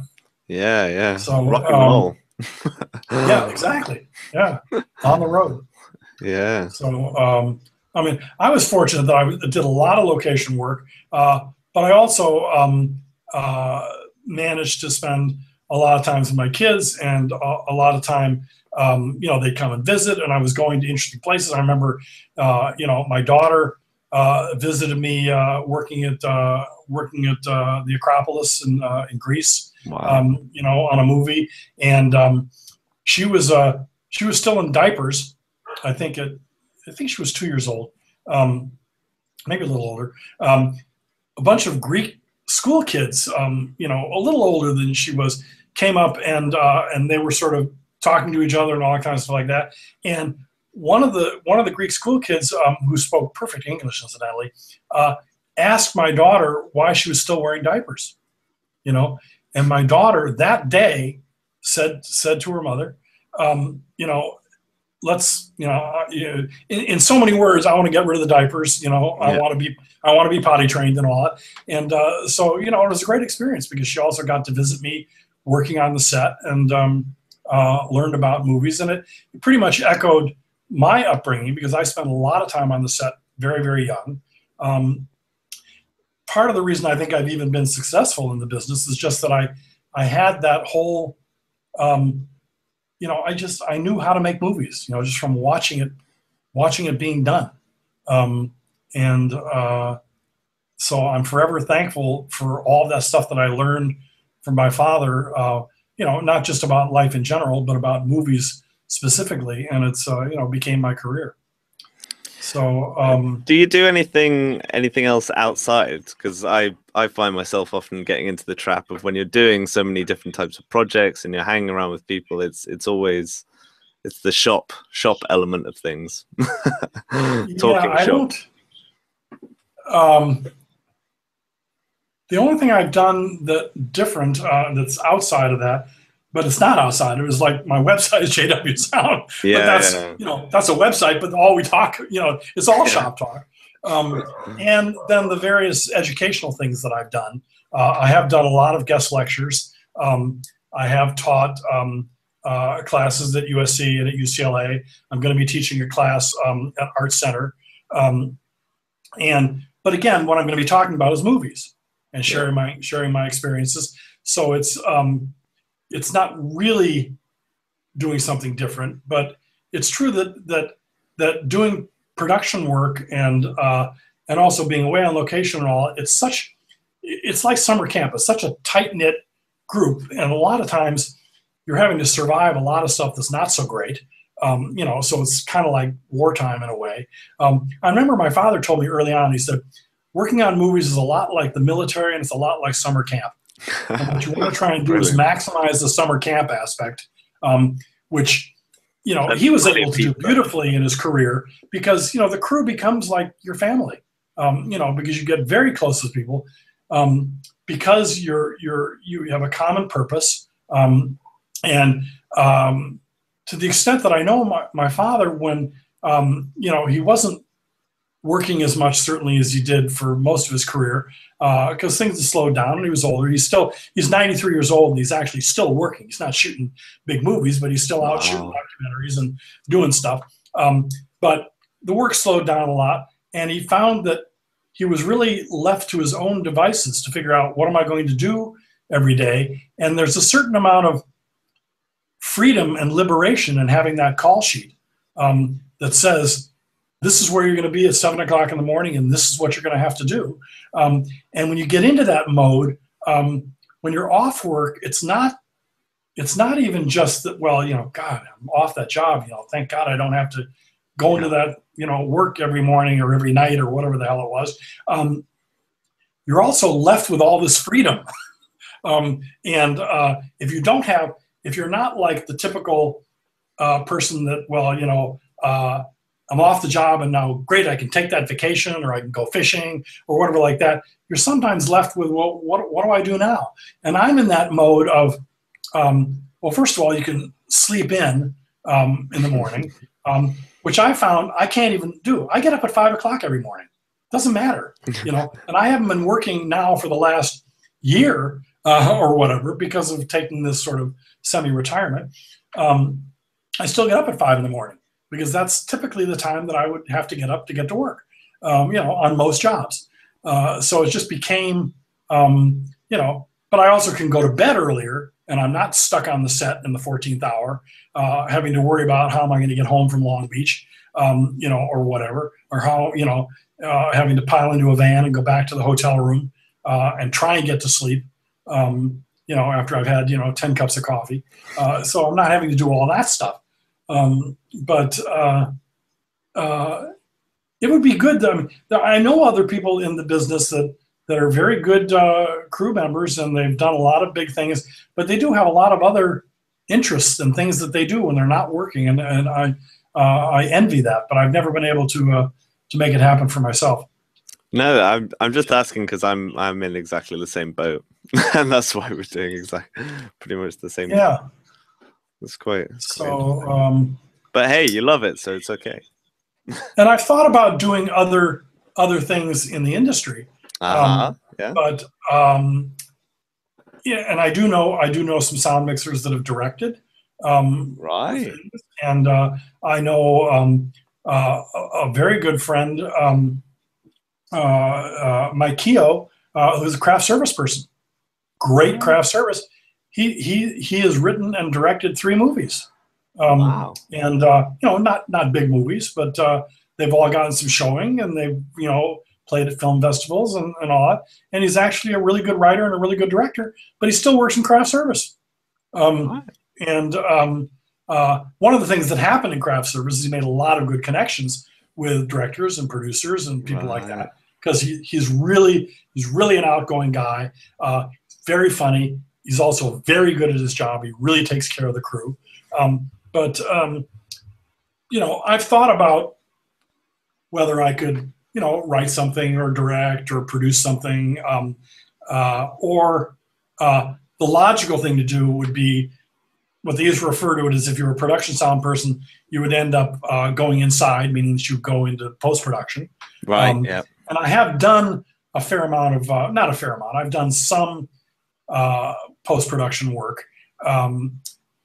yeah, yeah. So rock and um, roll. (laughs) yeah, exactly. Yeah, on the road. Yeah. So, um, I mean, I was fortunate that I did a lot of location work, uh, but I also um, uh, managed to spend a lot of times with my kids and a, a lot of time um, you know, they'd come and visit, and I was going to interesting places. I remember, uh, you know, my daughter uh, visited me uh, working at uh, working at uh, the Acropolis in uh, in Greece. Wow. Um, you know, on a movie, and um, she was she was still in diapers. I think it. I think she was two years old, um, maybe a little older. Um, a bunch of Greek school kids, um, you know, a little older than she was, came up and and they were sort of talking to each other and all that kind of stuff like that. And one of the one of the Greek school kids um, who spoke perfect English, incidentally, uh, asked my daughter why she was still wearing diapers. You know, and my daughter that day said said to her mother, um, you know, let's you know, uh, in, in, so many words, I want to get rid of the diapers. You know, I want to be I want to be potty trained and all that. And uh, so you know, it was a great experience because she also got to visit me working on the set and. Um, uh, learned about movies, and it pretty much echoed my upbringing because I spent a lot of time on the set very, very young. Um, part of the reason I think I've even been successful in the business is just that I, I had that whole, um, you know, I just I knew how to make movies, you know, just from watching it, watching it being done, um, and uh, so I'm forever thankful for all that stuff that I learned from my father. Uh, you know, not just about life in general, but about movies specifically. And it's, uh, you know, became my career. So, um, do you do anything anything else outside? Because I I find myself often getting into the trap of when you're doing so many different types of projects and you're hanging around with people. It's it's always it's the shop shop element of things. (laughs) Talking yeah, I shop. Don't, um, the only thing I've done that different uh, that's outside of that, but it's not outside. It was like my (laughs) website is JW Sound. Yeah, but that's yeah. you know that's a website, but all we talk, you know, it's all yeah. shop talk. Um, and then the various educational things that I've done. Uh, I have done a lot of guest lectures. Um, I have taught um, uh, classes at USC and at UCLA. I'm going to be teaching a class um, at Art Center. Um, and but again, what I'm going to be talking about is movies and sharing my sharing my experiences. So it's um, it's not really doing something different, but it's true that that that doing production work and uh, and also being away on location and all, it's such it's like summer camp. It's such a tight knit group, and a lot of times you're having to survive a lot of stuff that's not so great. Um, you know, so it's kind of like wartime in a way. Um, I remember my father told me early on. He said, working on movies is a lot like the military and it's a lot like summer camp. (laughs) what you want to try and do is maximize the summer camp aspect, um, which you know That's he was able to do beautifully in his career because you know the crew becomes like your family. Um, you know because you get very close with people um, because you're you're you have a common purpose um, and um, to the extent that I know my, my father when um, you know he wasn't working as much certainly as he did for most of his career because uh, things had slowed down and he was older. He's still he's 93 years old and he's actually still working. He's not shooting big movies, but he's still out wow. shooting documentaries and doing stuff. Um, but the work slowed down a lot, and he found that he was really left to his own devices to figure out what am I going to do every day. And there's a certain amount of freedom and liberation in having that call sheet um, that says this is where you're going to be at seven o'clock in the morning, and this is what you're going to have to do. Um, and when you get into that mode, um, when you're off work, it's not it's not even just that. Well, you know, God, I'm off that job. You know, thank God I don't have to go into that you know work every morning or every night or whatever the hell it was. Um, you're also left with all this freedom. (laughs) um, and uh, if you don't have, if you're not like the typical uh, person that, well, you know, uh, I'm off the job and now great, I can take that vacation or I can go fishing or whatever like that. You're sometimes left with, well, what, what do I do now? And I'm in that mode of, um, well, first of all, you can sleep in um, in the morning, (laughs) um, which I found I can't even do. I get up at five o'clock every morning. Doesn't matter, you know. (laughs) and I haven't been working now for the last year uh, or whatever because of taking this sort of semi-retirement. Um, I still get up at five in the morning because that's typically the time that I would have to get up to get to work, um, you know, on most jobs. Uh, so it just became, um, you know, but I also can go to bed earlier and I'm not stuck on the set in the 14th hour, uh, having to worry about how am I going to get home from Long Beach, um, you know, or whatever, or how, you know, uh, having to pile into a van and go back to the hotel room uh, and try and get to sleep. Um, you know, after I've had, you know, 10 cups of coffee. Uh, so I'm not having to do all that stuff. Um, but uh, uh, it would be good. I, mean, I know other people in the business that that are very good uh, crew members and they've done a lot of big things, but they do have a lot of other interests and things that they do when they're not working, and, and I uh, I envy that, but I've never been able to uh, to make it happen for myself. No, I'm I'm just asking because I'm I'm in exactly the same boat, (laughs) and that's why we're doing exactly pretty much the same. Yeah, it's quite. So, um, but hey, you love it, so it's okay. (laughs) and I've thought about doing other other things in the industry. Uh-huh. Um, yeah. But um, yeah, and I do know I do know some sound mixers that have directed. Um, right. And uh, I know um, uh, a very good friend, um, uh, uh, Mike Keogh, uh, who's a craft service person. Great craft service he he he has written and directed three movies. Um, wow. And uh, you know, not not big movies, but uh, they've all gotten some showing, and they've you know played at film festivals and, and all that. And he's actually a really good writer and a really good director, but he still works in craft service. Um, and um, uh, one of the things that happened in craft service is he made a lot of good connections with directors and producers and people right. like that because he, he's really he's really an outgoing guy, uh, very funny, He's also very good at his job. He really takes care of the crew. Um, but um, you know, I've thought about whether I could, you know, write something or direct or produce something, um, uh, or uh, the logical thing to do would be what they used to refer to it as if you're a production sound person, you would end up uh, going inside, meaning that you go into post production. Right. Um, yeah. And I have done a fair amount of, uh, not a fair amount. I've done some uh, post production work. Um,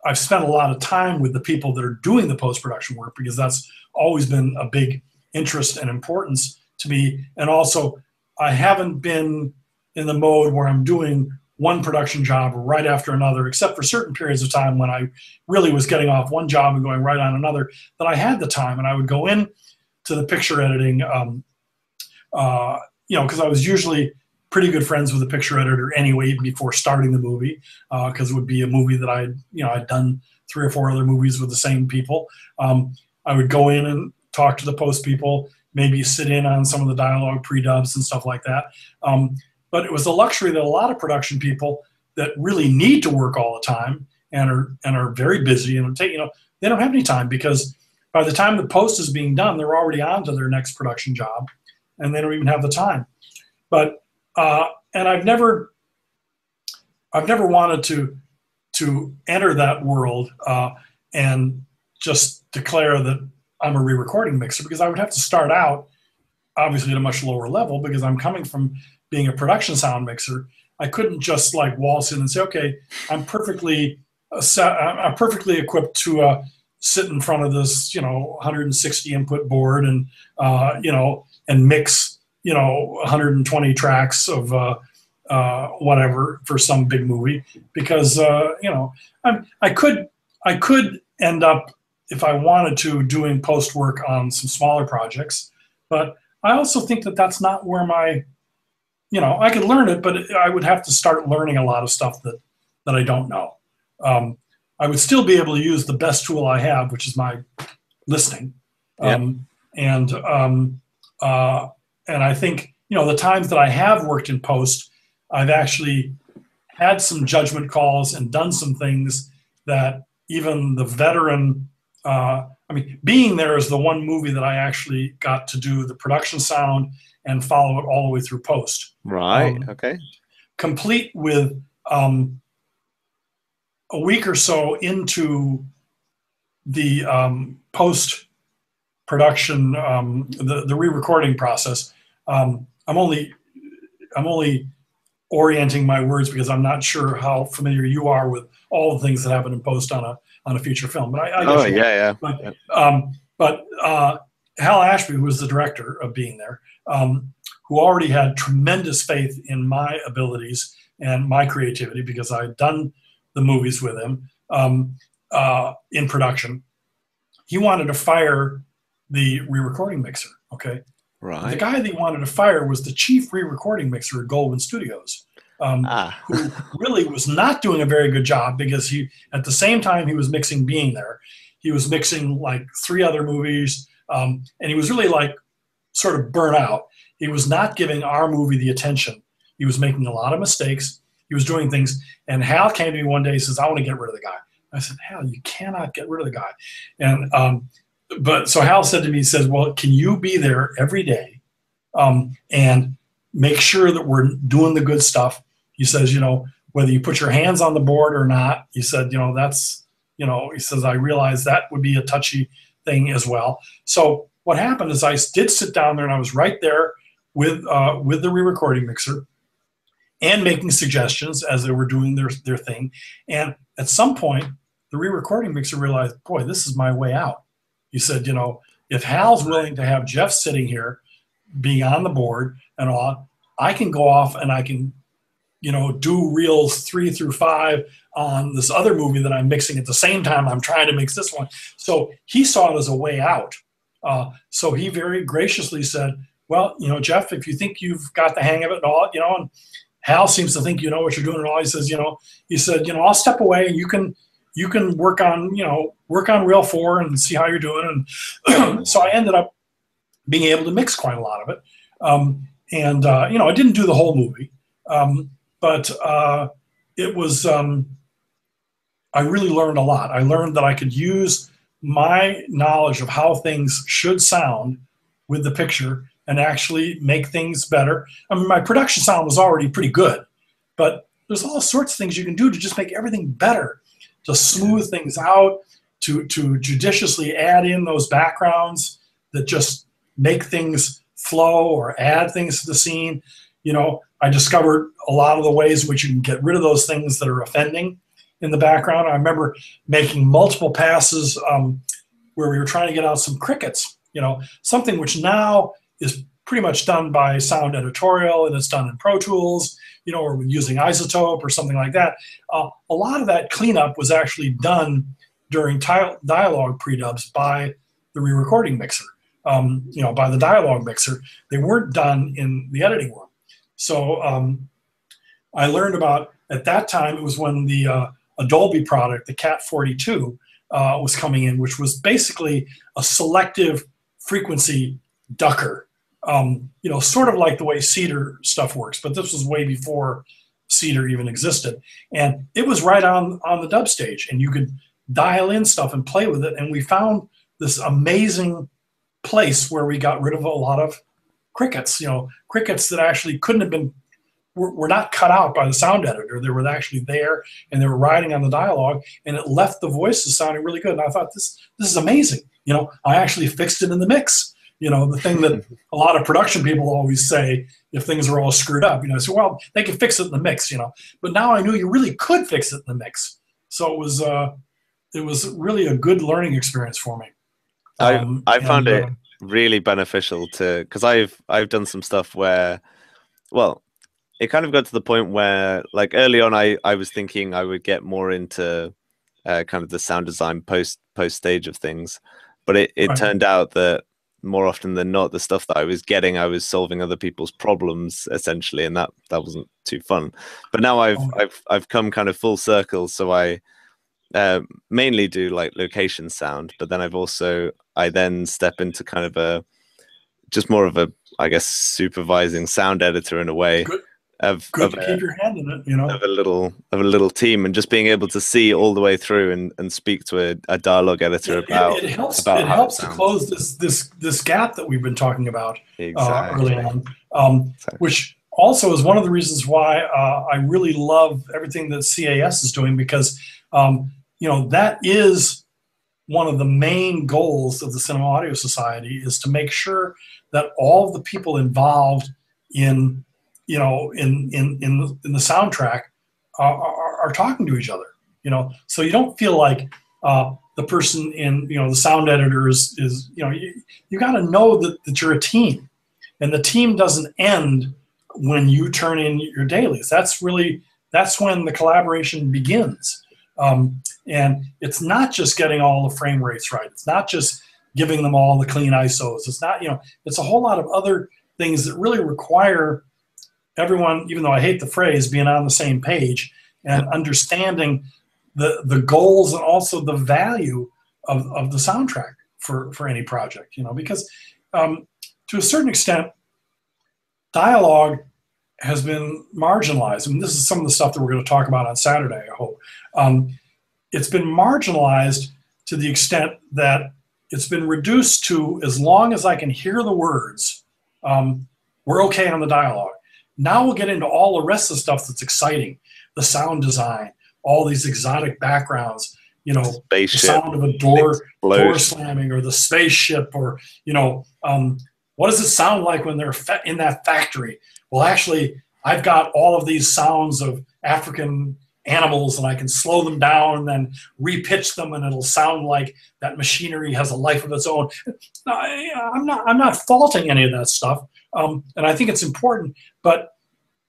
I've spent a lot of time with the people that are doing the post production work because that's always been a big interest and importance to me. And also, I haven't been in the mode where I'm doing one production job right after another, except for certain periods of time when I really was getting off one job and going right on another. That I had the time, and I would go in to the picture editing, um, uh, you know, because I was usually pretty good friends with the picture editor anyway, even before starting the movie, because uh, it would be a movie that I, you know, I'd done three or four other movies with the same people. Um, I would go in and talk to the post people, maybe sit in on some of the dialogue pre-dubs and stuff like that. Um, but it was a luxury that a lot of production people that really need to work all the time and are and are very busy and take you know they don't have any time because by the time the post is being done, they're already on to their next production job, and they don't even have the time. But uh, and I've never, I've never wanted to to enter that world uh, and just declare that I'm a re-recording mixer because I would have to start out obviously at a much lower level because I'm coming from being a production sound mixer. I couldn't just like waltz in and say, okay, I'm perfectly uh, I'm perfectly equipped to uh, sit in front of this, you know, 160 input board and uh, you know and mix you know 120 tracks of uh, uh, whatever for some big movie because uh, you know I'm, I could I could end up if I wanted to doing post work on some smaller projects, but I also think that that's not where my you know I could learn it, but I would have to start learning a lot of stuff that that I don't know. Um, I would still be able to use the best tool I have, which is my listening. Um, And um, uh, and I think you know the times that I have worked in post, I've actually had some judgment calls and done some things that even the veteran uh, I mean, being there is the one movie that I actually got to do the production sound and follow it all the way through post. Right. Um, okay. Complete with um, a week or so into the um, post production, um, the the re-recording process. Um, I'm only I'm only orienting my words because I'm not sure how familiar you are with all the things that happen in post on a on a feature film. But I, I oh yeah, yeah. But, um, but uh, Hal Ashby, who was the director of Being There, um, who already had tremendous faith in my abilities and my creativity because I had done the movies with him um, uh, in production. He wanted to fire the re-recording mixer. Okay, right. The guy that he wanted to fire was the chief re-recording mixer at Goldwyn Studios um, ah. who really was not doing a very good job because he, at the same time he was mixing Being There, he was mixing like three other movies, um, and he was really like sort of burnt out. He was not giving our movie the attention. He was making a lot of mistakes. He was doing things, and Hal came to me one day and says, "I want to get rid of the guy." I said, "Hal, you cannot get rid of the guy." And um, but so Hal said to me, he says, "Well, can you be there every day um, and make sure that we're doing the good stuff he says, you know, whether you put your hands on the board or not, he said, you know, that's, you know, he says, I realize that would be a touchy thing as well. So what happened is I did sit down there and I was right there with uh, with the re-recording mixer and making suggestions as they were doing their their thing. And at some point, the re-recording mixer realized, boy, this is my way out. He said, you know, if Hal's willing to have Jeff sitting here, being on the board and all, I can go off and I can you know, do reels three through five on this other movie that I'm mixing at the same time I'm trying to mix this one. So he saw it as a way out. Uh, so he very graciously said, well, you know, Jeff, if you think you've got the hang of it and all, you know, and Hal seems to think you know what you're doing and all. He says, you know, he said, you know, I'll step away and you can you can work on, you know, work on reel four and see how you're doing. And (clears throat) so I ended up being able to mix quite a lot of it. Um, and uh, you know, I didn't do the whole movie. Um, but uh, it was um, I really learned a lot. I learned that I could use my knowledge of how things should sound with the picture and actually make things better. I mean, my production sound was already pretty good, but there's all sorts of things you can do to just make everything better, to smooth things out, to to judiciously add in those backgrounds that just make things flow or add things to the scene. You know, I discovered a lot of the ways in which you can get rid of those things that are offending in the background. I remember making multiple passes um, where we were trying to get out some crickets, you know, something which now is pretty much done by sound editorial and it's done in Pro Tools, you know, or using iZotope or something like that. Uh, a lot of that cleanup was actually done during dialogue pre-dubs by the re-recording mixer, um, you know, by the dialogue mixer. They weren't done in the editing room. So um, I learned about at that time it was when the uh, Dolby product, the Cat 42, uh, was coming in, which was basically a selective frequency ducker. Um, you know, sort of like the way Cedar stuff works, but this was way before Cedar even existed, and it was right on on the dub stage, and you could dial in stuff and play with it. And we found this amazing place where we got rid of a lot of crickets, you know, crickets that actually couldn't have been were, were not cut out by the sound editor. They were actually there and they were riding on the dialogue and it left the voices sounding really good. And I thought this this is amazing. You know, I actually fixed it in the mix. You know, the thing that a lot of production people always say if things are all screwed up, you know, so well, they can fix it in the mix, you know. But now I knew you really could fix it in the mix. So it was uh it was really a good learning experience for me. Um, I I found and, it uh, really beneficial to because I've I've done some stuff where, well, it kind of got to the point where like early on I I was thinking I would get more into uh, kind of the sound design post post stage of things, but it it right. turned out that more often than not the stuff that I was getting I was solving other people's problems essentially, and that that wasn't too fun. But now I've oh. I've I've come kind of full circle, so I. Uh, mainly do like location sound, but then I've also I then step into kind of a just more of a I guess supervising sound editor in a way. Of, Good of to a, keep your hand in it, you know. of a little of a little team and just being able to see all the way through and, and speak to a, a dialogue editor It, about it, it helps. about It helps to close this this this gap that we've been talking about uh, early on, um, Exactly. which also is one of the reasons why uh, I really love everything that CAS is doing because um, you know that is one of the main goals of the Cinema Audio Society is to make sure that all the people involved in you know in in in the, in the soundtrack are, are, are talking to each other. You know, so you don't feel like uh, the person in you know the sound editor is is you know you, you got to know that, that you're a team. And the team doesn't end when you turn in your dailies. That's really that's when the collaboration begins. Um, and it's not just getting all the frame rates right. It's not just giving them all the clean isos it's not you know it's a whole lot of other things that really require everyone even though i hate the phrase being on the same page and understanding the the goals and also the value of, of the soundtrack for for any project you know because um, to a certain extent dialogue has been marginalized. I mean this is some of the stuff that we're going to talk about on saturday i hope. Um, it's been marginalized to the extent that it's been reduced to as long as i can hear the words um, we're okay on the dialogue now we'll get into all the rest of the stuff that's exciting. The sound design all these exotic backgrounds you know the sound of a door door slamming or the spaceship or you know um, what does it sound like when they're fa- in that factory? Well actually i've got all of these sounds of african animals and i can slow them down and then repitch them and it'll sound like that machinery has a life of its own. I, i'm not i'm not faulting any of that stuff um, and i think it's important but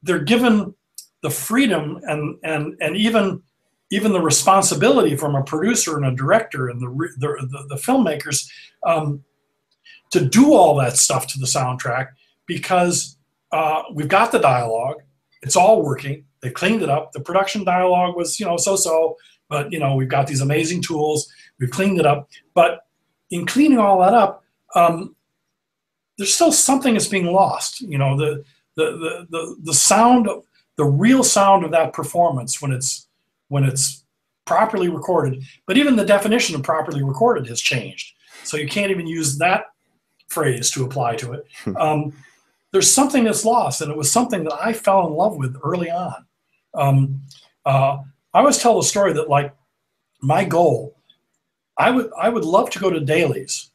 they're given the freedom and and and even even the responsibility from a producer and a director and the the, the, the filmmakers um, to do all that stuff to the soundtrack because uh, we've got the dialogue. It's all working. They cleaned it up. The production dialogue was you know so so but you know we've got these amazing tools. We've cleaned it up. But in cleaning all that up um, there's still something that's being lost you know the the the the, the sound of the real sound of that performance when it's when it's properly recorded. But even the definition of properly recorded has changed. So you can't even use that phrase to apply to it. Um, there's something that's lost and it was something that i fell in love with early on. Um, uh, i always tell the story that like my goal i would i would love to go to dailies.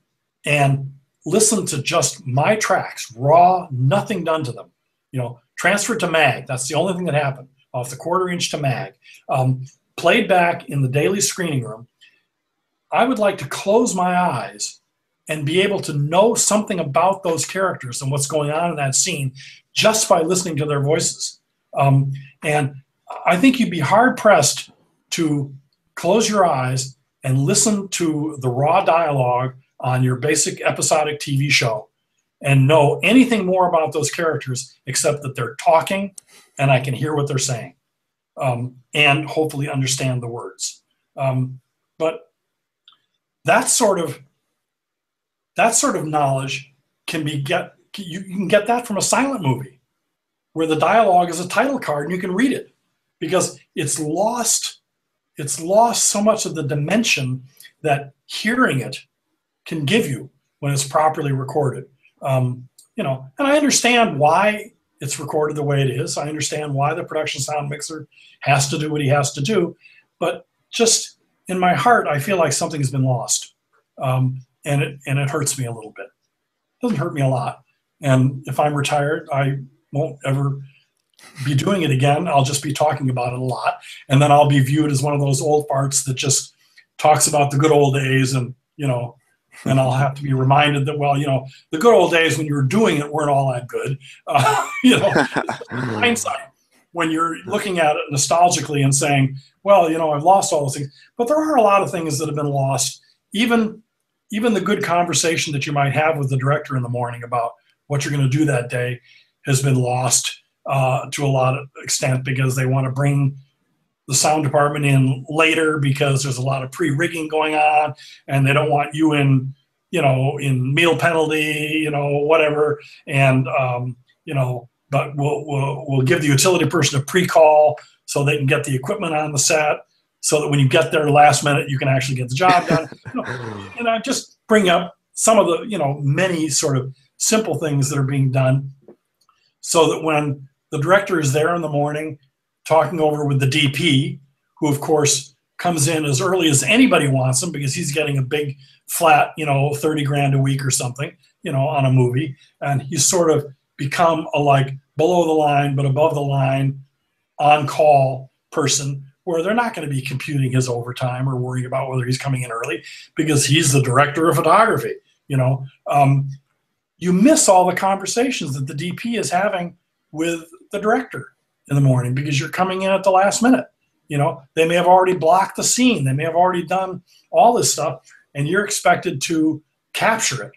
And listen to just my tracks raw nothing done to them. You know transferred to mag. That's the only thing that happened. Off the quarter inch to mag. Um, played back in the daily screening room. I would like to close my eyes and be able to know something about those characters and what's going on in that scene just by listening to their voices. Um, and i think you'd be hard pressed to close your eyes and listen to the raw dialogue on your basic episodic tv show and know anything more about those characters except that they're talking and I can hear what they're saying um, and hopefully understand the words. Um, but that sort of that sort of knowledge can be get you, you can get that from a silent movie where the dialogue is a title card and you can read it because it's lost it's lost so much of the dimension that hearing it can give you when it's properly recorded um, you know, and I understand why it's recorded the way it is. I understand why the production sound mixer has to do what he has to do, but just in my heart, I feel like something has been lost, um, and it and it hurts me a little bit. It doesn't hurt me a lot, and if I'm retired, I won't ever be doing it again. I'll just be talking about it a lot, and then I'll be viewed as one of those old farts that just talks about the good old days and you know and I'll have to be reminded that, well, you know, the good old days when you were doing it weren't all that good. (laughs) Uh, you know, (laughs) hindsight, when you're looking at it nostalgically and saying, well, you know, I've lost all those things. But there are a lot of things that have been lost. Even, even the good conversation that you might have with the director in the morning about what you're going to do that day has been lost uh, to a lot of extent because they want to bring the sound department in later because there's a lot of pre-rigging going on and they don't want you in you know in meal penalty you know whatever and um, you know but we'll, we'll, we'll give the utility person a pre-call so they can get the equipment on the set so that when you get there last minute, you can actually get the job done. (laughs) you know, and I just bring up some of the, you know, many sort of simple things that are being done so that when the director is there in the morning talking over with the DP, who of course comes in as early as anybody wants him because he's getting a big flat, you know, 30 grand a week or something, you know, on a movie. And he's sort of become a like below the line, but above the line on call person where they're not going to be computing his overtime or worrying about whether he's coming in early because he's the director of photography. You know, um, you miss all the conversations that the DP is having with the director in the morning because you're coming in at the last minute. You know, they may have already blocked the scene, they may have already done all this stuff, and you're expected to capture it.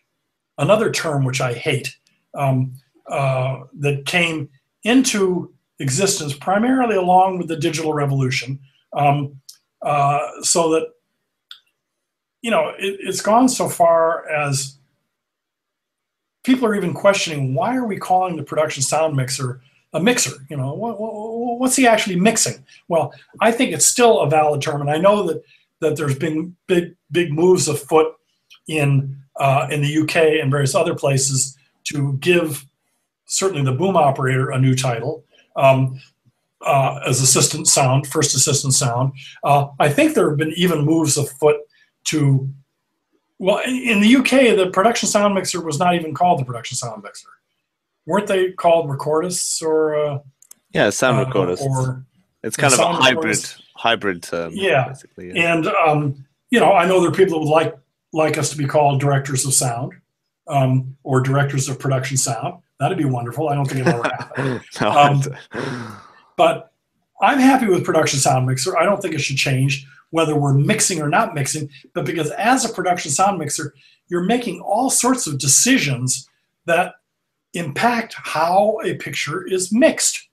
Another term which I hate um, uh, that came into existence primarily along with the digital revolution, um, uh, so that you know it, it's gone so far as people are even questioning why are we calling the production sound mixer a mixer you know what, what, what's he actually mixing well i think it's still a valid term and i know that that there's been big big moves afoot in uh, in the uk and various other places to give certainly the boom operator a new title um, uh, as assistant sound first assistant sound uh, i think there have been even moves afoot to well, in the UK, the production sound mixer was not even called the production sound mixer. Weren't they called recordists or? Uh, yeah, sound uh, recordists. Or it's kind of a hybrid hybrid term. Yeah, basically. Yeah. And um, you know, I know there are people that would like like us to be called directors of sound um, or directors of production sound. That'd be wonderful. I don't think it'll ever (laughs) happen. um, but I'm happy with production sound mixer. I don't think it should change whether we're mixing or not mixing, but because as a production sound mixer, you're making all sorts of decisions that impact how a picture is mixed.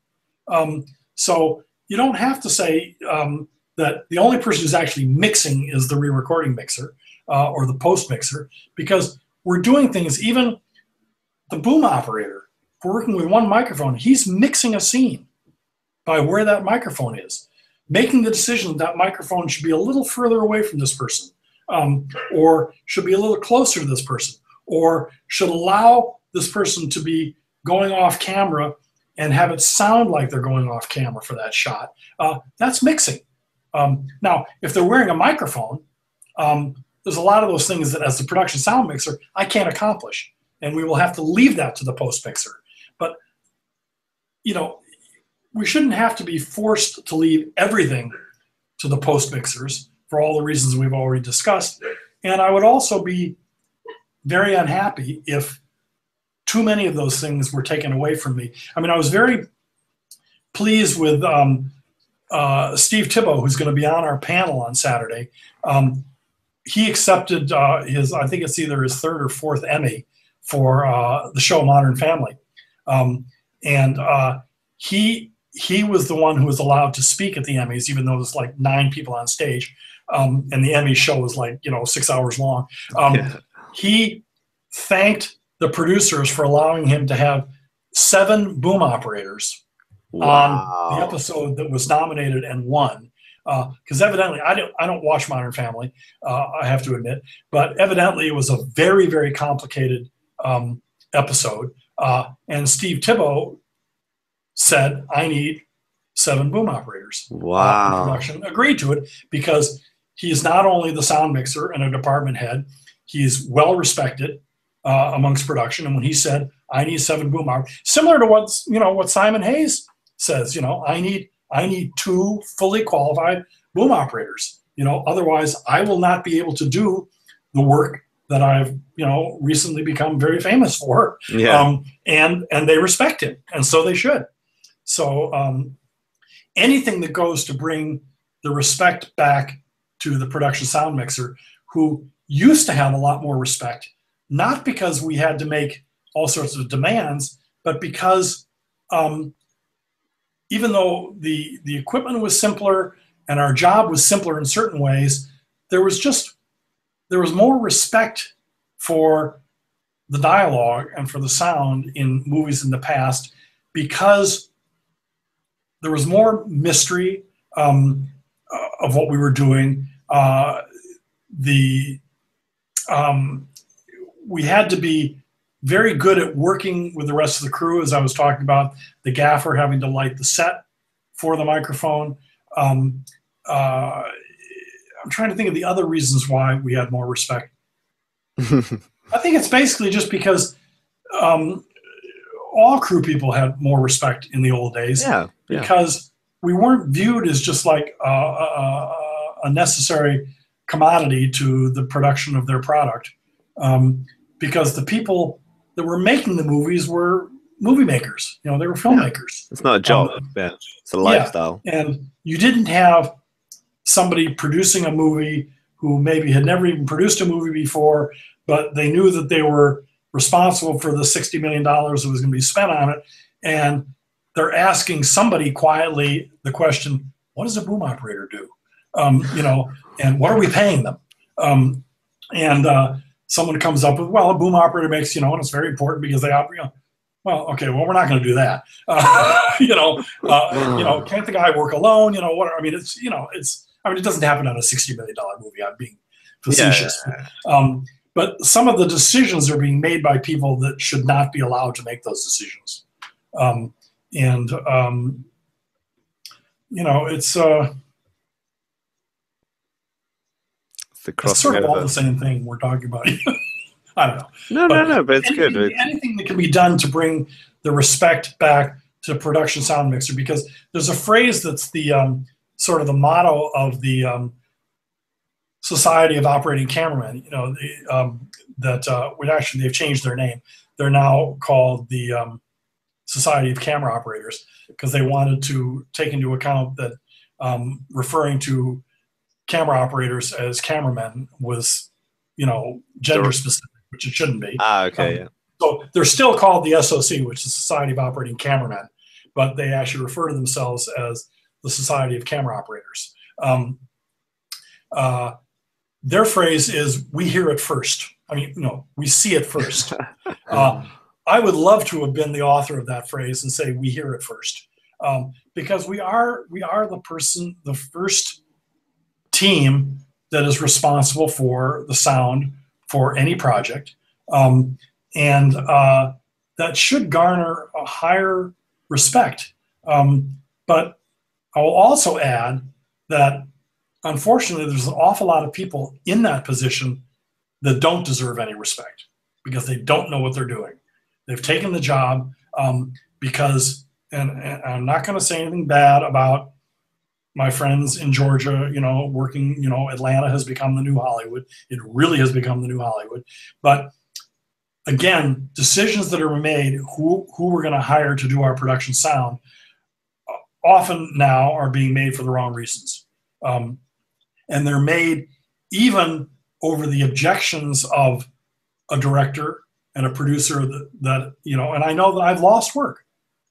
Um, so you don't have to say um, that the only person who's actually mixing is the re-recording mixer uh, or the post mixer, because we're doing things. Even the boom operator, we're working with one microphone. He's mixing a scene by where that microphone is making the decision that microphone should be a little further away from this person um, or should be a little closer to this person or should allow this person to be going off camera and have it sound like they're going off camera for that shot. Uh, that's mixing. Um, now, if they're wearing a microphone, um, there's a lot of those things that as the production sound mixer, I can't accomplish. And we will have to leave that to the post mixer. But, you know, we shouldn't have to be forced to leave everything to the post mixers for all the reasons we've already discussed. And I would also be very unhappy if too many of those things were taken away from me. I mean, I was very pleased with um, uh, Steve Tibbo, who's going to be on our panel on Saturday. Um, he accepted uh, his, I think it's either his third or fourth Emmy for uh, the show Modern Family. Um, and uh, he he was the one who was allowed to speak at the Emmys, even though there's like nine people on stage, um, and the Emmy show was like you know six hours long. Um, yeah. He thanked the producers for allowing him to have seven boom operators wow. on the episode that was nominated and won. Because uh, evidently, I don't, I don't watch Modern Family, uh, I have to admit, but evidently it was a very, very complicated um, episode. Uh, and Steve Tibbo said, I need seven boom operators. Wow. Uh, production agreed to it because he is not only the sound mixer and a department head, he's well respected uh, amongst production. And when he said, I need seven boom operators, similar to what, you know, what Simon Hayes says, you know, I need, I need two fully qualified boom operators. You know, otherwise I will not be able to do the work that I've you know recently become very famous for. Yeah. Um, and and they respect him, and so they should. So um, anything that goes to bring the respect back to the production sound mixer, who used to have a lot more respect, not because we had to make all sorts of demands, but because um, even though the the equipment was simpler and our job was simpler in certain ways, there was just there was more respect for the dialogue and for the sound in movies in the past because there was more mystery um, uh, of what we were doing. Uh, the um, we had to be very good at working with the rest of the crew, as I was talking about. The gaffer having to light the set for the microphone. Um, uh, I'm trying to think of the other reasons why we had more respect. (laughs) I think it's basically just because um, all crew people had more respect in the old days. Yeah, yeah. Because we weren't viewed as just like a, a, a necessary commodity to the production of their product. Um, because the people that were making the movies were movie makers. You know, they were filmmakers. It's not a job. Um, yeah, it's a lifestyle. Yeah. And you didn't have somebody producing a movie who maybe had never even produced a movie before, but they knew that they were responsible for the $60 million that was going to be spent on it. And they're asking somebody quietly the question, what does a boom operator do? Um, you know, and what are we paying them? Um, and uh, someone comes up with, well, a boom operator makes, you know, and it's very important because they operate, you know, well, okay, well, we're not going to do that. (laughs) Uh, you know, uh, you know, can't the guy work alone? You know, what? I mean, it's you know, it's. I mean, it doesn't happen on a sixty million dollar movie. I'm being facetious. Yeah. Um, but some of the decisions are being made by people that should not be allowed to make those decisions. Um, and um, you know, it's uh, the it's sort of all the same thing we're talking about. (laughs) I don't know. No, but no, no, but it's anything, good. Anything that can be done to bring the respect back to production sound mixer, because there's a phrase that's the um, sort of the motto of the um, Society of Operating Cameramen. You know, the, um, that uh, would actually they've changed their name. They're now called the um, Society of Camera Operators because they wanted to take into account that um, referring to camera operators as cameramen was, you know, gender specific which it shouldn't be. Ah, okay. Um, yeah. So they're still called the SOC, which is Society of Operating Cameramen, but they actually refer to themselves as the Society of Camera Operators. Um, uh, their phrase is "We hear it first. I mean, no, we see it first. (laughs) uh, I would love to have been the author of that phrase and say "We hear it first. Um, because we are we are the person, the first team that is responsible for the sound for any project. Um, and uh, that should garner a higher respect. Um, but I will also add that unfortunately, there's an awful lot of people in that position that don't deserve any respect because they don't know what they're doing. They've taken the job um, because, and, and I'm not going to say anything bad about my friends in Georgia, you know, working, you know, Atlanta has become the new Hollywood. It really has become the new Hollywood. But again, decisions that are made, who, who we're going to hire to do our production sound, often now are being made for the wrong reasons. Um, and they're made even over the objections of a director and a producer that, that, you know, and I know that I've lost work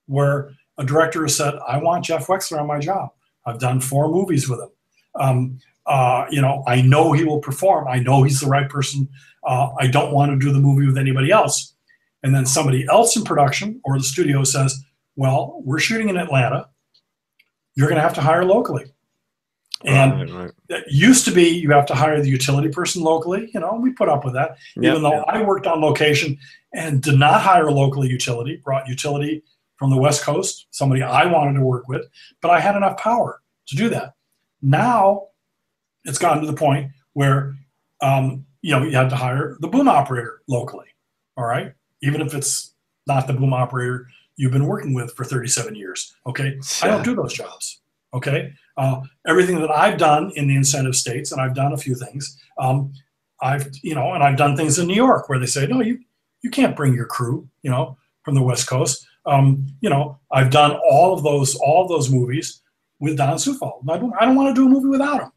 where a director has said, I want Jeff Wexler on my job. I've done four movies with him. Um, uh, you know, I know he will perform. I know he's the right person. Uh, I don't want to do the movie with anybody else. And then somebody else in production or the studio says, well, we're shooting in Atlanta. You're going to have to hire locally. And right, right. it used to be you have to hire the utility person locally. You know, we put up with that. Yep, Even though yep. I worked on location and did not hire locally utility, brought utility from the West Coast, somebody I wanted to work with, but I had enough power to do that. Now it's gotten to the point where um, you know you had to hire the boom operator locally. All right, even if it's not the boom operator you've been working with for 37 years. Okay, I don't do those jobs. Okay, uh, everything that I've done in the incentive states, and I've done a few things. Um, I've you know, and I've done things in New York where they say, no, you you can't bring your crew, you know, from the West Coast. Um, you know, I've done all of those all of those movies with Don Coufal. I don't, I don't want to do a movie without him,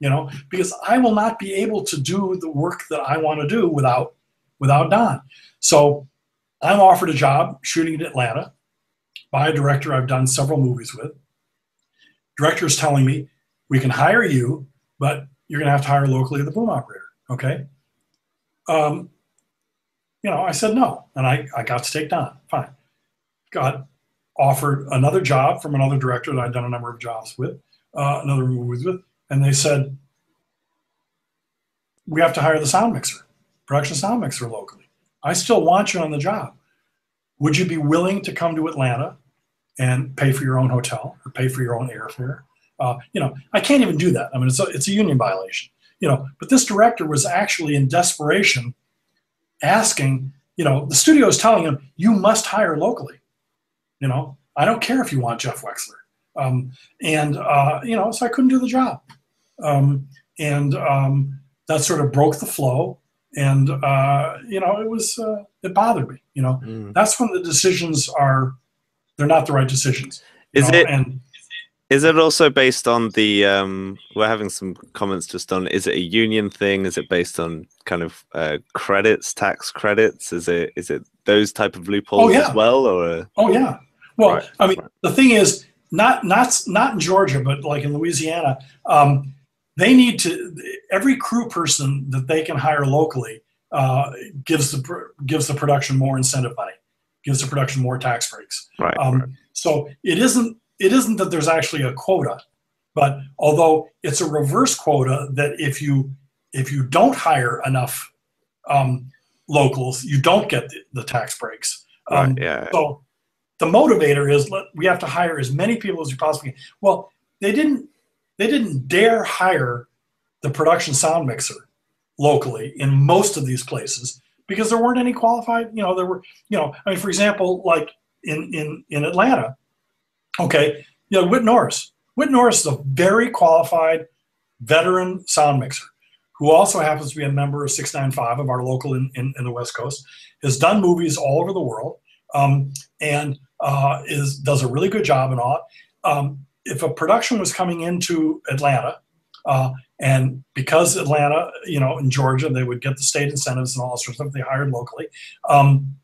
you know, because I will not be able to do the work that I want to do without without Don. So I'm offered a job shooting in Atlanta by a director I've done several movies with. Director is telling me we can hire you, but you're going to have to hire locally the boom operator. Okay. Um, you know, I said no, and I, I got to take Don. Fine got offered another job from another director that I'd done a number of jobs with, uh, another movies with, and they said, "We have to hire the sound mixer, production sound mixer locally. I still want you on the job. Would you be willing to come to Atlanta and pay for your own hotel or pay for your own airfare?" Uh, you know, I can't even do that. I mean, it's a, it's a union violation. You know, but this director was actually in desperation, asking. You know, the studio is telling him, "You must hire locally." You know, I don't care if you want Jeff Wexler. Um, and uh, you know, so I couldn't do the job, um, and um, that sort of broke the flow. And uh, you know, it was uh, it bothered me. You know, mm. that's when the decisions are they're not the right decisions. Is know? it? And is it also based on the? Um, we're having some comments just on. Is it a union thing? Is it based on kind of uh, credits, tax credits? Is it is it those type of loopholes oh, yeah. as well? Or oh yeah, well, right. I mean, right. the thing is, not not not in Georgia, but like in Louisiana, um, they need to every crew person that they can hire locally uh, gives the gives the production more incentive money, gives the production more tax breaks. Right, um, right. So it isn't it isn't that there's actually a quota, but although it's a reverse quota that if you if you don't hire enough um, locals, you don't get the, the tax breaks. Um, right, yeah. So the motivator is let, we have to hire as many people as we possibly can. Well, they didn't they didn't dare hire the production sound mixer locally in most of these places because there weren't any qualified, you know, there were, you know, I mean, for example, like in in in Atlanta, okay, you know, Whit Norris. Whit Norris is a very qualified veteran sound mixer who also happens to be a member of 695 of our local in, in, in the West Coast, has done movies all over the world. Um, and uh, is does a really good job and all. Um, if a production was coming into Atlanta, uh, and because Atlanta, you know, in Georgia, they would get the state incentives and all that sort of stuff. They hired locally. Um,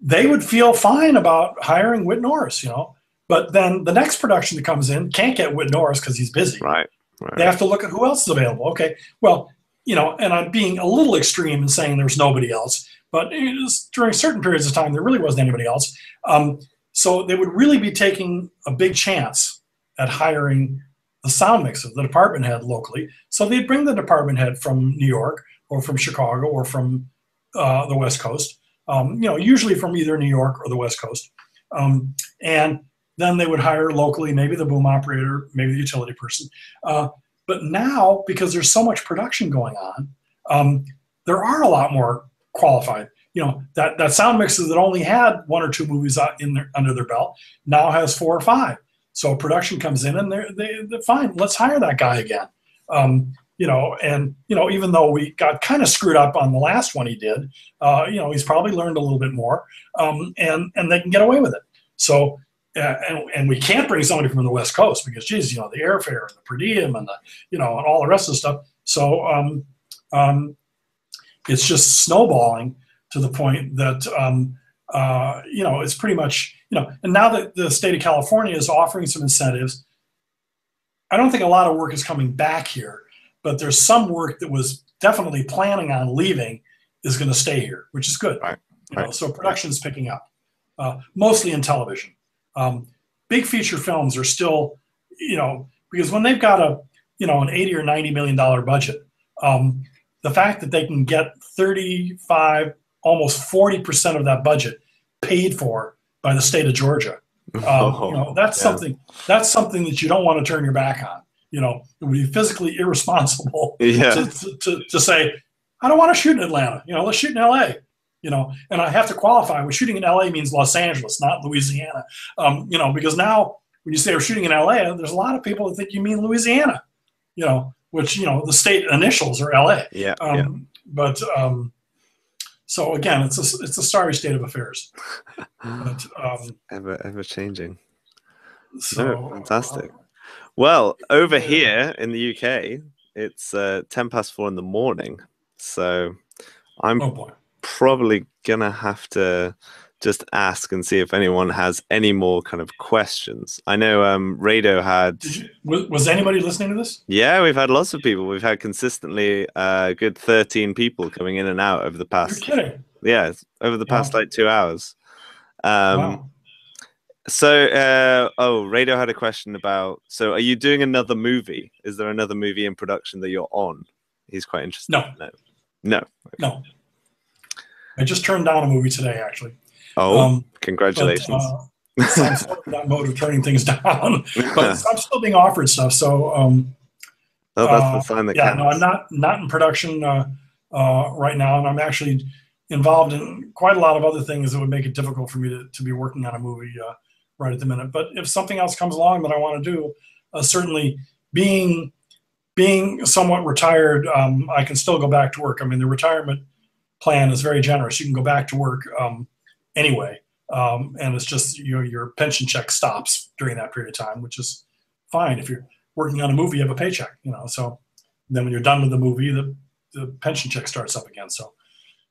they would feel fine about hiring Whit Norris, you know. But then the next production that comes in can't get Whit Norris because he's busy. Right, right. They have to look at who else is available. Okay, well, you know, and I'm being a little extreme in saying there's nobody else. But during certain periods of time, there really wasn't anybody else. Um, so they would really be taking a big chance at hiring the sound mixer, the department head locally. So they'd bring the department head from New York or from Chicago or from uh, the West Coast, um, you know, usually from either New York or the West Coast. Um, and then they would hire locally, maybe the boom operator, maybe the utility person. Uh, but now, because there's so much production going on, um, there are a lot more qualified. You know, that, that sound mixer that only had one or two movies in their, under their belt now has four or five. So production comes in and they're, they, they're fine. Let's hire that guy again. Um, you know, and you know, even though we got kind of screwed up on the last one he did, uh, you know, he's probably learned a little bit more, um, and and they can get away with it. So, uh, and, and we can't bring somebody from the West Coast because, geez, you know, the airfare and the per diem and the, you know, and all the rest of the stuff. So, um, um, it's just snowballing to the point that um, uh, you know it's pretty much you know. And now that the state of California is offering some incentives, I don't think a lot of work is coming back here, but there's some work that was definitely planning on leaving is going to stay here, which is good. Right. You know, right. So production is picking up, uh, mostly in television. Um, big feature films are still, you know, because when they've got a, you know, an eighty or ninety million dollar budget, um, the fact that they can get 35, almost 40% of that budget paid for by the state of Georgia. (laughs) Um, oh, you know, that's yeah. something that's something that you don't want to turn your back on. You know, it would be physically irresponsible (laughs) yeah. to, to, to, to, say, I don't want to shoot in Atlanta. You know, let's shoot in LA. You know, and I have to qualify. We're shooting in LA means Los Angeles, not Louisiana. Um, you know, because now when you say we're shooting in LA, there's a lot of people that think you mean Louisiana. You know, which you know the state initials are LA. Yeah. Um, yeah. But um, so again, it's a it's a sorry state of affairs. (laughs) but, um, ever ever changing. So no, fantastic. Uh, well, over yeah. here in the UK, it's uh, ten past four in the morning, so I'm oh probably gonna have to just ask and see if anyone has any more kind of questions. I know um Rado had you, was, anybody listening to this? Yeah, we've had lots of people. We've had consistently uh good 13 people coming in and out over the past You're kidding. Yeah, over the past yeah. like 2 hours. Um wow. So, uh, oh, Radio had a question about. So, are you doing another movie? Is there another movie in production that you're on? He's quite interested. No. No. No. No. I just turned down a movie today, actually. Oh, Um, but, congratulations. uh, so I'm of in that mode of turning things (laughs) down, but I'm still being offered stuff. So, um, oh, that's uh, the sign that yeah, counts. no, I'm not not in production uh, uh, right now, and I'm actually involved in quite a lot of other things that would make it difficult for me to, to be working on a movie uh, right at the minute. But if something else comes along that I want to do, uh, certainly being being somewhat retired, um, I can still go back to work. I mean, the retirement plan is very generous. You can go back to work um, anyway, um, and it's just your your pension check stops during that period of time, which is fine if you're working on a movie. You have a paycheck, you know. So then when you're done with the movie, the the pension check starts up again. So,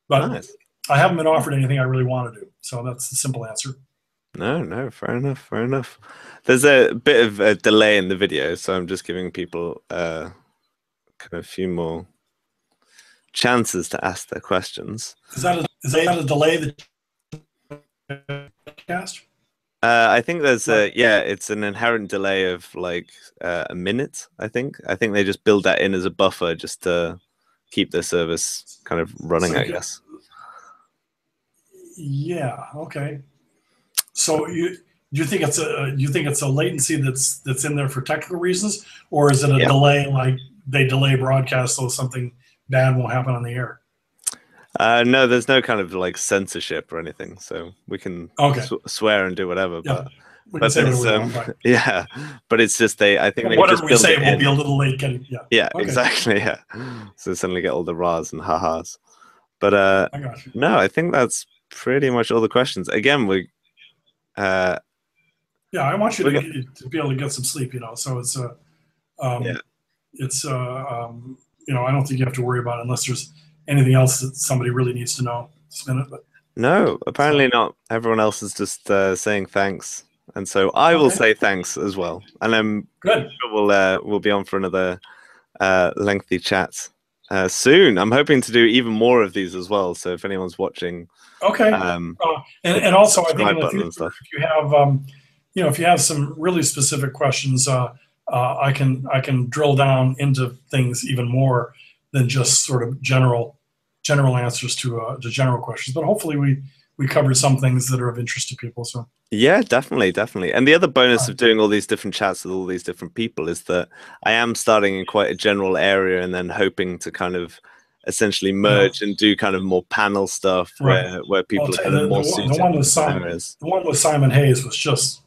but Nice. I haven't been offered anything I really want to do. So that's the simple answer. No, no, fair enough, fair enough. There's a bit of a delay in the video, so I'm just giving people uh, kind of a few more chances to ask their questions. Is that a, is that a delay that cast? Uh, I think there's a yeah, it's an inherent delay of like uh, a minute. I think I think they just build that in as a buffer just to keep the service kind of running. So I guess. Yeah. Okay. So you do you think it's a you think it's a latency that's that's in there for technical reasons, or is it a Yeah. delay like they delay broadcast so something bad won't happen on the air? Uh, no, there's no kind of like censorship or anything, so we can Okay. sw- swear and do whatever. Yeah, But We but say there's whatever we um, (laughs) yeah, but it's just they. I think but they whatever we say it will be a little late. Yeah, Yeah, Okay. exactly. Yeah. So suddenly get all the rahs and ha-has. But uh I no, I think that's pretty much all the questions. Again, we uh Yeah, I want you to, get, to be able to get some sleep. You know, so it's uh, um, Yeah. it's uh, um, you know, I don't think you have to worry about it unless there's anything else that somebody really needs to know this minute. But no, apparently not. Everyone else is just uh, saying thanks. And so I will Okay. say thanks as well. And I'm good. sure we'll uh, we'll be on for another uh lengthy chat uh soon. I'm hoping to do even more of these as well. So if anyone's watching Okay. um Uh, and, and also, I think subscribe in future, and stuff. if you have, um, you know, if you have some really specific questions, uh, uh, I can I can drill down into things even more than just sort of general general answers to uh, to general questions. But hopefully, we we covered some things that are of interest to people. So Yeah, definitely, definitely. And the other bonus of doing all these different chats with all these different people is that I am starting in quite a general area and then hoping to kind of essentially merge and do kind of more panel stuff Right. where where people are kind of the- more the one- the one with Simon- areas. the one with Simon Hayes was just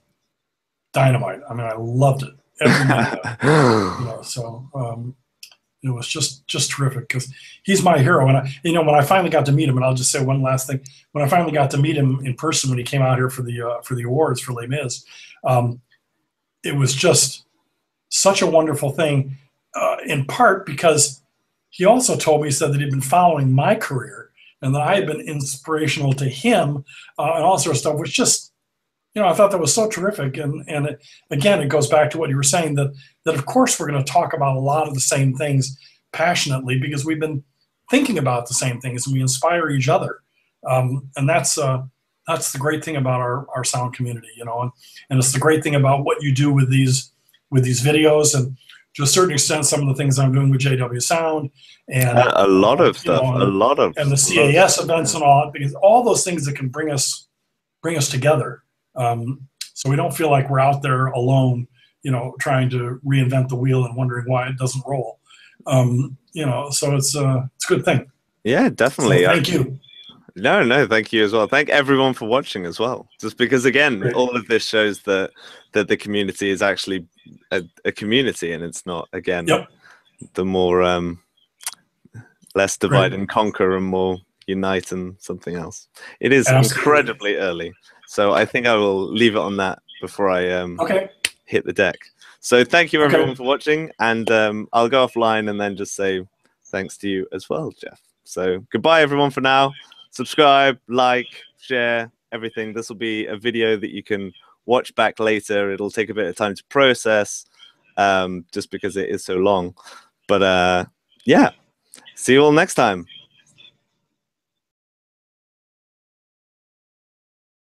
dynamite. I mean, I loved it every minute. you know so um, it was just just terrific because he's my hero. And I, you know when I finally got to meet him and I'll just say one last thing when I finally got to meet him in person when he came out here for the uh, for the awards for Les Mis um, it was just such a wonderful thing uh, in part because he also told me he said that he'd been following my career and that I had been inspirational to him uh, and all sorts of stuff which just you know I thought that was so terrific and and it, again it goes back to what you were saying that that of course we're going to talk about a lot of the same things passionately because we've been thinking about the same things and we inspire each other um, and that's uh, that's the great thing about our, our sound community you know and, and it's the great thing about what you do with these with these videos and to a certain extent some of the things i'm doing with jw sound and a, a lot of you know, stuff, a lot of and the CAS events and all because all those things that can bring us bring us together. Um, so we don't feel like we're out there alone, you know, trying to reinvent the wheel and wondering why it doesn't roll. Um, you know, so it's uh, it's a good thing. Yeah, So definitely. I- thank you. No, no, thank you as well. Thank everyone for watching as well. Just because again, all of this shows that that the community is actually a, a community and it's not again Yep. the more um less divide and conquer and more unite and something else. It is Absolutely. incredibly early. So I think I will leave it on that before I um Okay. hit the deck. So thank you Okay. everyone for watching and um I'll go offline and then just say thanks to you as well, Jeff. So goodbye everyone for now subscribe, like, share, everything. This will be a video that you can watch back later. It'll take a bit of time to process, um, just because it is so long. But uh, yeah, see you all next time.